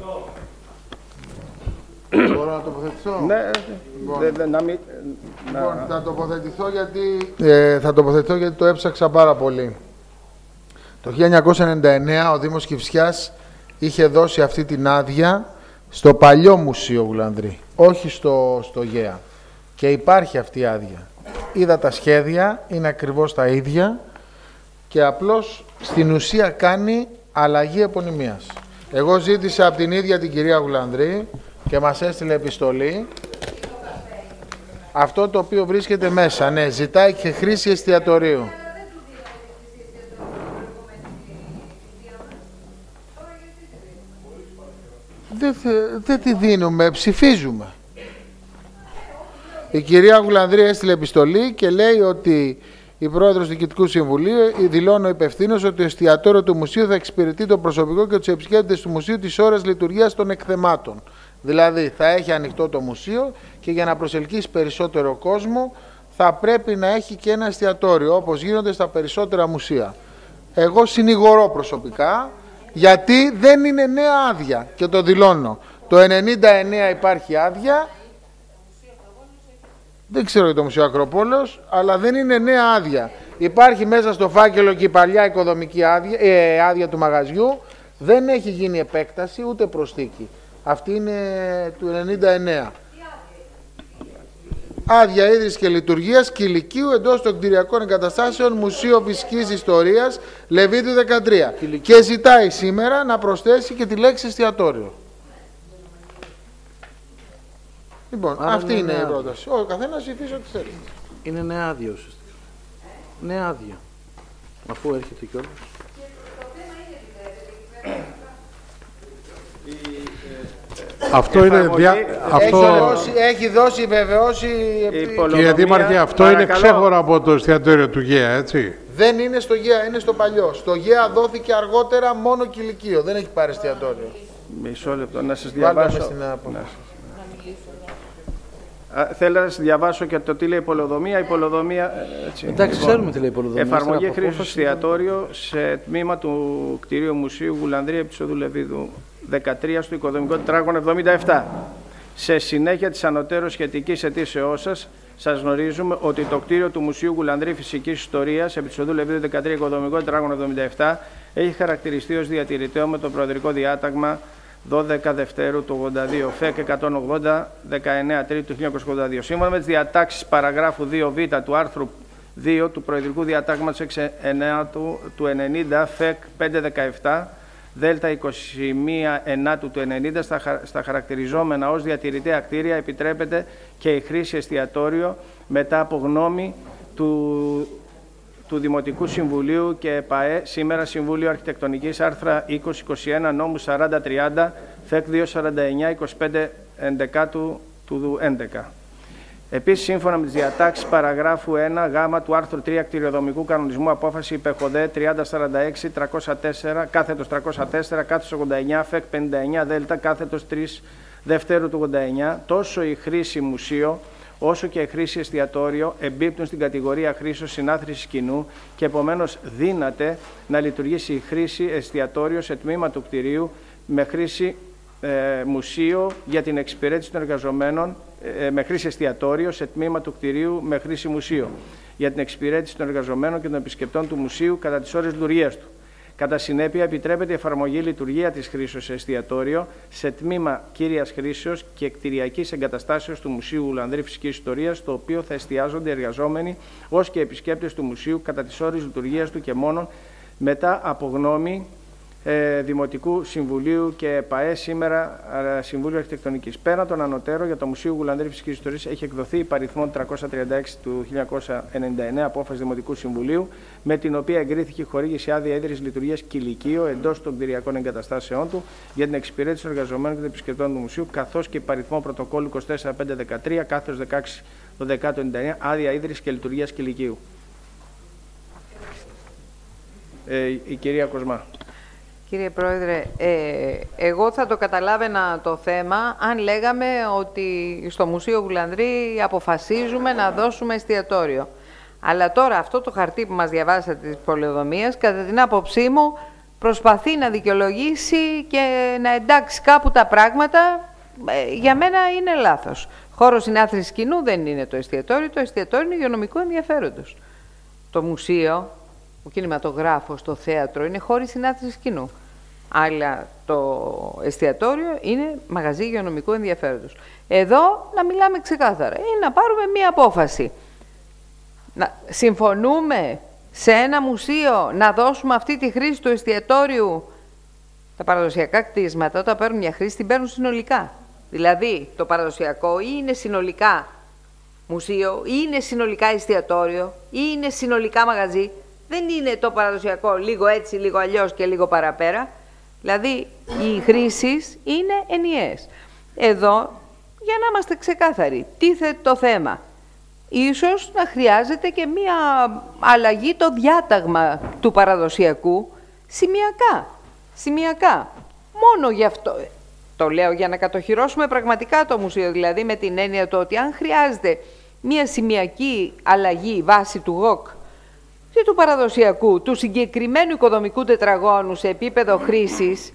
Μπορώ να τοποθετηθώ; Ναι, δε- δε- να μην... Λοιπόν, θα τοποθετηθώ γιατί, ε, θα τοποθετηθώ γιατί το έψαξα πάρα πολύ. Το 1999 ο Δήμος Κυψιάς είχε δώσει αυτή την άδεια στο παλιό Μουσείο Γουλανδρή, όχι στο, στο ΓΕΑ. Και υπάρχει αυτή η άδεια. Είδα τα σχέδια, είναι ακριβώς τα ίδια και απλώς στην ουσία κάνει αλλαγή επωνυμίας. Εγώ ζήτησα από την ίδια την κυρία Γουλανδρή και μας έστειλε επιστολή αυτό το οποίο βρίσκεται μέσα, ναι, ζητάει και χρήση εστιατορίου. Δεν, θε- δεν τη δίνουμε, ψηφίζουμε. Η κυρία Γουλανδρή έστειλε επιστολή και λέει ότι η πρόεδρος του Διοικητικού Συμβουλίου δηλώνει ο υπευθύνο ότι το εστιατόριο του μουσείου θα εξυπηρετεί το προσωπικό και τους επισκέπτες του μουσείου τι ώρε λειτουργίας των εκθεμάτων. Δηλαδή θα έχει ανοιχτό το μουσείο και για να προσελκύσει περισσότερο κόσμο θα πρέπει να έχει και ένα εστιατόριο όπως γίνονται στα περισσότερα μουσεία. Εγώ συνηγορώ προσωπικά γιατί δεν είναι νέα άδεια και το δηλώνω. Το 99 υπάρχει άδεια δεν ξέρω για το Μουσείο Ακροπόλεως, αλλά δεν είναι νέα άδεια. Υπάρχει μέσα στο φάκελο και η παλιά οικοδομική άδεια, ε, άδεια του μαγαζιού. Δεν έχει γίνει επέκταση ούτε προσθήκη. Αυτή είναι του 99. Άδεια ίδρυσης και λειτουργίας κηλικίου εντός των κτηριακών εγκαταστάσεων Μουσείο Φυσικής Ιστορίας Λεβίδου 13. Και ζητάει σήμερα να προσθέσει και τη λέξη εστιατόριο. Λοιπόν, Άρα αυτή είναι είναι η νέα πρόταση. Ο καθένας ψηφίσει ό,τι θέλει. Είναι νέα άδεια ουσιαστικά. Νέα άδεια. Αφού έρχεται κιόλας. Αυτό είναι. Δια... Αυτό... Έχει, δώσει, έχει δώσει βεβαιώσει. Κύριε Δήμαρχε, αυτό είναι Παρακαλώ. ξέχωρο από το εστιατόριο του ΓΕΑ, έτσι; Δεν είναι στο ΓΕΑ, είναι στο παλιό. Στο ΓΕΑ δόθηκε αργότερα μόνο κηλικείο. Δεν έχει πάρει εστιατόριο. Μισό λεπτό, να σας Βάλτε διαβάσω. με στην απόφαση. Α, Θέλω να σας διαβάσω και το τι λέει η πολεοδομία. Η πολεοδομία ε, έτσι. Εντάξει, ξέρουμε τι λέει η πολεοδομία, Εφαρμογή ύστερα από χρήση απόφαση. εστιατόριο σε τμήμα του κτηρίου Μουσείου Γουλανδρία επί της οδού Λεβίδου 13 στο οικοδομικό τετράγωνο 77. Σε συνέχεια της ανωτέρως σχετικής αιτήσεώς σας, σας γνωρίζουμε ότι το κτίριο του Μουσείου Γουλανδρή Φυσικής Ιστορίας, επί της οδού Λεβίδου 13 οικοδομικό τετράγωνο 77, έχει χαρακτηριστεί ως διατηρητέο με το προεδρικό διάταγμα 12 Δευτέρου του 82, ΦΕΚ 180, 19 Τρίτου του 1982. Σύμφωνα με τις διατάξεις παραγράφου 2β του άρθρου 2 του Προεδρικού Διατάγματος 6 του, του 90, ΦΕΚ 517, Δέλτα 21 ενάτου του 90 στα, χα- στα χαρακτηριζόμενα ως διατηρητέα κτίρια επιτρέπεται και η χρήση εστιατόριο μετά από γνώμη του, του Δημοτικού Συμβουλίου και ΕΠΑΕ, σήμερα Συμβούλιο Αρχιτεκτονικής άρθρα 2021 νόμου 4030 ΦΕΚ 249 25 11 του 11. Επίσης, σύμφωνα με τις διατάξεις παραγράφου 1 γάμα του άρθρου 3 κτηριοδομικού κανονισμού απόφαση υπεχοδέ 3046 304 κάθετος 304 κάθετος 89 ΦΕΚ 59 δέλτα κάθετος 3 Δευτέρου του 89, τόσο η χρήση μουσείο όσο και η χρήση εστιατόριο εμπίπτουν στην κατηγορία χρήσεως συνάθρησης κοινού και επομένως δύναται να λειτουργήσει η χρήση εστιατόριο σε τμήμα του κτηρίου με χρήση ε, μουσείο για την εξυπηρέτηση των εργαζομένων ε, με χρήση εστιατόριο σε τμήμα του κτηρίου με χρήση μουσείο για την εξυπηρέτηση των εργαζομένων και των επισκεπτών του μουσείου κατά τις ώρες λειτουργίας του. Κατά συνέπεια, επιτρέπεται η εφαρμογή λειτουργία της χρήσεω σε εστιατόριο σε τμήμα κύριας χρήσεως και κτηριακής εγκαταστάσεως του Μουσείου Ουλανδρή Φυσική Ιστορίας, στο οποίο θα εστιάζονται οι εργαζόμενοι ως και επισκέπτες του Μουσείου κατά τις ώρες λειτουργίας του και μόνον μετά από γνώμη ε, Δημοτικού Συμβουλίου και ΠΑΕ, σήμερα ε, Συμβούλιο Αρχιτεκτονικής. Πέραν των ανωτέρων, για το Μουσείο Γουλανδρή Φυσικής Ιστορίας έχει εκδοθεί υπαριθμόν 336 του 1999 απόφαση Δημοτικού Συμβουλίου, με την οποία εγκρίθηκε η χορήγηση άδεια ίδρυσης λειτουργίας κηλικείο εντός των κτηριακών εγκαταστάσεών του για την εξυπηρέτηση των εργαζομένων και των επισκεπτών του Μουσείου, καθώς και υπαριθμό πρωτοκόλλου 24513 κάθετος 16 το 1999 άδεια ίδρυσης και λειτουργίας κηλικείου. Ε, η κυρία Κοσμά. Κύριε Πρόεδρε, ε, εγώ θα το καταλάβαινα το θέμα αν λέγαμε ότι στο Μουσείο Γουλανδρή αποφασίζουμε να δώσουμε εστιατόριο. Αλλά τώρα αυτό το χαρτί που μας διαβάσατε της πολεοδομίας, κατά την άποψή μου, προσπαθεί να δικαιολογήσει και να εντάξει κάπου τα πράγματα. Ε, για μένα είναι λάθος. Χώρο συνάθρησης κοινού δεν είναι το εστιατόριο, το εστιατόριο είναι υγειονομικό ενδιαφέροντος. Το μουσείο, ο κινηματογράφος, το θέατρο είναι χώροι συνάθρησης κοινού. Αλλά το εστιατόριο είναι μαγαζί υγειονομικού ενδιαφέροντος. Εδώ να μιλάμε ξεκάθαρα ή να πάρουμε μία απόφαση. Να συμφωνούμε σε ένα μουσείο να δώσουμε αυτή τη χρήση του εστιατόριου. Τα παραδοσιακά κτίσματα όταν παίρνουν μια χρήση την παίρνουν συνολικά. Δηλαδή το παραδοσιακό ή είναι συνολικά μουσείο ή είναι συνολικά εστιατόριο ή είναι συνολικά μαγαζί. Δεν είναι το παραδοσιακό λίγο έτσι, λίγο αλλιώς και λίγο παραπέρα. Δηλαδή οι χρήσεις είναι ενιαίες. Εδώ, για να είμαστε ξεκάθαροι, τίθεται το θέμα. Ίσως να χρειάζεται και μία αλλαγή το διάταγμα του παραδοσιακού σημειακά. Σημειακά. Μόνο γι' αυτό. Το λέω για να κατοχυρώσουμε πραγματικά το μουσείο, δηλαδή με την έννοια του ότι αν χρειάζεται μία σημειακή αλλαγή βάση του ΓΟΚ και του παραδοσιακού, του συγκεκριμένου οικοδομικού τετραγώνου σε επίπεδο χρήσης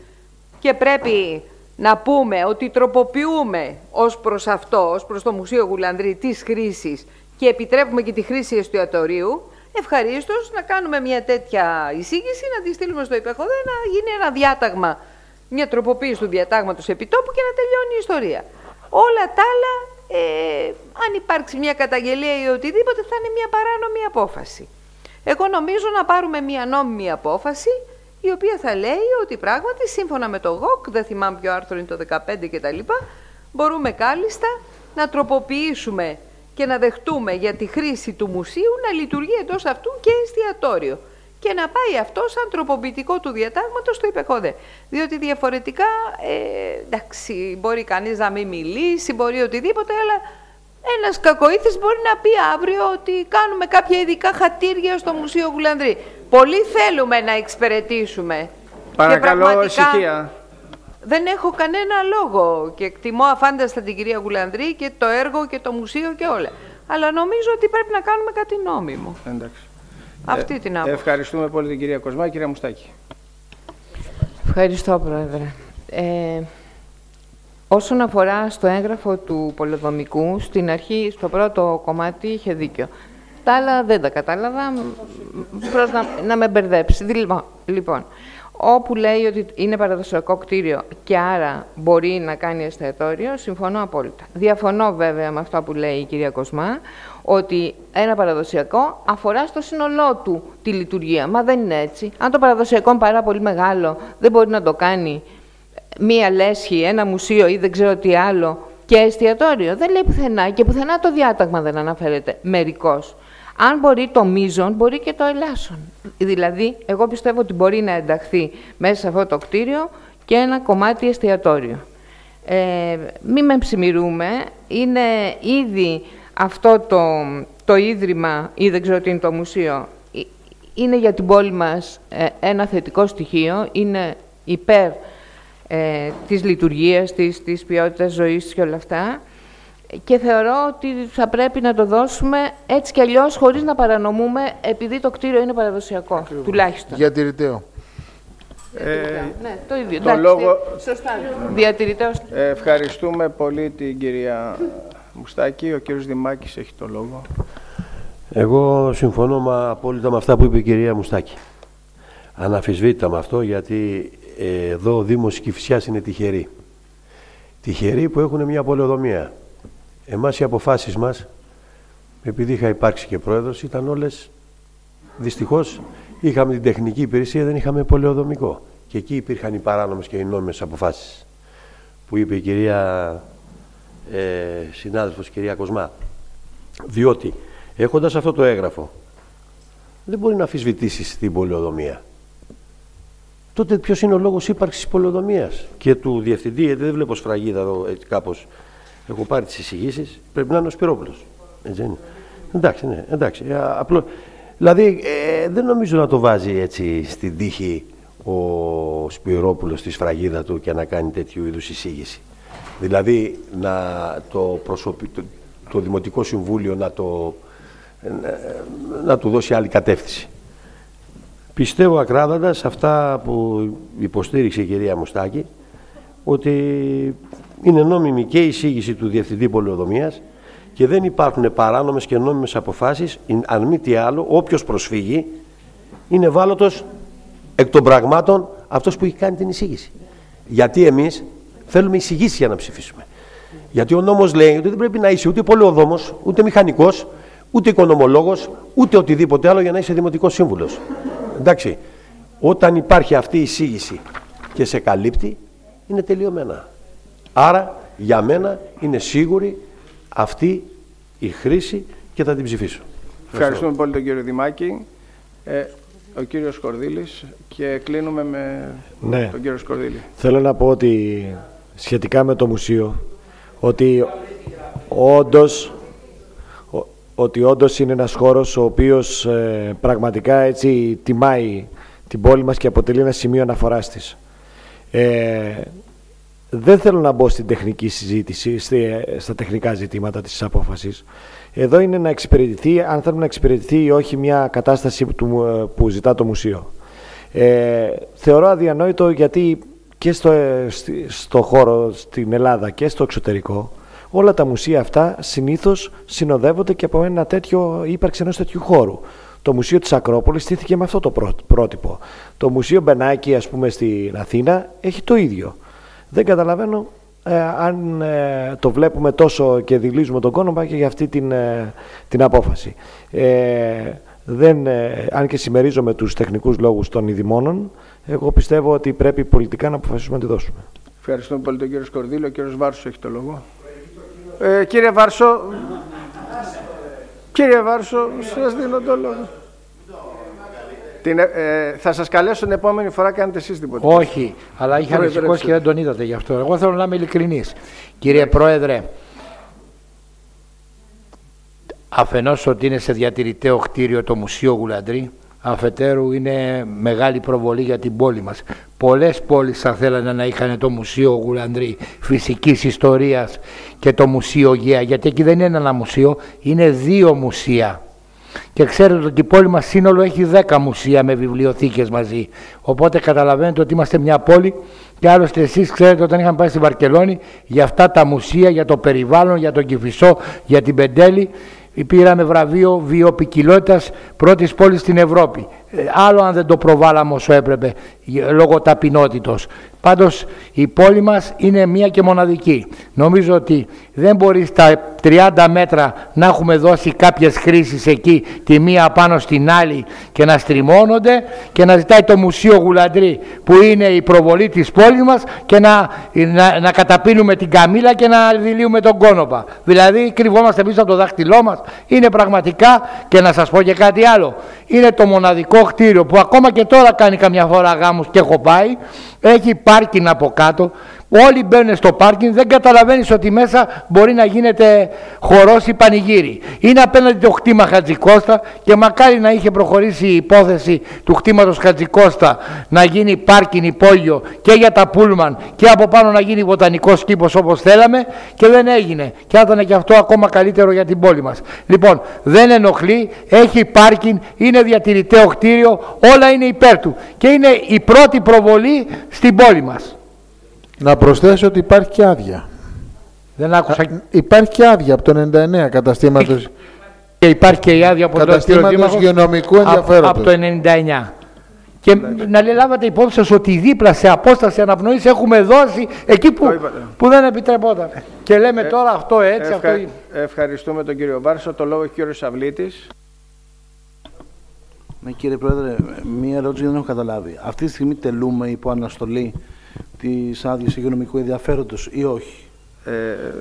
και πρέπει να πούμε ότι τροποποιούμε ως προς αυτό, ως προς το Μουσείο Γουλανδρή της χρήσης και επιτρέπουμε και τη χρήση εστιατορίου, ευχαρίστως να κάνουμε μια τέτοια εισήγηση, να τη στείλουμε στο υπεχοδέ, να γίνει ένα διάταγμα, μια τροποποίηση του διατάγματος επιτόπου και να τελειώνει η ιστορία. Όλα τα άλλα, ε, αν υπάρξει μια καταγγελία ή οτιδήποτε, θα είναι μια παράνομη απόφαση. Εγώ νομίζω να πάρουμε μια νόμιμη απόφαση η οποία θα λέει ότι πράγματι σύμφωνα με το ΓΟΚ, δεν θυμάμαι ποιο άρθρο είναι το 15 κτλ, μπορούμε κάλλιστα να τροποποιήσουμε και να δεχτούμε για τη χρήση του μουσείου να λειτουργεί εντός αυτού και εστιατόριο και να πάει αυτό σαν τροποποιητικό του διατάγματος στο υπεχόδε. Διότι διαφορετικά, ε, εντάξει, μπορεί κανείς να μην μιλήσει, μπορεί οτιδήποτε, αλλά ένας κακοήθης μπορεί να πει αύριο ότι κάνουμε κάποια ειδικά χατήρια στο Μουσείο Γουλανδρή. Πολύ θέλουμε να εξυπηρετήσουμε. Παρακαλώ, ησυχία. Δεν έχω κανένα λόγο και εκτιμώ αφάνταστα την κυρία Γουλανδρή και το έργο και το μουσείο και όλα. Αλλά νομίζω ότι πρέπει να κάνουμε κάτι νόμιμο. Εντάξει. Αυτή την άποψη. Ευχαριστούμε πολύ την κυρία Κοσμά. Κυρία Μουστάκη. Ευχαριστώ, Πρόεδρε. Ε, όσον αφορά στο έγγραφο του πολεοδομικού, στην αρχή, στο πρώτο κομμάτι, είχε δίκιο. Τα άλλα δεν τα κατάλαβα, προς να, να με μπερδέψει. Λοιπόν, λοιπόν, όπου λέει ότι είναι παραδοσιακό κτίριο και άρα μπορεί να κάνει εστιατόριο, συμφωνώ απόλυτα. Διαφωνώ βέβαια με αυτό που λέει η κυρία Κοσμά, ότι ένα παραδοσιακό αφορά στο σύνολό του τη λειτουργία. Μα δεν είναι έτσι. Αν το παραδοσιακό είναι πάρα πολύ μεγάλο, δεν μπορεί να το κάνει μία λέσχη, ένα μουσείο ή δεν ξέρω τι άλλο και εστιατόριο. Δεν λέει πουθενά και πουθενά το διάταγμα δεν αναφέρεται μερικώς. Αν μπορεί το μείζον, μπορεί και το ελάσσον. Δηλαδή, εγώ πιστεύω ότι μπορεί να ενταχθεί μέσα σε αυτό το κτίριο και ένα κομμάτι εστιατόριο. Ε, μην με ψημιρούμε, είναι ήδη αυτό το, το ίδρυμα ή δεν ξέρω τι είναι το μουσείο, ε, είναι για την πόλη μας ε, ένα θετικό στοιχείο, είναι υπέρ ε, της λειτουργίας, της, της ποιότητας ζωής και όλα αυτά και θεωρώ ότι θα πρέπει να το δώσουμε έτσι κι αλλιώς χωρίς να παρανομούμε επειδή το κτίριο είναι παραδοσιακό, Ακριβώς. τουλάχιστον. Διατηρηταίο. Ε, ναι, το ίδιο. Το λόγο... Σωστά. Διατηρητέως. Ε, ευχαριστούμε πολύ την κυρία Μουστάκη. Ο κύριος Δημάκης έχει το λόγο. Εγώ συμφωνώ με, απόλυτα με αυτά που είπε η κυρία Μουστάκη. Αναφυσβήτητα με αυτό γιατί εδώ ο Δήμος Κηφισιάς είναι τυχερή. Τυχεροί που έχουν μια πολεοδομία. Εμάς οι αποφάσεις μας, επειδή είχα υπάρξει και πρόεδρος, ήταν όλες, δυστυχώς, είχαμε την τεχνική υπηρεσία, δεν είχαμε πολεοδομικό. Και εκεί υπήρχαν οι παράνομες και οι νόμιμες αποφάσεις που είπε η κυρία ε, συνάδελφος, κυρία Κοσμά. Διότι, έχοντας αυτό το έγγραφο, δεν μπορεί να αφισβητήσεις την πολεοδομία. Τότε ποιος είναι ο λόγος ύπαρξης πολεοδομίας; Και του διευθυντή, γιατί δεν βλέπω σφραγίδα εδώ κάπως Έχω πάρει τις εισηγήσεις. Πρέπει να είναι ο Σπυρόπουλος. Έτσι είναι. Εντάξει, ναι, εντάξει. Ε, απλό... Δηλαδή ε, δεν νομίζω να το βάζει έτσι στην τύχη ο Σπυρόπουλος στη σφραγίδα του και να κάνει τέτοιου είδους εισήγηση. Δηλαδή να το, προσωπι... το, το Δημοτικό Συμβούλιο να, το... να του δώσει άλλη κατεύθυνση. Πιστεύω ακράδαντα σε αυτά που υποστήριξε η κυρία Μουστάκη ότι είναι νόμιμη και η εισήγηση του Διευθυντή Πολεοδομίας και δεν υπάρχουν παράνομες και νόμιμες αποφάσεις, αν μη τι άλλο, όποιος προσφύγει είναι βάλωτος εκ των πραγμάτων αυτός που έχει κάνει την εισήγηση. Γιατί εμείς θέλουμε εισηγήσεις για να ψηφίσουμε. Γιατί ο νόμος λέει ότι δεν πρέπει να είσαι ούτε πολεοδόμος, ούτε μηχανικός, ούτε οικονομολόγος, ούτε οτιδήποτε άλλο για να είσαι δημοτικός σύμβουλος. Εντάξει, όταν υπάρχει αυτή η εισήγηση και σε καλύπτει, είναι τελειωμένα. Άρα για μένα είναι σίγουρη αυτή η χρήση και θα την ψηφίσω. Ευχαριστούμε πολύ τον κύριο Δημάκη. Ε, ο κύριος Σκορδίλης και κλείνουμε με ναι. τον κύριο Σκορδίλη. Θέλω να πω ότι σχετικά με το μουσείο ότι όντως ότι όντως είναι ένας χώρος ο οποίος ε, πραγματικά έτσι τιμάει την πόλη μας και αποτελεί ένα σημείο αναφοράς της. Ε, δεν θέλω να μπω στην τεχνική συζήτηση, στα τεχνικά ζητήματα της απόφασης. Εδώ είναι να εξυπηρετηθεί, αν θέλουμε να εξυπηρετηθεί ή όχι μια κατάσταση που, που ζητά το μουσείο. Ε, θεωρώ αδιανόητο γιατί και στο, στο χώρο στην Ελλάδα και στο εξωτερικό όλα τα μουσεία αυτά συνήθως συνοδεύονται και από ένα τέτοιο ύπαρξη ενός τέτοιου χώρου. Το Μουσείο της Ακρόπολης στήθηκε με αυτό το πρότυπο. Το Μουσείο Μπενάκη, ας πούμε, στην Αθήνα έχει το ίδιο. Δεν καταλαβαίνω ε, αν ε, το βλέπουμε τόσο και δηλίζουμε τον κόνομα και για αυτή την, ε, την απόφαση. Ε, δεν, αν και συμμερίζομαι τους τεχνικούς λόγους των ειδημόνων, εγώ πιστεύω ότι πρέπει πολιτικά να αποφασίσουμε να τη δώσουμε. Ευχαριστούμε πολύ τον κύριο Σκορδίλο. Ο κύριος Βάρσος έχει το λόγο. Ε, κύριε Βάρσο, κύριε Βάρσο, σας δίνω το λόγο. Την, ε, ε, θα σας καλέσω την επόμενη φορά κάνετε εσείς τίποτα. Όχι, αλλά είχα σηκώσει και δεν τον είδατε γι' αυτό. Εγώ θέλω να είμαι ειλικρινής. Κύριε Πρόεδρε, αφενός ότι είναι σε διατηρηταίο κτίριο το Μουσείο Γουλαντρή, αφετέρου είναι μεγάλη προβολή για την πόλη μας. Πολλές πόλεις θα θέλανε να είχαν το Μουσείο Γουλαντρή φυσικής ιστορίας και το Μουσείο Γέα, γιατί εκεί δεν είναι ένα μουσείο, είναι δύο μουσεία. Και ξέρετε ότι η πόλη μας σύνολο έχει 10 μουσεία με βιβλιοθήκες μαζί. Οπότε καταλαβαίνετε ότι είμαστε μια πόλη και άλλωστε εσείς ξέρετε όταν είχαμε πάει στη Βαρκελόνη για αυτά τα μουσεία, για το περιβάλλον, για τον Κηφισό, για την Πεντέλη πήραμε βραβείο βιοπικιλότητας πρώτης πόλης στην Ευρώπη. Ε, άλλο αν δεν το προβάλαμε όσο έπρεπε λόγω ταπεινότητος. Πάντως η πόλη μας είναι μία και μοναδική. Νομίζω ότι δεν μπορείς στα 30 μέτρα να έχουμε δώσει κάποιες χρήσεις εκεί τη μία πάνω στην άλλη και να στριμώνονται και να ζητάει το Μουσείο Γουλαντρή που είναι η προβολή της πόλης μας και να, να, να καταπίνουμε την καμήλα και να δηλίουμε τον κόνοπα. Δηλαδή κρυβόμαστε πίσω από το δάχτυλό μας. Είναι πραγματικά και να σας πω και κάτι άλλο. Είναι το μοναδικό κτίριο που ακόμα και τώρα κάνει καμιά φορά γάμους και έχω πάει. Έχει πάρκινγκ από κάτω Όλοι μπαίνουν στο πάρκινγκ, δεν καταλαβαίνεις ότι μέσα μπορεί να γίνεται χορός ή πανηγύρι. Είναι απέναντι το χτήμα Χατζικώστα και μακάρι να είχε προχωρήσει η υπόθεση του χτήματος Χατζικώστα να γίνει πάρκινγκ υπόγειο και για τα πούλμαν και από πάνω να γίνει βοτανικός κήπος όπως θέλαμε και δεν έγινε. Και θα ήταν και αυτό ακόμα καλύτερο για την πόλη μας. Λοιπόν, δεν ενοχλεί, έχει πάρκινγκ, είναι διατηρητέο κτίριο, όλα είναι υπέρ του και είναι η πρώτη προβολή στην πόλη μας. Να προσθέσω ότι υπάρχει και άδεια. Δεν άκουσα. υπάρχει και άδεια από το 99 καταστήματος. Και υπάρχει και η άδεια από το καταστήματος υγειονομικού ενδιαφέροντος. Από το 99. Και να λέει, λάβατε υπόψη σας ότι δίπλα σε απόσταση αναπνοής έχουμε δώσει εκεί που, που δεν επιτρεπόταν. Και λέμε Ε, τώρα αυτό έτσι, ευχα- αυτό... Ευχαριστούμε τον κύριο Βάρσο. Το λόγο έχει ο κύριος Σαβλίτης. Ναι, κύριε Πρόεδρε, μία ερώτηση δεν έχω καταλάβει. Αυτή τη στιγμή τελούμε υπό αναστολή της άδειας υγειονομικού ενδιαφέροντος ή όχι. Ε,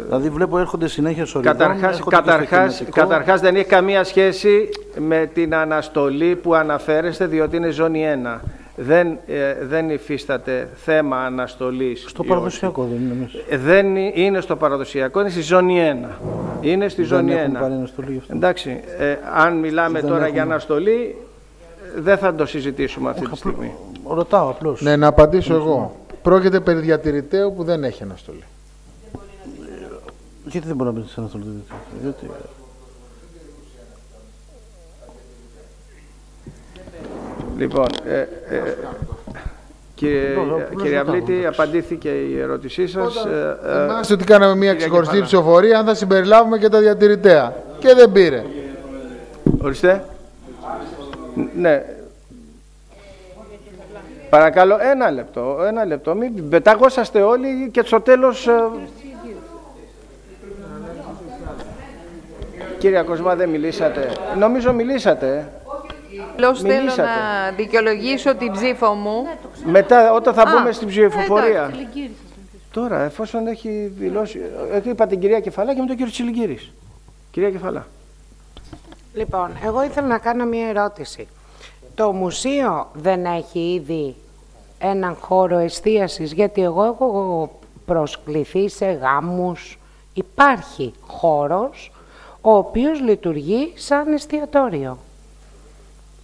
δηλαδή, βλέπω έρχονται συνέχεια σωριδών. Καταρχάς, έρχονται και στο καταρχάς, κοινοτικό. καταρχάς δεν έχει καμία σχέση με την αναστολή που αναφέρεστε διότι είναι ζώνη 1. Δεν, ε, δεν υφίσταται θέμα αναστολής. Στο ή παραδοσιακό όχι. δεν είναι μέσα. Ε, Δεν είναι- είναι στο παραδοσιακό, είναι στη ζώνη 1. Είναι στη Δεν ζώνη έχουν 1. πάρει αναστολή γι' αυτό. Εντάξει, ε, αν μιλάμε Δεν τώρα έχουν. για αναστολή, ε, δεν θα το συζητήσουμε αυτή τη στιγμή. Ρωτάω απλώς. Ναι, να απαντήσω εγώ. Πρόκειται περί διατηρηταίου που δεν έχει αναστολή. Γιατί δεν μπορεί να μπει σε αναστολή. Διότι... Λοιπόν, ε, ε, κύριε, Λοιπόν, απλώς κύριε ρωτάω, Αυλίτη, εντάξει. απαντήθηκε η ερώτησή σας. Ε, ε, Θυμάστε ότι κάναμε μια κυρία ξεχωριστή Κεφαλά. ψηφοφορία αν θα συμπεριλάβουμε και τα διατηρηταία. Και δεν πήρε. Ορίστε. Ναι. Παρακαλώ, ένα λεπτό, ένα λεπτό. Μην πετάγωσαστε όλοι και στο τέλος... ε, Κύριε Κοσμά, δεν μιλήσατε. Νομίζω μιλήσατε. Απλώς θέλω Μιλήσατε. να δικαιολογήσω την ψήφο μου. Μετά, όταν θα Α, μπούμε στην ψηφοφορία. εντάξει. Τώρα, εφόσον έχει δηλώσει... ε, είπα την κυρία Κεφαλά και με τον κύριος Τσιλιγκύρης. Κυρία Κεφαλά. Λοιπόν, εγώ ήθελα να κάνω μια ερώτηση. Το μουσείο δεν έχει ήδη έναν χώρο εστίασης, γιατί εγώ έχω προσκληθεί σε γάμους. Υπάρχει χώρος ο οποίος λειτουργεί σαν εστιατόριο.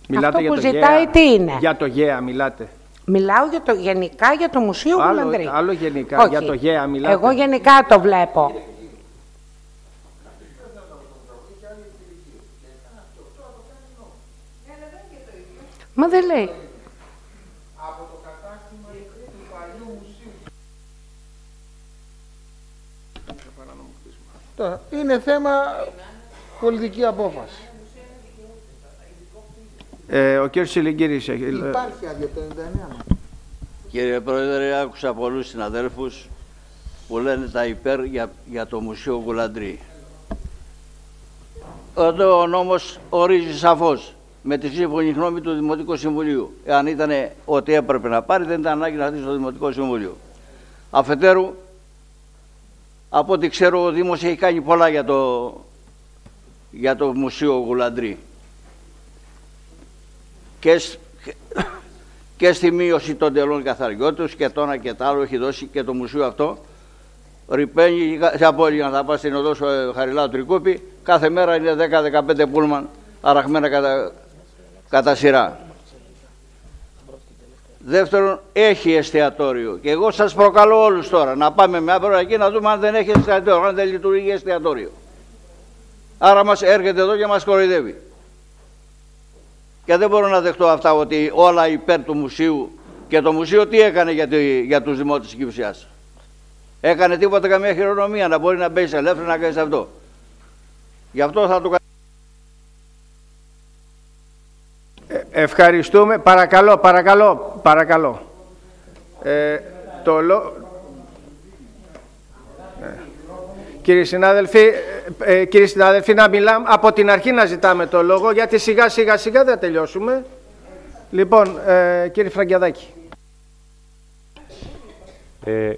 Μιλάτε Αυτό για που το ζητάει ΓΕΑ. τι είναι; Για το ΓΕΑ μιλάτε. Μιλάω για το, γενικά για το Μουσείο Άλλο- Γουλανδρή. άλλο γενικά, Όχι. για το ΓΕΑ μιλάτε. Εγώ γενικά το βλέπω. Μα δεν λέει. Τώρα, είναι θέμα πολιτική απόφαση. Ε, ο κύριος Τσιλιγκύρης έχει... Υπάρχει άδεια το 99. Κύριε Πρόεδρε, άκουσα πολλούς συναδέλφους που λένε τα υπέρ για, για το Μουσείο Γουλαντρή. Εδώ ο νόμος ορίζει σαφώς με τη σύμφωνη γνώμη του Δημοτικού Συμβουλίου. Εάν ήταν ότι έπρεπε να πάρει, δεν ήταν ανάγκη να δει στο Δημοτικό Συμβούλιο. Αφετέρου, από ό,τι ξέρω, ο Δήμος έχει κάνει πολλά για το, για το Μουσείο Γουλαντρή. Και, σ- και στη μείωση των τελών καθαριότητας και το ένα και το άλλο έχει δώσει και το μουσείο αυτό. Ρηπαίνει σε απόλυτα να θα πάει στην οδό σου, ε, Χαριλάου Τρικούπη, κάθε μέρα είναι 10-15 πούλμαν αραχμένα κατά, κατά σειρά. Δεύτερον, έχει εστιατόριο. Και εγώ σας προκαλώ όλους τώρα να πάμε με αύριο εκεί να δούμε αν δεν έχει εστιατόριο, αν δεν λειτουργεί εστιατόριο. Άρα μας έρχεται εδώ και μας κοροϊδεύει. Και δεν μπορώ να δεχτώ αυτά ότι όλα υπέρ του μουσείου και το μουσείο τι έκανε για, τη, για τους δημότες της Κυψιάς; Έκανε τίποτα καμία χειρονομία να μπορεί να μπει ελεύθερα να κάνεις αυτό. Γι' αυτό θα το ευχαριστούμε. Παρακαλώ, παρακαλώ, παρακαλώ. Ε, το λο... Ε, Κύριοι συνάδελφοι, ε, ε, κύριοι συνάδελφοι, να μιλάμε από την αρχή να ζητάμε το λόγο, γιατί σιγά σιγά σιγά δεν θα τελειώσουμε. Λοιπόν, ε, κύριε Φραγκιαδάκη. Ε,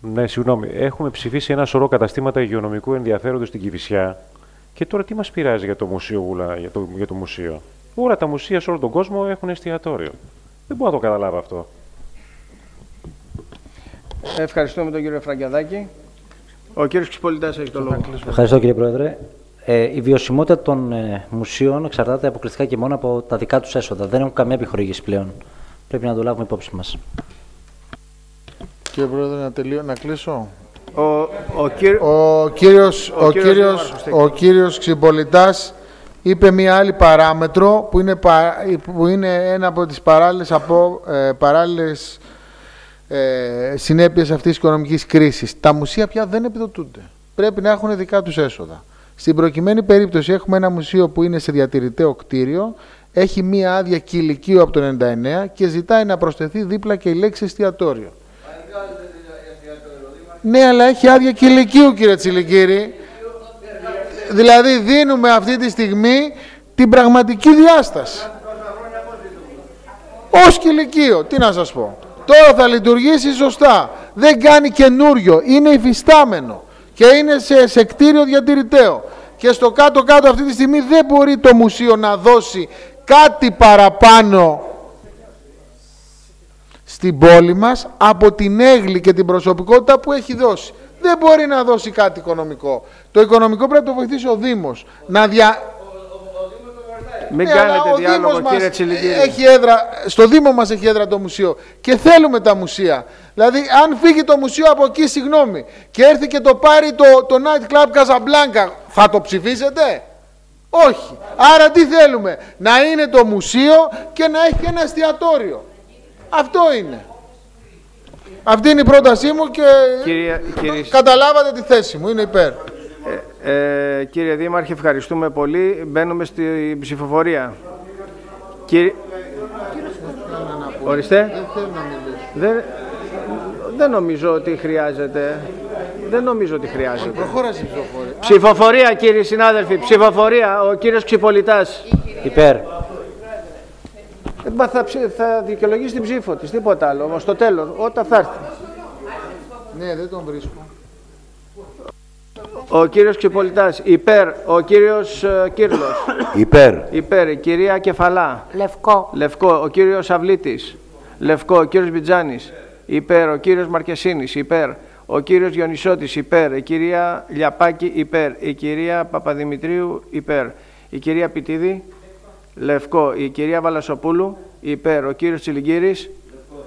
ναι, συγγνώμη. Έχουμε ψηφίσει ένα σωρό καταστήματα υγειονομικού ενδιαφέροντος στην Κηφισιά και τώρα τι μας πειράζει για το μουσείο, Γουλά, για το, για το μουσείο; Όλα τα μουσεία σε όλο τον κόσμο έχουν εστιατόριο. Δεν μπορώ να το καταλάβω αυτό. Ευχαριστούμε τον κύριο Φραγκιαδάκη. Ο κύριος Ξυπολιτάς έχει το λόγο. Ευχαριστώ κύριε Πρόεδρε. Ε, η βιωσιμότητα των ε, μουσείων εξαρτάται αποκλειστικά και μόνο από τα δικά τους έσοδα. Δεν έχουν καμία επιχορήγηση πλέον. Πρέπει να το λάβουμε υπόψη μας. Κύριε Πρόεδρε, να, τελείω, να κλείσω. Ο, ο, κύρι... ο κύριος, ο ο κύριος κύριος, Δήμαρχος, ο κύριος Ξυμπολιτάς είπε μία άλλη παράμετρο που είναι, πα- που είναι ένα από τις παράλληλες, από, ε, παράλληλες ε, συνέπειες αυτής της οικονομικής κρίσης. Τα μουσεία πια δεν επιδοτούνται. Πρέπει να έχουν δικά τους έσοδα. Στην προκειμένη περίπτωση έχουμε ένα μουσείο που είναι σε διατηρηταίο κτίριο, έχει μία άδεια κηλικίου από το 99 και ζητάει να προσθεθεί δίπλα και η λέξη εστιατόριο. Ναι, αλλά έχει άδεια κηλικίου, κύριε Τσιλικύρη. Δηλαδή δίνουμε αυτή τη στιγμή την πραγματική διάσταση. Ως κηλικείο, τι να σας πω. Τώρα θα λειτουργήσει σωστά. Δεν κάνει καινούριο, είναι υφιστάμενο και είναι σε, σε κτίριο διατηρηταίο. Και στο κάτω-κάτω αυτή τη στιγμή δεν μπορεί το μουσείο να δώσει κάτι παραπάνω στην πόλη μας από την έγκλη και την προσωπικότητα που έχει δώσει. Δεν μπορεί να δώσει κάτι οικονομικό. Το οικονομικό πρέπει να το βοηθήσει ο Δήμος. Να δια... Μην Ναι, αλλά κάνετε ο διάλογο, Δήμος κύριε μας Τσιλικύρη. Έχει έδρα, στο Δήμο μας έχει έδρα το μουσείο και θέλουμε τα μουσεία. Δηλαδή, αν φύγει το μουσείο από εκεί, συγγνώμη, και έρθει και το πάρει το, το Night Club Casablanca, θα το ψηφίσετε; Όχι. Άρα τι θέλουμε, να είναι το μουσείο και να έχει και ένα εστιατόριο. Αυτό είναι. Αυτή είναι η πρότασή μου και Κυρία- κύριε- καταλάβατε τη θέση μου, είναι υπέρ. Ε, κύριε Δήμαρχε, ευχαριστούμε πολύ. Μπαίνουμε στην ψηφοφορία. Κύριε... Ορίστε. Δεν, δεν νομίζω ότι χρειάζεται. Δεν νομίζω ότι χρειάζεται. Προχώρα στην ψηφοφορία. Ψηφοφορία, κύριοι συνάδελφοι. Ψηφοφορία. Ο κύριος Ξυπολιτάς. Υπέρ. Ε, μα θα, ψη- θα δικαιολογήσει την ψήφο της, τίποτα άλλο. Όμως στο τέλος, όταν θα έρθει. Ναι, δεν τον βρίσκω. Ο κύριος Ξυπολιτάς, υπέρ. Ο κύριος ε, Κύρλος. Υπέρ. Υπέρ. Η κυρία Κεφαλά. Λευκό. Λευκό. Ο κύριος Αυλίτης. Λευκό. Ο κύριος Μπιτζάνης. Υπέρ. Ο κύριος Μαρκεσίνης. Υπέρ. Ο κύριος Γιονισώτης. Υπέρ. Η κυρία Λιαπάκη. Υπέρ. Η κυρία Παπαδημητρίου. Υπέρ. Η κυρία Πιτίδη. Λευκό. Η κυρία Βαλασοπούλου. Υπέρ. Ο κύριος Τσιλιγκύρης.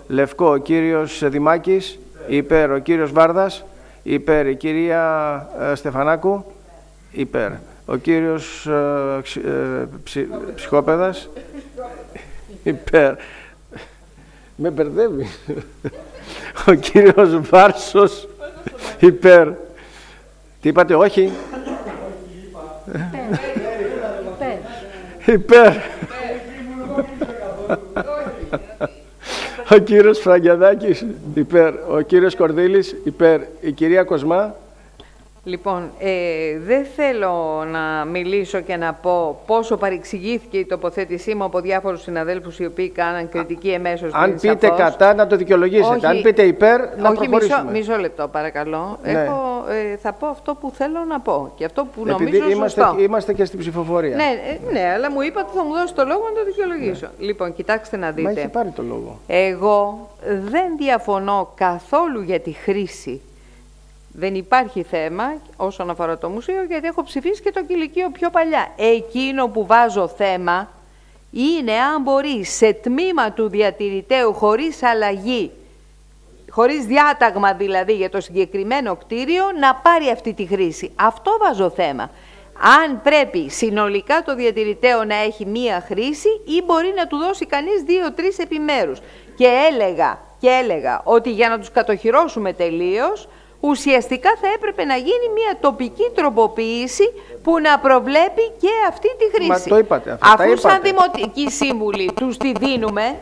Λευκό. Ο κύριος Δημάκης. Υπέρ. Ο κύριος Βάρδας. Υπέρ. Η κυρία ε, Στεφανάκου. Υπέρ. Ο κύριος ε, ξ- ε, ψι- Ψυχόπεδας. Υπέρ. Με μπερδεύει. Ο κύριος Βάρσος. Υπέρ. Τι είπατε, όχι; Υπέρ. Ο κύριος Φραγκιαδάκης, υπέρ. Ο κύριος Κορδίλης, υπέρ. Η κυρία Κοσμά, Λοιπόν, ε, δεν θέλω να μιλήσω και να πω πόσο παρεξηγήθηκε η τοποθέτησή μου από διάφορους συναδέλφους οι οποίοι κάναν κριτική εμέσως. αν ναι, πείτε σαφώς. κατά να το δικαιολογήσετε. Όχι. Αν πείτε υπέρ, να Όχι, μισό, προχωρήσουμε. μισό λεπτό παρακαλώ. Ναι. Έχω, ε, θα πω αυτό που θέλω να πω και αυτό που Επειδή νομίζω είμαστε, σωστό. είμαστε και στην ψηφοφορία. Ναι, ε, ναι, αλλά μου είπατε θα μου δώσει το λόγο να το δικαιολογήσω. Λοιπόν, κοιτάξτε να δείτε. Μα είχε πάρει το λόγο. Εγώ δεν διαφωνώ καθόλου για τη χρήση. Δεν υπάρχει θέμα όσον αφορά το μουσείο, γιατί έχω ψηφίσει και το κηλικείο πιο παλιά. Εκείνο που βάζω θέμα είναι αν μπορεί σε τμήμα του διατηρηταίου χωρίς αλλαγή, χωρίς διάταγμα δηλαδή για το συγκεκριμένο κτίριο, να πάρει αυτή τη χρήση. Αυτό βάζω θέμα. αν πρέπει συνολικά το διατηρητέο να έχει μία χρήση ή μπορεί να του δώσει κανείς δύο-τρεις επιμέρους. Και έλεγα, και έλεγα ότι για να τους κατοχυρώσουμε τελείως, ουσιαστικά θα έπρεπε να γίνει μια τοπική τροποποίηση που να προβλέπει και αυτή τη χρήση. Μα το είπατε, αυτά τα Αφού σαν είπατε. δημοτικοί σύμβουλοι τους τη δίνουμε,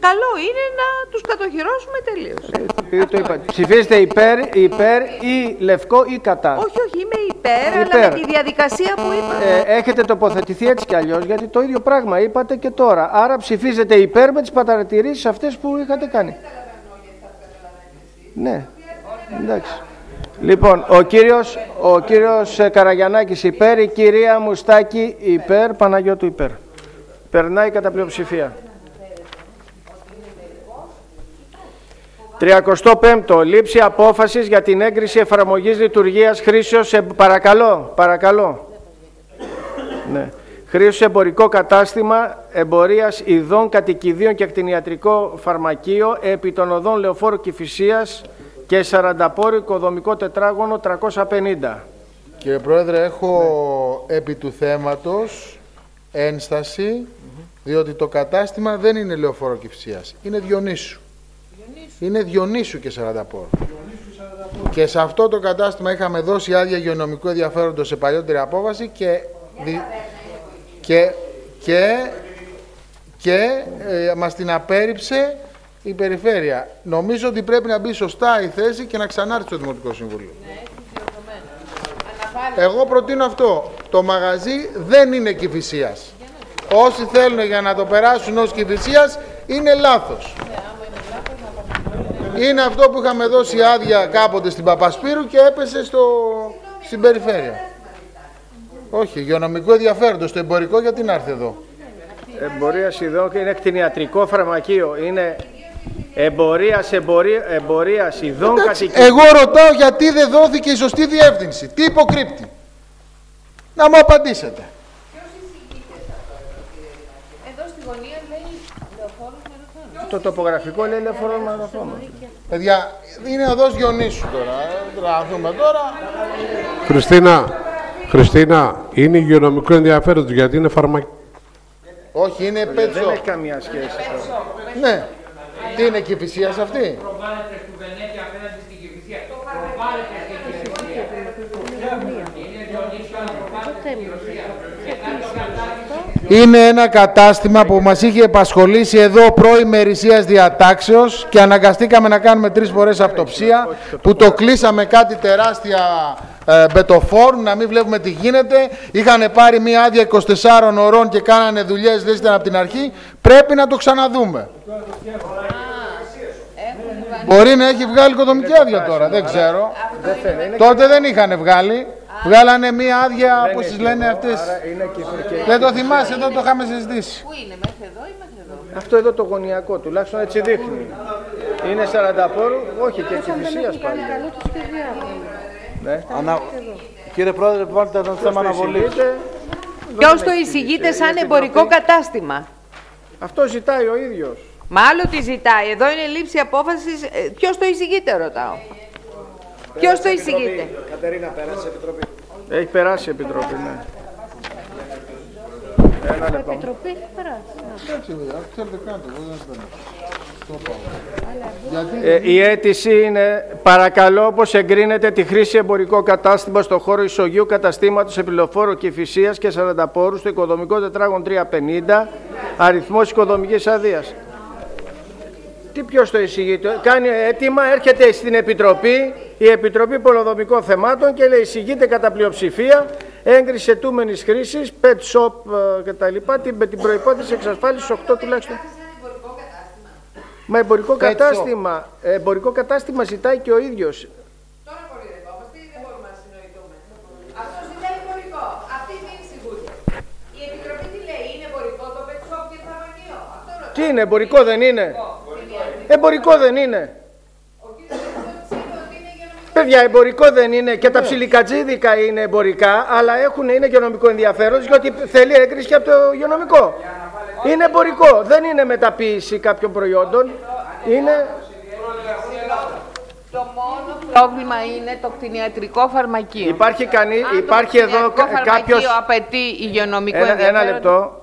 καλό είναι να τους κατοχυρώσουμε τελείως. Επειδή το είπατε. Ψηφίζετε υπέρ, υπέρ ή λευκό ή κατά. Όχι, όχι, είμαι υπέρ, αλλά Υπέρ. με τη διαδικασία που είπα. Ε, έχετε τοποθετηθεί έτσι κι αλλιώς, γιατί το ίδιο πράγμα είπατε και τώρα. Άρα ψηφίζετε υπέρ με τις παρατηρήσεις αυτές που είχατε κάνει. Ναι, εντάξει. Λοιπόν, ο κύριος, ο κύριος ε, Καραγιαννάκης υπέρ, η κυρία Μουστάκη υπέρ, Παναγιώτου υπέρ. Περνάει κατά πλειοψηφία. 35. Λήψη απόφασης για την έγκριση εφαρμογής λειτουργίας χρήσεως... σε- Παρακαλώ, παρακαλώ. Ναι. Χρήσεως σε εμπορικό κατάστημα εμπορίας ειδών κατοικιδίων και κτηνιατρικό φαρμακείο επί των οδών Λεωφόρου Κηφισίας και 40 πόρου οικοδομικό τετράγωνο 350. Κύριε Πρόεδρε, έχω επί του θέματος ένσταση, διότι το κατάστημα δεν είναι λεωφόρο Κυφσίας, είναι Διονύσου. Είναι Διονύσου και 40 πόρου. Και σε αυτό το κατάστημα είχαμε δώσει άδεια υγειονομικού ενδιαφέροντος σε παλιότερη απόφαση και, δι- και, και, και ε, μας την απέρριψε η περιφέρεια. Νομίζω ότι πρέπει να μπει σωστά η θέση και να ξανάρθει στο Δημοτικό Συμβούλιο. Εγώ προτείνω αυτό. Το μαγαζί δεν είναι κυφυσίας. Όσοι θέλουν για να το περάσουν ως κυφυσίας είναι λάθος. Είναι αυτό που είχαμε δώσει άδεια κάποτε στην Παπασπύρου και έπεσε στο... στην περιφέρεια. Όχι, υγειονομικό ενδιαφέροντος, το εμπορικό γιατί να έρθει εδώ; Εμπορίας ειδών και είναι κτηνιατρικό φαρμακείο. Είναι εμπορίας, εμπορία, εμπορίας ειδών Εντάξει, κατοικιδίων. εγώ ρωτάω γιατί δεν δόθηκε η σωστή διεύθυνση. Τι υποκρύπτει. Να μου απαντήσετε. Εδώ στη γωνία λέει λεωφόρος μαραθώνος. Το τοπογραφικό λέει λεωφόρος μαραθώνος. Παιδιά, είναι οδός Διονύσου τώρα. ε, Να δούμε τώρα. Χριστίνα, Χριστίνα, είναι υγειονομικό ενδιαφέρον γιατί είναι φαρμακείο. Όχι, είναι Δεν πέτσο. έχει καμία σχέση. αυτό. Ναι. Τι είναι κυφυσίας αυτή; Προβάλλεται στο Βενέτη απέναντι στην Κηφισία. Προβάλλεται στην Κηφισία. Είναι Διονύσιο, αλλά προβάλλεται στην Κηφισία. Είναι ένα κατάστημα που μας είχε επασχολήσει εδώ προημερησίας διατάξεως και αναγκαστήκαμε να κάνουμε τρεις φορές αυτοψία που το κλείσαμε κάτι τεράστια ε, μπετοφόρm, να μην βλέπουμε τι γίνεται. Είχαν πάρει μία άδεια 24 ωρών και κάνανε δουλειές, δεν ήταν από την αρχή. Πρέπει να το ξαναδούμε. Μπορεί να έχει βγάλει οικοδομική άδεια τώρα, δεν ξέρω. Δεν θέλει. Είναι Τότε δεν είχαν βγάλει. Βγάλανε μία άδεια, Δεν όπως έχει. τις λένε αυτές. Άρα είναι και- και- Δεν το θυμάσαι, εδώ το είχαμε συζητήσει. Πού είναι, μέχρι εδώ ή μέχρι εδώ; Αυτό εδώ το γωνιακό, τουλάχιστον έτσι δείχνει. Είναι 40 πόρου, όχι και κυφυσίας πάλι. Καλό το σχεδιάγραμμα. Ναι. Ανα... Κύριε Πρόεδρε, βάλτε ένα θέμα αναβολής. Ποιος το εισηγείται σαν εμπορικό κατάστημα; Αυτό ζητάει ο ίδιος. Μα άλλο τι ζητάει. Εδώ είναι λήψη απόφασης. Ποιος το εισηγείται, ρωτάω. Ποιος το εισηγείται; Κατερίνα, πέρασε η Επιτροπή. Έχει περάσει η Επιτροπή, ναι. Ένα Η λεπτό. Επιτροπή έχει περάσει. Ε, η αίτηση είναι παρακαλώ πως εγκρίνεται τη χρήση εμπορικό κατάστημα στο χώρο ισογείου καταστήματος επιλοφόρου και φυσίας και 40 πόρους στο οικοδομικό τετράγων 350 αριθμός οικοδομικής αδείας. Τι ποιος το εισηγεί, το- κάνει αίτημα, έρχεται στην Επιτροπή, η Επιτροπή Πολοδομικών Θεμάτων και λέει εισηγείται κατά πλειοψηφία έγκριση ετούμενης χρήσης, pet shop ε, κτλ. Την, με την προϋπόθεση εξασφάλισης 8 τουλάχιστον. Μα εμπορικό Pet shop. κατάστημα, εμπορικό κατάστημα ζητάει και ο ίδιος. Αυτό ζητάει εμπορικό. Αυτή είναι η σιγουριά. Η Επιτροπή τι λέει, είναι εμπορικό το pet shop και φαρμακείο. Αυτό ρωτάω. Τι είναι, εμπορικό δεν είναι; Εμπορικό δεν είναι. Παιδιά, εμπορικό δεν είναι και τα ψιλικατζίδικα είναι εμπορικά, αλλά έχουν, είναι υγειονομικό ενδιαφέρον γιατί θέλει έγκριση και από το υγειονομικό. Είναι εμπορικό, δεν είναι μεταποίηση κάποιων προϊόντων. Είναι Το μόνο που πρόβλημα είναι το κτηνιατρικό φαρμακείο. Υπάρχει, κανεί, Αν υπάρχει το εδώ κτηνιατρικό κα- φαρμακείο κάποιος... απαιτεί υγειονομικό Ένα, ένα ενδιαφέρον. λεπτό.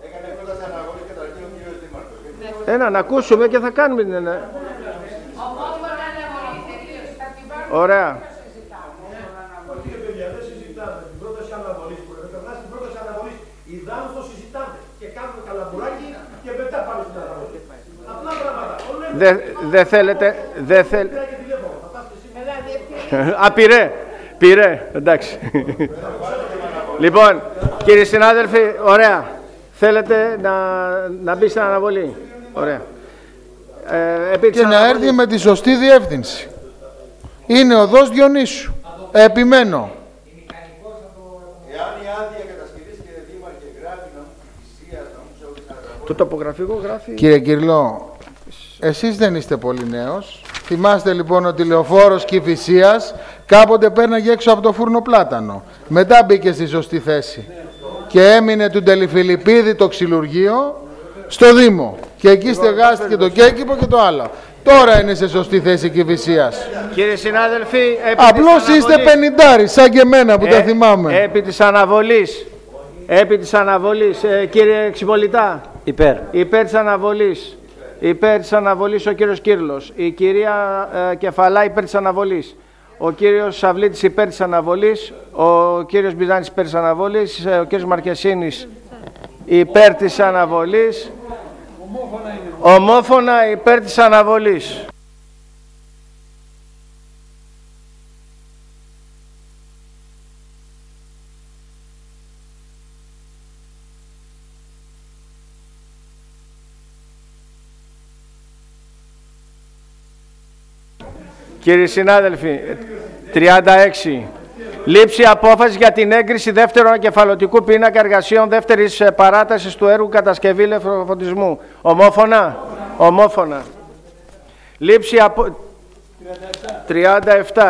Ένα, να ακούσουμε και θα κάνουμε την... ένα. Ωραία. Ιδάλλως το συζητάμε και κάνουμε καλαμπουράκι και μετά πάμε στην αναβολή. Απλά πράγματα. Δεν δε θέλετε... Δεν θέλ... Α, πήρε. Πήρε. Εντάξει. λοιπόν, κύριοι συνάδελφοι, ωραία. Θέλετε να, να μπει στην αναβολή; Ωραία. Ε, επί της Και να αναβολής- έρθει με τη σωστή διεύθυνση. Είναι οδός Διονύσου. Επιμένω. Εάν η άδεια κατασκευής και δήμαρχε γράφει να μου θυσίας, να μου σε Το τοπογραφικό γράφει... Κύριε Κυρλό, εσείς δεν είστε πολύ νέος. Θυμάστε λοιπόν ότι λεωφόρος Κηφισίας κάποτε πέρναγε έξω από το φούρνο πλάτανο. Μετά μπήκε στη σωστή θέση. Και έμεινε του Τελεφιλιππίδη το ξυλουργείο στο Δήμο. Και εκεί στεγάστηκε το Κέκυπο και το άλλο. Τώρα είναι σε σωστή θέση η Κηφισίας. Κύριοι συνάδελφοι, επί Απλώς της είστε αναβολής- πενηντάρι, σαν και εμένα που τα Ε, θυμάμαι. Επί της αναβολής, επί της αναβολής, ε, κύριε Ξυπολιτά. Υπέρ. Υπέρ της αναβολής. Υπέρ της αναβολής ο κύριος Κύρλος. Η κυρία ε, Κεφαλά υπέρ της αναβολής. Ο κύριος Σαβλίτης υπέρ της αναβολής. Ο κύριος Μπιζάνης υπέρ της αναβολής. ε, Ο κύριος Μαρκεσίνης υπέρ της αναβολής. Ομόφωνα υπέρ της αναβολής. Κύριοι συνάδελφοι, 36. Λήψη απόφασης για την έγκριση δεύτερου ανακεφαλωτικού πίνακα εργασίων δεύτερης παράτασης του έργου κατασκευή λεφροφωτισμού. Ομόφωνα; Ομόφωνα. Λήψη απο... 37.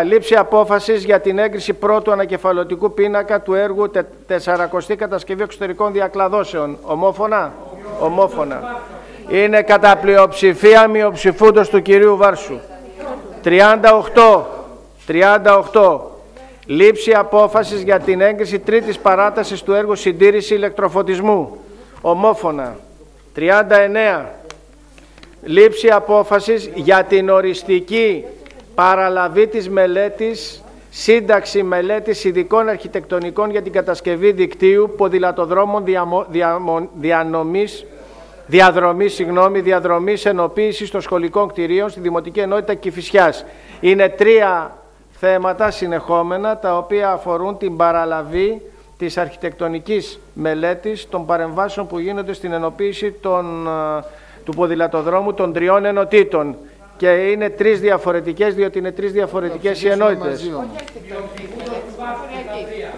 Λήψη απόφασης για την έγκριση πρώτου ανακεφαλωτικού πίνακα του έργου τε... 40 κατασκευή εξωτερικών διακλαδώσεων. Ομόφωνα; Ομόφωνα. Είναι κατά πλειοψηφία μειοψηφούντος του κυρίου Βάρσου. 38. 38. Λήψη απόφασης για την έγκριση τρίτης παράτασης του έργου συντήρηση ηλεκτροφωτισμού. Ομόφωνα. 39. Λήψη απόφασης για την οριστική παραλαβή της μελέτης σύνταξη μελέτης ειδικών αρχιτεκτονικών για την κατασκευή δικτύου ποδηλατοδρόμων διαμο, διαμο, διανομής διαδρομής, συγγνώμη, διαδρομής ενοποίησης των σχολικών κτηρίων στη Δημοτική Ενότητα Κηφισιάς. Είναι τρία θέματα συνεχόμενα τα οποία αφορούν την παραλαβή της αρχιτεκτονικής μελέτης των παρεμβάσεων που γίνονται στην ενοποίηση των, ε, του ποδηλατοδρόμου των τριών ενωτήτων. Και είναι τρεις διαφορετικές, διότι είναι τρεις διαφορετικές οι ενότητες.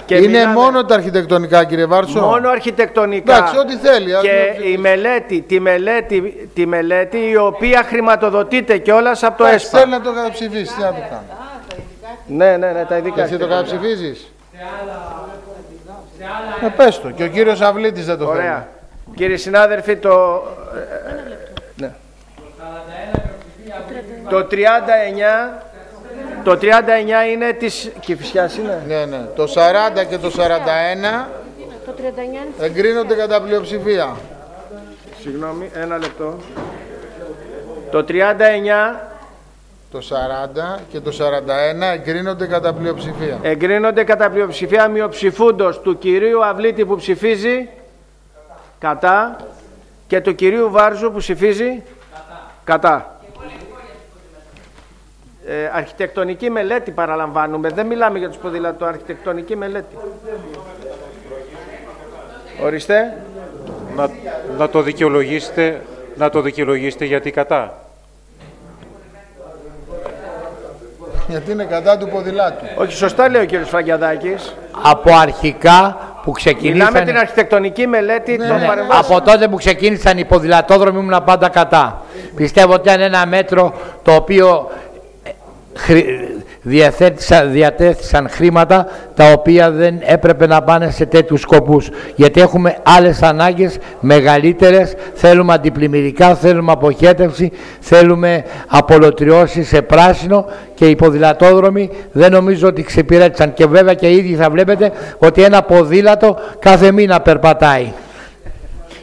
Και είναι μιλάμε- μόνο τα αρχιτεκτονικά, κύριε Βάρσο. Μόνο αρχιτεκτονικά. Εντάξει, ό,τι θέλει. ας Και μην- η μελέτη, τη μελέτη, τη μελέτη η οποία χρηματοδοτείται κιόλας από το Εντάξει, ΕΣΠΑ. Θέλει να το καταψηφίσει, τι να το κάνω. Ναι, ναι, ναι, τα ειδικά. Εσύ το αρχιτεκτονικά. καταψηφίζεις. Ε, πες το. Και ο κύριος Αυλίτης δεν το θέλει. Ωραία. Κύριοι συνάδελφοι, το... ε, ε, ναι. Το 39... Το 39 είναι της Κηφισιάς είναι; Ναι, ναι. Το 40 και το 41 Το 39 είναι εγκρίνονται κατά πλειοψηφία. Συγγνώμη, ένα λεπτό. Το 39 Το 40 και το 41 εγκρίνονται κατά πλειοψηφία. εγκρίνονται κατά πλειοψηφία μειοψηφούντος του κυρίου Αυλίτη που ψηφίζει κατά και του κυρίου Βάρζου που ψηφίζει κατά. Ε, αρχιτεκτονική μελέτη παραλαμβάνουμε. Δεν μιλάμε για τους ποδηλατό, αρχιτεκτονική μελέτη. Ορίστε. Να, να το δικαιολογήσετε, να το δικαιολογήσετε γιατί κατά. Γιατί είναι κατά του ποδηλάτου. Όχι, σωστά λέει ο κύριος Φραγκιαδάκης. Από αρχικά που ξεκινήσαν... Μιλάμε την αρχιτεκτονική μελέτη των Ναι, παρεμβάσεων. από τότε που ξεκίνησαν οι ποδηλατόδρομοι ήμουν πάντα κατά. Πιστεύω ότι ήταν ένα μέτρο το οποίο ε, χρη- διαθέτησαν, διατέθησαν χρήματα τα οποία δεν έπρεπε να πάνε σε τέτοιους σκοπούς. Γιατί έχουμε άλλες ανάγκες μεγαλύτερες, θέλουμε αντιπλημμυρικά, θέλουμε αποχέτευση, θέλουμε απολωτριώσεις σε πράσινο και οι ποδηλατόδρομοι δεν νομίζω ότι ξεπηρέτησαν. Και βέβαια και οι ίδιοι θα βλέπετε ότι ένα ποδήλατο κάθε μήνα περπατάει.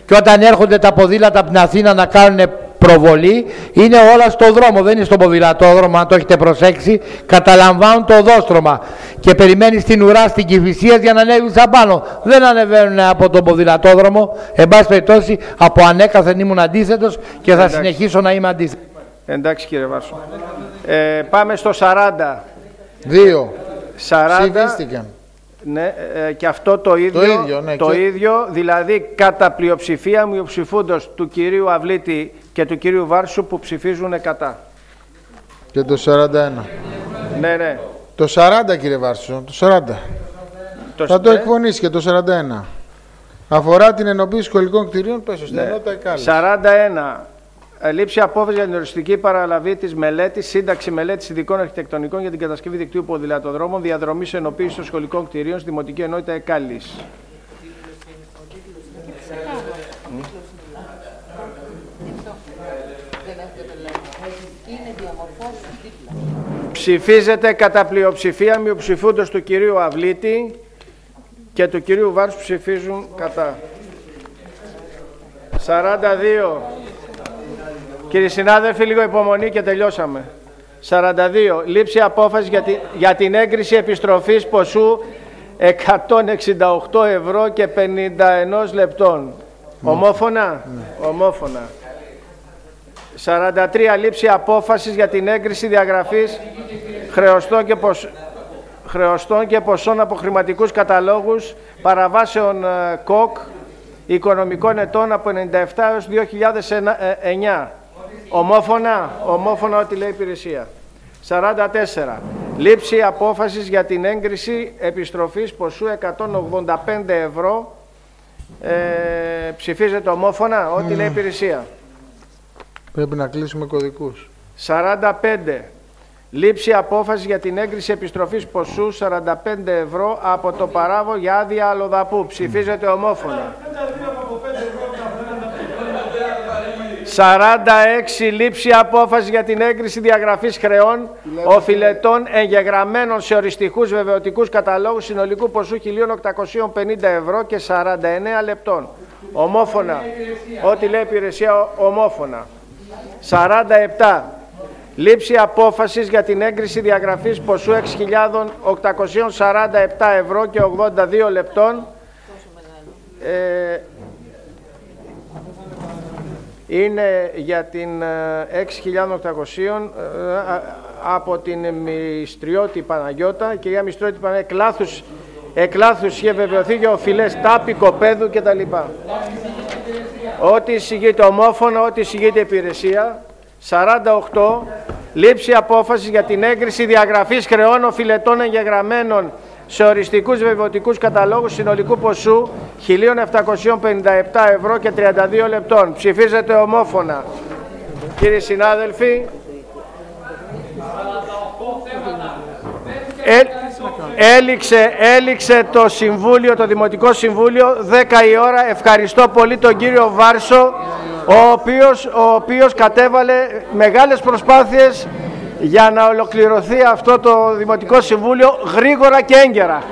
Και όταν έρχονται τα ποδήλατα από την Αθήνα να κάνουν προβολή, είναι όλα στο δρόμο, δεν είναι στο ποδηλατόδρομο, αν το έχετε προσέξει, καταλαμβάνουν το οδόστρωμα και περιμένεις στην ουρά στην Κηφισία για να ανέβεις πάνω. Δεν ανεβαίνουν από τον ποδηλατόδρομο, εν πάση περιπτώσει από ανέκαθεν ήμουν αντίθετος και θα Εντάξει. συνεχίσω να είμαι αντίθετος. Εντάξει κύριε Βάρσο. Ε, πάμε στο 40. Δύο. 40. Ψηφίστηκαν. Ναι, ε, και αυτό το ίδιο, ίδιο, ναι, το και- ίδιο, δηλαδή κατά πλειοψηφία μειοψηφούντος του κυρίου Αυλίτη και του κυρίου Βάρσου που ψηφίζουν κατά. Και το 41. Ναι, ναι. Το 40 κύριε Βάρσο, το 40. Το Θα το ναι. εκφωνήσει και το 41. Αφορά την ενοποίηση σχολικών κτηρίων, πέσω στην Ναι. ενότητα εκάλυψης. 41. Ε, Λήψη απόφασης για την οριστική παραλαβή της μελέτης, σύνταξη μελέτης ειδικών αρχιτεκτονικών για την κατασκευή δικτύου ποδηλατοδρόμων, διαδρομή ενοποίησης των σχολικών κτηρίων στη Δημοτική Ενότητα Εκάλης. Ψηφίζεται κατά πλειοψηφία μειοψηφούντος του κυρίου Αυλίτη και του κυρίου Βάρους ψηφίζουν κατά. 42. Κύριοι συνάδελφοι, λίγο υπομονή και τελειώσαμε. 42. Λήψη απόφασης για, τη- για την έγκριση επιστροφής ποσού 168 ευρώ και 51 λεπτών. Ομόφωνα; Ομόφωνα. 43. Λήψη απόφασης για την έγκριση διαγραφής χρεωστών και, ποσ... χρεωστών και ποσών από χρηματικούς καταλόγους παραβάσεων ε, ΚΟΚ οικονομικών ετών από 97 έως 2009. Ομόφωνα, ομόφωνα ό,τι λέει η υπηρεσία. 44. Λήψη απόφασης για την έγκριση επιστροφής ποσού 185 ευρώ. Ε, ψηφίζεται ομόφωνα, ό,τι λέει η υπηρεσία. Πρέπει να κλείσουμε κωδικούς. 45. Λήψη απόφασης για την έγκριση επιστροφής ποσού 45 ευρώ από το παράβο για άδεια αλλοδαπού. Ψηφίζεται ομόφωνα. 46. Λήψη απόφασης για την έγκριση διαγραφής χρεών οφειλετών εγγεγραμμένων σε οριστικούς βεβαιωτικούς καταλόγους συνολικού ποσού 1.850 ευρώ και 49 λεπτών. Ομόφωνα. Ό,τι λέει η υπηρεσία ο- ομόφωνα. 47. Λήψη απόφασης για την έγκριση διαγραφής ποσού 6.847 ευρώ και 82 λεπτών. Ε, είναι για την ε, 6.800 ε, α- από την Μιστριώτη Παναγιώτα. Η κυρία Μιστριώτη Παναγιώτα εκλάθους, εκλάθους είχε βεβαιωθεί για οφειλές τάπη, κοπέδου κτλ. Ό,τι εισηγείται ομόφωνα, ό,τι εισηγείται υπηρεσία. 48. Λήψη απόφασης για την έγκριση διαγραφής χρεών οφειλετών εγγεγραμμένων σε οριστικούς βεβαιωτικούς καταλόγους συνολικού ποσού 1.757 ευρώ και 32 λεπτών. Ψηφίζεται ομόφωνα. Κύριοι συνάδελφοι, Ε, έληξε, έληξε το Συμβούλιο, το Δημοτικό Συμβούλιο, 10 η ώρα. Ευχαριστώ πολύ τον κύριο Βάρσο, ο οποίος, ο οποίος κατέβαλε μεγάλες προσπάθειες για να ολοκληρωθεί αυτό το Δημοτικό Συμβούλιο γρήγορα και έγκαιρα.